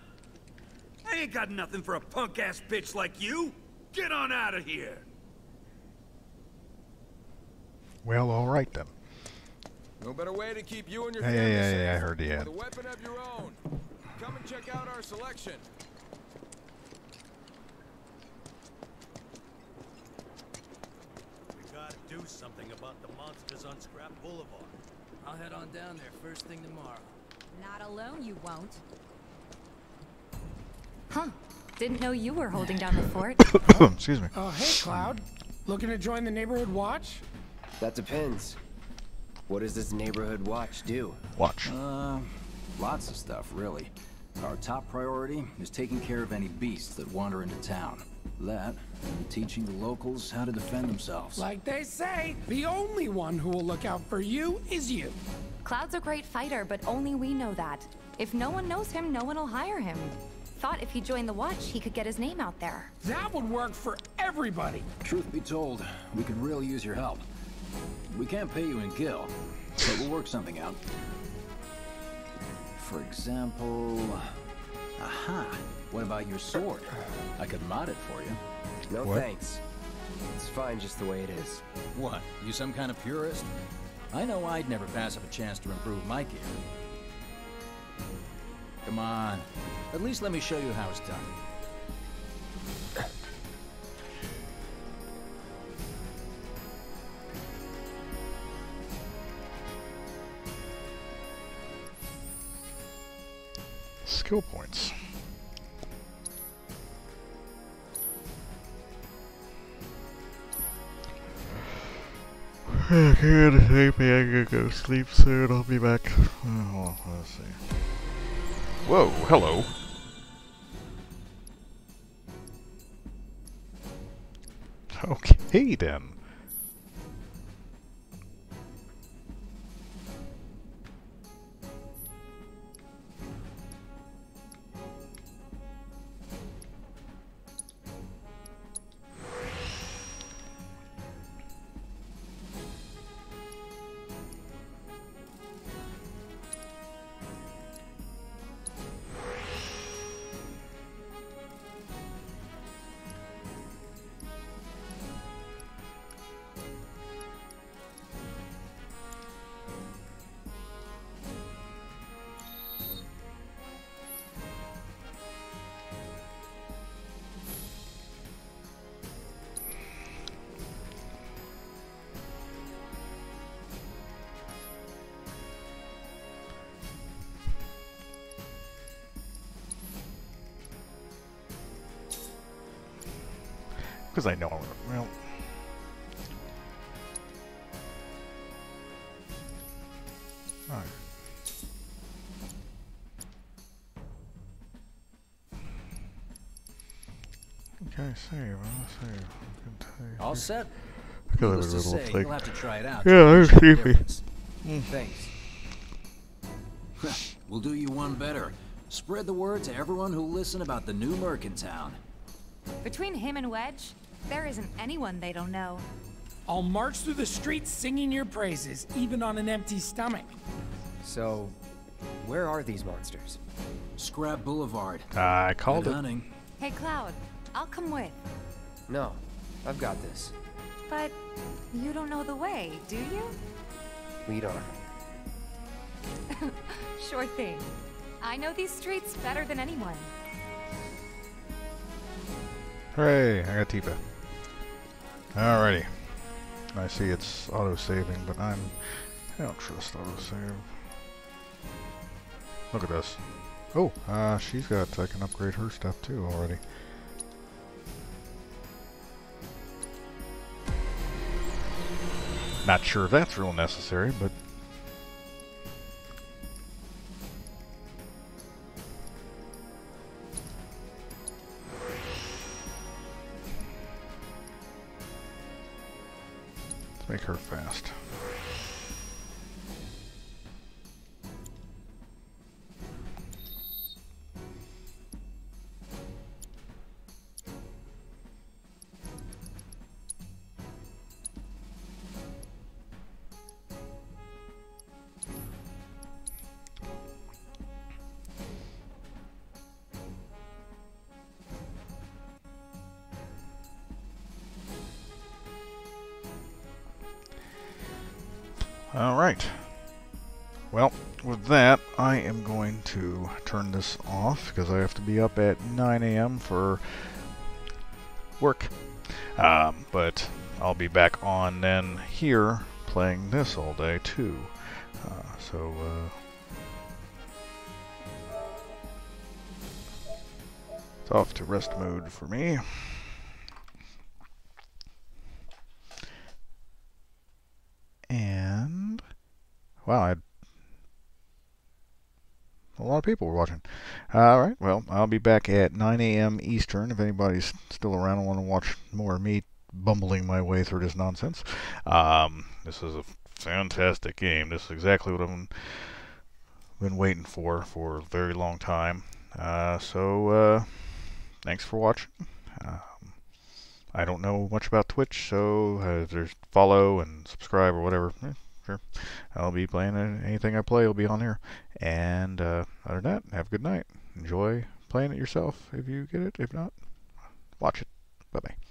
I ain't got nothing for a punk-ass bitch like you! Get on out of here! Well, all right then. No better way to keep you and your Yeah, yeah, family yeah, safe yeah, I heard the ad. with a weapon of your own. Come and check out our selection. We gotta do something about the monsters on Scrap Boulevard. I'll head on down there first thing tomorrow. Not alone, you won't. Huh. Didn't know you were holding down the fort. Excuse me. Oh, hey, Cloud. Looking to join the neighborhood watch? That depends. What does this neighborhood watch do? Watch. Uh, lots of stuff, really. Our top priority is taking care of any beasts that wander into town. That, and teaching the locals how to defend themselves. Like they say, the only one who will look out for you is you. Cloud's a great fighter, but only we know that. If no one knows him, no one will hire him. Thought if he joined the watch, he could get his name out there. That would work for everybody. Truth be told, we could really use your help. We can't pay you in gil, but we'll work something out. For example... Aha! What about your sword? I could mod it for you. No What? thanks. It's fine just the way it is. What? You some kind of purist? I know I'd never pass up a chance to improve my gear. Come on. At least let me show you how it's done. Skill points. Good, sleepy. I'm gonna go sleep soon. I'll be back. Oh, let's see. Whoa, hello. Okay then. Because I know, I'm... well... Alright. Okay, save, I'll save. All set. Because Needless it to was say, like, you'll have to try it out. Yeah, that was Check the creepy. Mm. Thanks. we'll do you one better. Spread the word to everyone who'll listen about the new Merc in town. Between him and Wedge, there isn't anyone they don't know. I'll march through the streets singing your praises, even on an empty stomach. So, where are these monsters? Scrap Boulevard. Uh, I called Good it. hunting. Hey, Cloud, I'll come with. No, I've got this. But you don't know the way, do you? Lead on. Sure thing. I know these streets better than anyone. Hooray, I got Tifa. Alrighty. I see it's auto-saving, but I'm... I don't trust auto-save. Look at this. Oh, uh, she's got... I can upgrade her stuff too already. Not sure if that's real necessary, but... make her fast. Because I have to be up at 9 a.m. for work. Um, but I'll be back on then here playing this all day too. Uh, so, uh, it's off to rest mode for me. And wow, I had a lot of people were watching. All right, well, I'll be back at 9 a.m. Eastern. If anybody's still around and want to watch more of me bumbling my way through this nonsense, um, this is a fantastic game. This is exactly what I've been waiting for for a very long time. Uh, so, uh, thanks for watching. Um, I don't know much about Twitch, so uh, there's follow and subscribe or whatever. Eh, sure, I'll be playing anything I play will be on here. And uh, other than that, have a good night. Enjoy playing it yourself if you get it. If not, watch it. Bye bye.